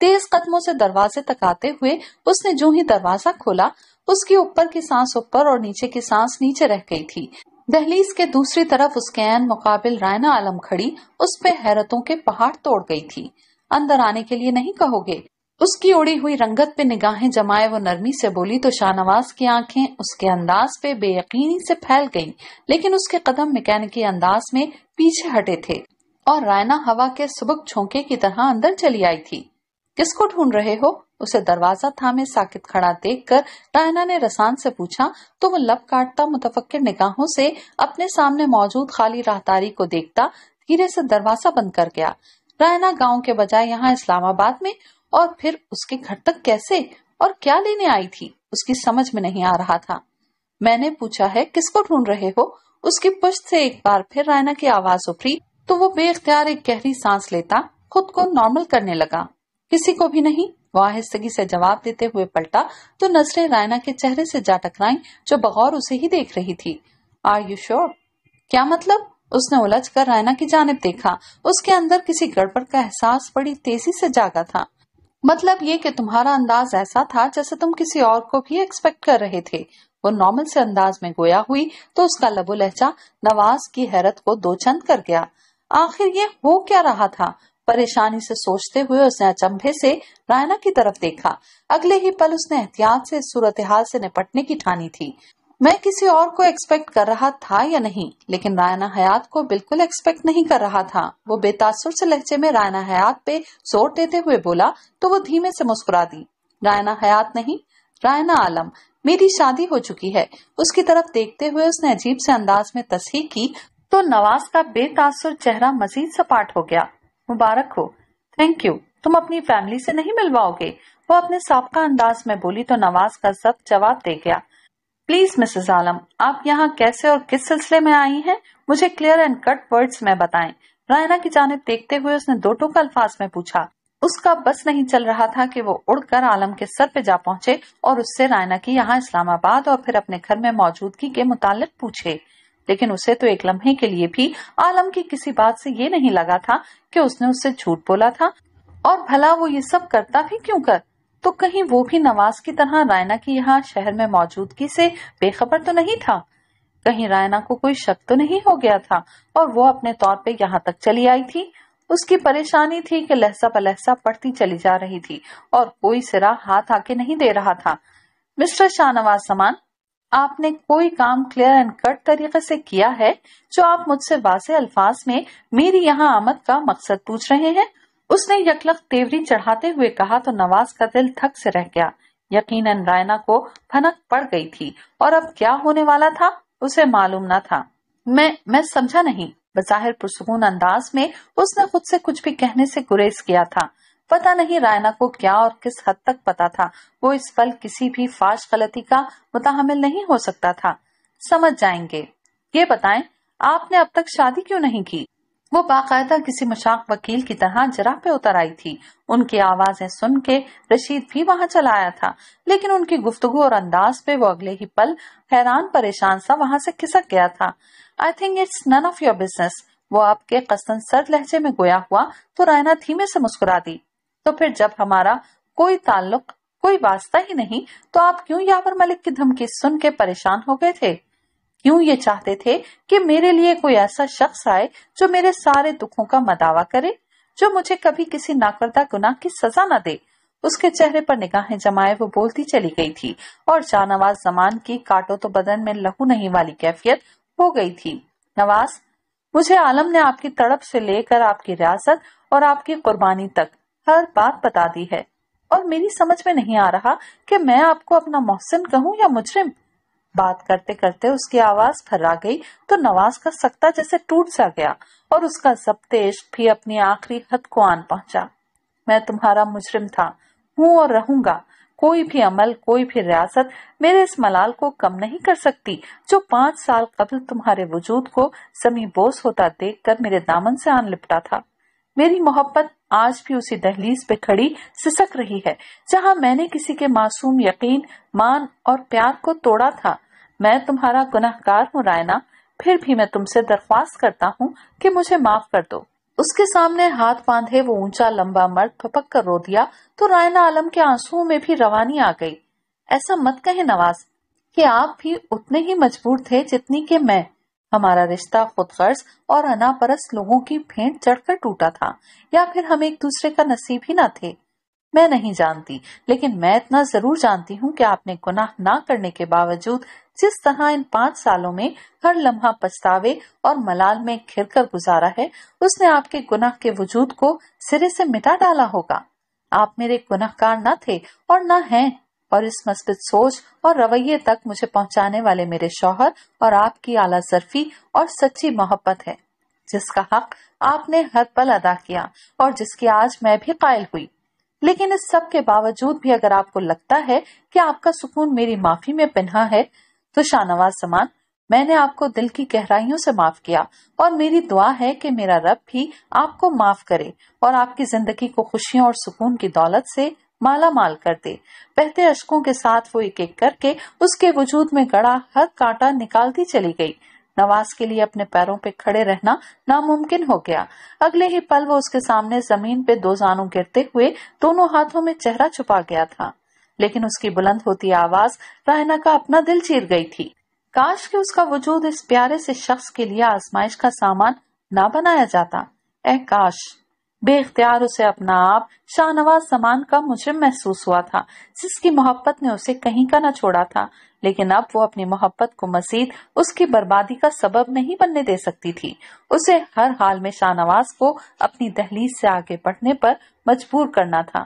تیز قدموں سے دروازے تک آتے ہوئے اس نے جو ہی دروازہ کھولا، اس کی اوپر کی سانس اوپر اور نیچے کی سانس نیچے رہ گئی تھی۔ دہلیز کے دوسری طرف اس کے عین مقابل رائنا عالم کھڑی اس پہ حیرتوں کے پہاڑ توڑ گئی تھی۔ اندر آنے کے لیے نہیں کہو گے۔ اس کی اڑی ہوئی رنگت پہ نگاہیں جمائے وہ نرمی سے بولی تو شاہ نواز کی آنکھیں اس کے انداز پہ بے یقینی سے پھیل گئیں، لیکن اس کے قدم میکینکی انداز میں پیچھے ہٹے تھے اور رائنا ہوا کے سبک چھونکے کی طرح اندر چلی آئی تھی۔ کس کو ڈھونڈ رہے ہو؟ اسے دروازہ تھامے ساکت کھڑا دیکھ کر رائنا نے رسان سے پوچھا، تو وہ لب کاٹتا متفکر نگاہوں سے اپنے سامنے موجود خالی راہداری کو دیکھتا دھیرے سے دروازہ بند کر گیا۔ رائنا گاؤں کے بجائے یہاں اسلام آباد میں اور پھر اس کے گھر تک کیسے اور کیا لینے آئی تھی، اس کی سمجھ میں نہیں آ رہا تھا۔ میں نے پوچھا ہے، کس کو ڈھونڈ رہے ہو؟ اس کی پشت سے ایک بار پھر رائنا کی آواز ابری تو وہ بے اختیار ایک گہری سانس لیتا، خود کو نارمل کرنے لگا۔ کسی کو بھی نہیں، وہ آہستگی سے جواب دیتے ہوئے پلٹا تو نظریں رائنا کے چہرے سے جا ٹکرائیں جو بغور اسے ہی دیکھ رہی تھی۔ آر یو شیور کیا مطلب؟ اس نے الجھ کر رائنا کی جانب دیکھا۔ اس کے اندر کسی گڑبڑ کا احساس بڑی تیزی سے جاگا تھا۔ مطلب یہ کہ تمہارا انداز ایسا تھا جیسے تم کسی اور کو بھی ایکسپیکٹ کر رہے تھے۔ وہ نارمل سے انداز میں گویا ہوئی تو اس کا لبو لہجہ، نواز کی حیرت کو دو چند کر گیا۔ آخر یہ ہو کیا رہا تھا؟ پریشانی سے سوچتے ہوئے اس نے اچمبے سے رائنا کی طرف دیکھا۔ اگلے ہی پل اس نے احتیاط سے صورتحال سے نپٹنے کی ٹھانی تھی۔ میں کسی اور کو ایکسپیکٹ کر رہا تھا یا نہیں؟ لیکن رائنا حیات کو بالکل ایکسپیکٹ نہیں کر رہا تھا۔ وہ بے تاثر سے لہجے میں رائنا حیات پہ زور دیتے ہوئے بولا، تو وہ دھیمے سے مسکرا دی۔ رائنا حیات نہیں، رائنا عالم، میری شادی ہو چکی ہے۔ اس کی طرف دیکھتے ہوئے اس نے عجیب سے انداز میں تصحیح کی، تو نواز کا بے تاثر چہرہ مزید سپاٹ ہو گیا۔ مبارک ہو۔ تھینک یو تم اپنی فیملی سے نہیں ملواؤ گے۔ وہ اپنے سابقہ انداز میں بولی، تو نواز کا ضبط جواب دے گیا۔ پلیز مسز عالم آپ یہاں کیسے اور کس سلسلے میں آئی ہیں؟ مجھے کلیئر اینڈ کٹ ورڈز میں بتائیں۔ رائنا کی جانب دیکھتے ہوئے اس نے دو ٹوک الفاظ میں پوچھا۔ اس کا بس نہیں چل رہا تھا کہ وہ اڑ کر عالم کے سر پہ جا پہنچے اور اس سے رائنا کی یہاں اسلام آباد اور پھر اپنے گھر میں موجودگی کے متعلق پوچھے۔ لیکن اسے تو ایک لمحے کے لیے بھی عالم کی کسی بات سے یہ نہیں لگا تھا کہ اس نے اس سے جھوٹ بولا تھا۔ اور بھلا وہ یہ سب کرتا بھی کیوں کر؟ تو کہیں وہ بھی نواز کی طرح رائنا کی یہاں شہر میں موجودگی سے بے خبر تو نہیں تھا؟ کہیں رائنا کو کوئی شک تو نہیں ہو گیا تھا اور وہ اپنے طور پہ یہاں تک چلی آئی تھی؟ اس کی پریشانی تھی کہ لہسا پلحسا پڑتی چلی جا رہی تھی اور کوئی سرا ہاتھ آ کے نہیں دے رہا تھا۔ مسٹر شاہ نواز سمان آپ نے کوئی کام کلیئر اینڈ کٹ طریقے سے کیا ہے جو آپ مجھ سے واضح الفاظ میں میری یہاں آمد کا مقصد پوچھ رہے ہیں؟ اس نے یکلق تیوری چڑھاتے ہوئے کہا تو نواز کا دل تھک سے رہ گیا۔ یقیناً رائنا کو پھنک پڑ گئی تھی۔ اور اب کیا ہونے والا تھا؟ اسے معلوم نہ تھا۔ میں میں سمجھا نہیں۔ بظاہر پرسکون انداز میں اس نے خود سے کچھ بھی کہنے سے گریز کیا تھا۔ پتا نہیں رائنا کو کیا اور کس حد تک پتا تھا۔ وہ اس پل کسی بھی فاش غلطی کا متحمل نہیں ہو سکتا تھا۔ سمجھ جائیں گے۔ یہ بتائیں، آپ نے اب تک شادی کیوں نہیں کی؟ وہ باقاعدہ کسی مشاق وکیل کی طرح جرا پہ اتر آئی تھی۔ ان کی آوازیں سن کے رشید بھی وہاں چلا آیا تھا، لیکن ان کی گفتگو اور انداز پہ وہ اگلے ہی پل حیران پریشان سا وہاں سے کھسک گیا تھا۔ I think it's none of your business وہ آپ کے قصن سرد لہجے میں گویا ہوا تو رائنا دھیمے سے مسکرا دی۔ تو پھر جب ہمارا کوئی تعلق، کوئی واسطہ ہی نہیں، تو آپ کیوں یاور ملک کی دھمکی سن کے پریشان ہو گئے تھے؟ کیوں یہ چاہتے تھے کہ میرے لیے کوئی ایسا شخص آئے جو میرے سارے دکھوں کا مداوع کرے، جو مجھے کبھی کسی ناکردہ گناہ کی سزا نہ دے۔ اس کے چہرے پر نگاہیں جمائے وہ بولتی چلی گئی تھی اور شاہ نواز زمان کی کاٹو تو بدن میں لہو نہیں والی کیفیت ہو گئی تھی۔ نواز، مجھے عالم نے آپ کی تڑپ سے لے کر آپ کی ریاست اور آپ کی قربانی تک ہر بات بتا دی ہے اور میری سمجھ میں نہیں آ رہا کہ میں آپ کو اپنا محسن کہوں یا مجرم۔ بات کرتے کرتے اس کی آواز پھرا گئی تو نواز کا سکتا جیسے ٹوٹ سا گیا اور اس کا ضبط عشق بھی اپنی آخری حد کو آن پہنچا۔ میں تمہارا مجرم تھا، ہوں اور رہوں گا۔ کوئی بھی عمل، کوئی بھی ریاست میرے اس ملال کو کم نہیں کر سکتی جو پانچ سال قبل تمہارے وجود کو سمی بوس ہوتا دیکھ کر میرے دامن سے آن لپٹا تھا۔ میری محبت آج بھی اسی دہلیز پہ کھڑی سسک رہی ہے، جہاں میں نے کسی کے معصوم یقین، مان اور پیار کو توڑا تھا۔ میں تمہارا گناہ گار ہوں رائنا، پھر بھی میں تم سے درخواست کرتا ہوں کہ مجھے معاف کر دو۔ اس کے سامنے ہاتھ باندھے وہ اونچا لمبا مرد پھپک کر رو دیا تو رائنا عالم کے آنسو میں بھی روانی آ گئی۔ ایسا مت کہے نواز کہ آپ بھی اتنے ہی مجبور تھے جتنی کہ میں۔ ہمارا رشتہ خود غرض اور انا پرس لوگوں کی پھینٹ چڑھ کر ٹوٹا تھا، یا پھر ہم ایک دوسرے کا نصیب ہی نہ تھے۔ میں نہیں جانتی، لیکن میں اتنا ضرور جانتی ہوں کہ آپ نے گناہ نہ کرنے کے باوجود جس طرح ان پانچ سالوں میں ہر لمحہ پچھتاوے اور ملال میں کھر کر گزارا ہے، اس نے آپ کے گناہ کے وجود کو سرے سے مٹا ڈالا ہوگا۔ آپ میرے گناہ کار نہ تھے اور نہ ہیں، اور اس مثبت سوچ اور رویے تک مجھے پہنچانے والے میرے شوہر اور آپ کی اعلیٰ ظرفی اور سچی محبت ہے۔ جس کا حق آپ نے ہر پل ادا کیا اور جس کی آج میں بھی قائل ہوئی۔ لیکن اس سب کے باوجود بھی اگر آپ کو لگتا ہے کہ آپ کا سکون میری معافی میں پنہا ہے تو شاہ نواز سمان، میں نے آپ کو دل کی گہرائیوں سے معاف کیا اور میری دعا ہے کہ میرا رب بھی آپ کو معاف کرے اور آپ کی زندگی کو خوشیوں اور سکون کی دولت سے مالا مال کر دے۔ بہتے اشکوں کے ساتھ وہ ایک ایک کر کے اس کے وجود میں گڑا ہر کانٹا نکالتی چلی گئی۔ نواز کے لیے اپنے پیروں پہ کھڑے رہنا ناممکن ہو گیا۔ اگلے ہی پل وہ اس کے سامنے زمین پہ دو زانوں گرتے ہوئے دونوں ہاتھوں میں چہرہ چھپا گیا تھا۔ لیکن اس کی بلند ہوتی آواز رائنا کا اپنا دل چیر گئی تھی۔ کاش کہ اس کا وجود اس پیارے سے شخص کے لیے آزمائش کا سامان نہ بنایا جاتا۔ اے کاش، بے اختیار اسے اپنا آپ شاہ نواز سامان کا مجرم محسوس ہوا تھا۔ جس کی محبت نے اسے کہیں کا نہ چھوڑا تھا، لیکن اب وہ اپنی محبت کو مزید اس کی بربادی کا سبب نہیں بننے دے سکتی تھی۔ اسے ہر حال میں شاہ نواز کو اپنی دہلیز سے آگے بڑھنے پر مجبور کرنا تھا۔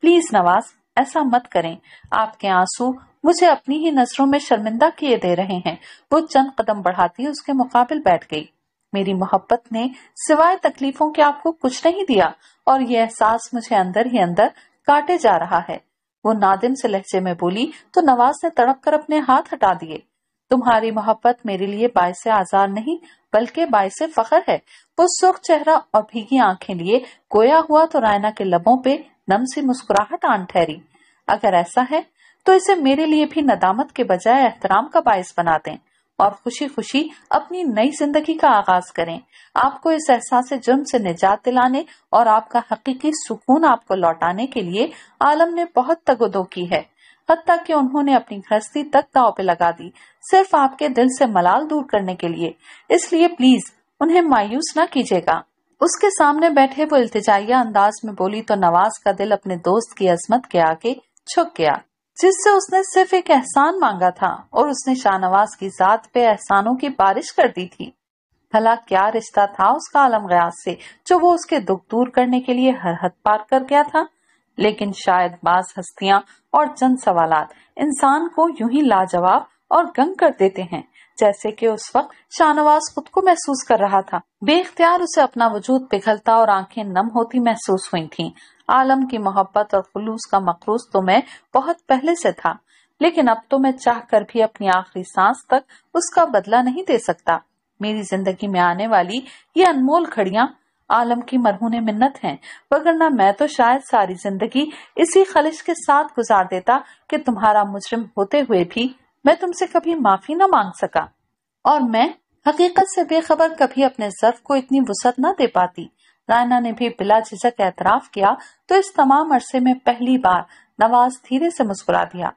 پلیز نواز ایسا مت کریں۔ آپ کے آنسو مجھے اپنی ہی نظروں میں شرمندہ کیے دے رہے ہیں۔ وہ چند قدم بڑھاتی اس کے مقابل بیٹھ گئی۔ میری محبت نے سوائے تکلیفوں کے آپ کو کچھ نہیں دیا اور یہ احساس مجھے اندر ہی اندر کاٹے جا رہا ہے۔ وہ نادم سے لہجے میں بولی، تو نواز نے تڑپ کر اپنے ہاتھ ہٹا دیے۔ تمہاری محبت میرے لیے باعث آزار نہیں، بلکہ باعث فخر ہے۔ وہ سرخ چہرہ اور بھیگی آنکھیں لیے گویا ہوا تو رائنا کے لبوں پہ نم سی مسکراہٹ آن ٹھہری۔ اگر ایسا ہے، تو اسے میرے لیے بھی ندامت کے بجائے احترام کا باعث بنا دیں اور خوشی خوشی اپنی نئی زندگی کا آغاز کریں۔ آپ کو اس احساس جرم سے نجات دلانے اور آپ کا حقیقی سکون آپ کو لوٹانے کے لیے عالم نے بہت تگودو کی ہے۔ حتیٰ کہ انہوں نے اپنی گھرستی تک داؤ پہ لگا دی، صرف آپ کے دل سے ملال دور کرنے کے لیے۔ اس لیے پلیز انہیں مایوس نہ کیجیے گا۔ اس کے سامنے بیٹھے وہ التجائیہ انداز میں بولی، تو نواز کا دل اپنے دوست کی عظمت کے آگے چھک گیا، جس سے اس نے صرف ایک احسان مانگا تھا اور اس نے شاہ نواز کی ذات پہ احسانوں کی بارش کر دی تھی۔ بھلا کیا رشتہ تھا اس کا عالم غیاز سے، جو وہ اس کے دکھ دور کرنے کے لیے ہر حد پار کر گیا تھا؟ لیکن شاید بعض ہستیاں اور چند سوالات انسان کو یوں ہی لاجواب اور گنگ کر دیتے ہیں۔ جیسے کہ اس وقت شاہ نواز خود کو محسوس کر رہا تھا۔ بے اختیار اسے اپنا وجود پگھلتا اور آنکھیں نم ہوتی محسوس ہوئی تھیں۔ عالم کی محبت اور خلوص کا مقروض تو میں بہت پہلے سے تھا، لیکن اب تو میں چاہ کر بھی اپنی آخری سانس تک اس کا بدلہ نہیں دے سکتا۔ میری زندگی میں آنے والی یہ انمول کھڑیاں عالم کی مرہون منت ہیں، وگرنہ میں تو شاید ساری زندگی اسی خلش کے ساتھ گزار دیتا کہ تمہارا مجرم ہوتے ہوئے بھی میں تم سے کبھی معافی نہ مانگ سکا۔ اور میں حقیقت سے بے خبر کبھی اپنے ظرف کو اتنی وسعت نہ دے پاتی۔ رائنا نے بھی بلا جھجک اعتراف کیا تو اس تمام عرصے میں پہلی بار نواز دھیرے سے مسکرا دیا۔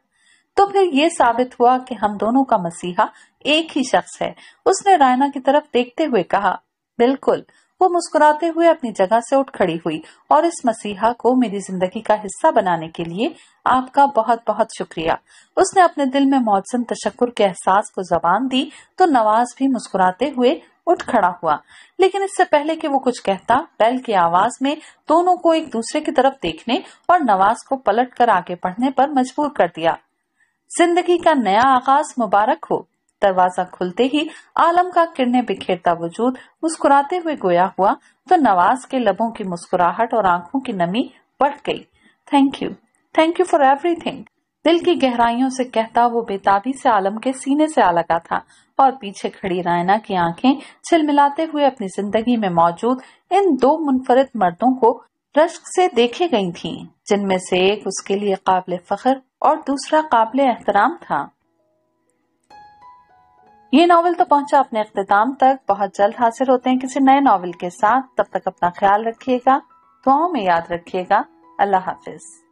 تو پھر یہ ثابت ہوا کہ ہم دونوں کا مسیحا ایک ہی شخص ہے۔ اس نے رائنا کی طرف دیکھتے ہوئے کہا، بالکل وہ مسکراتے ہوئے اپنی جگہ سے اٹھ کھڑی ہوئی اور اس مسیحا کو میری زندگی کا حصہ بنانے کے لیے آپ کا بہت بہت شکریہ۔ اس نے اپنے دل میں موزن تشکر کے احساس کو زبان دی تو نواز بھی مسکراتے ہوئے اٹھ کھڑا ہوا۔ لیکن اس سے پہلے کہ وہ کچھ کہتا، بیل کی آواز میں دونوں کو ایک دوسرے کی طرف دیکھنے اور نواز کو پلٹ کر آگے پڑھنے پر مجبور کر دیا۔ زندگی کا نیا آغاز مبارک ہو۔ دروازہ کھلتے ہی عالم کا کرنے بکھیرتا وجود مسکراتے ہوئے گویا ہوا تو نواز کے لبوں کی مسکراہٹ اور آنکھوں کی نمی بڑھ گئی۔ Thank you thank you for everything دل کی گہرائیوں سے کہتا وہ بےتابی سے عالم کے سینے سے آ لگا تھا اور پیچھے کھڑی رائنا کی آنکھیں چھل ملاتے ہوئے اپنی زندگی میں موجود ان دو منفرد مردوں کو رشک سے دیکھے گئی تھیں، جن میں سے ایک اس کے لیے قابل فخر اور دوسرا قابل احترام تھا۔ یہ ناول تو پہنچا اپنے اختتام تک، بہت جلد حاصل ہوتے ہیں کسی نئے ناول کے ساتھ۔ تب تک اپنا خیال رکھیے گا، دعاؤں میں یاد رکھیے گا۔ اللہ حافظ۔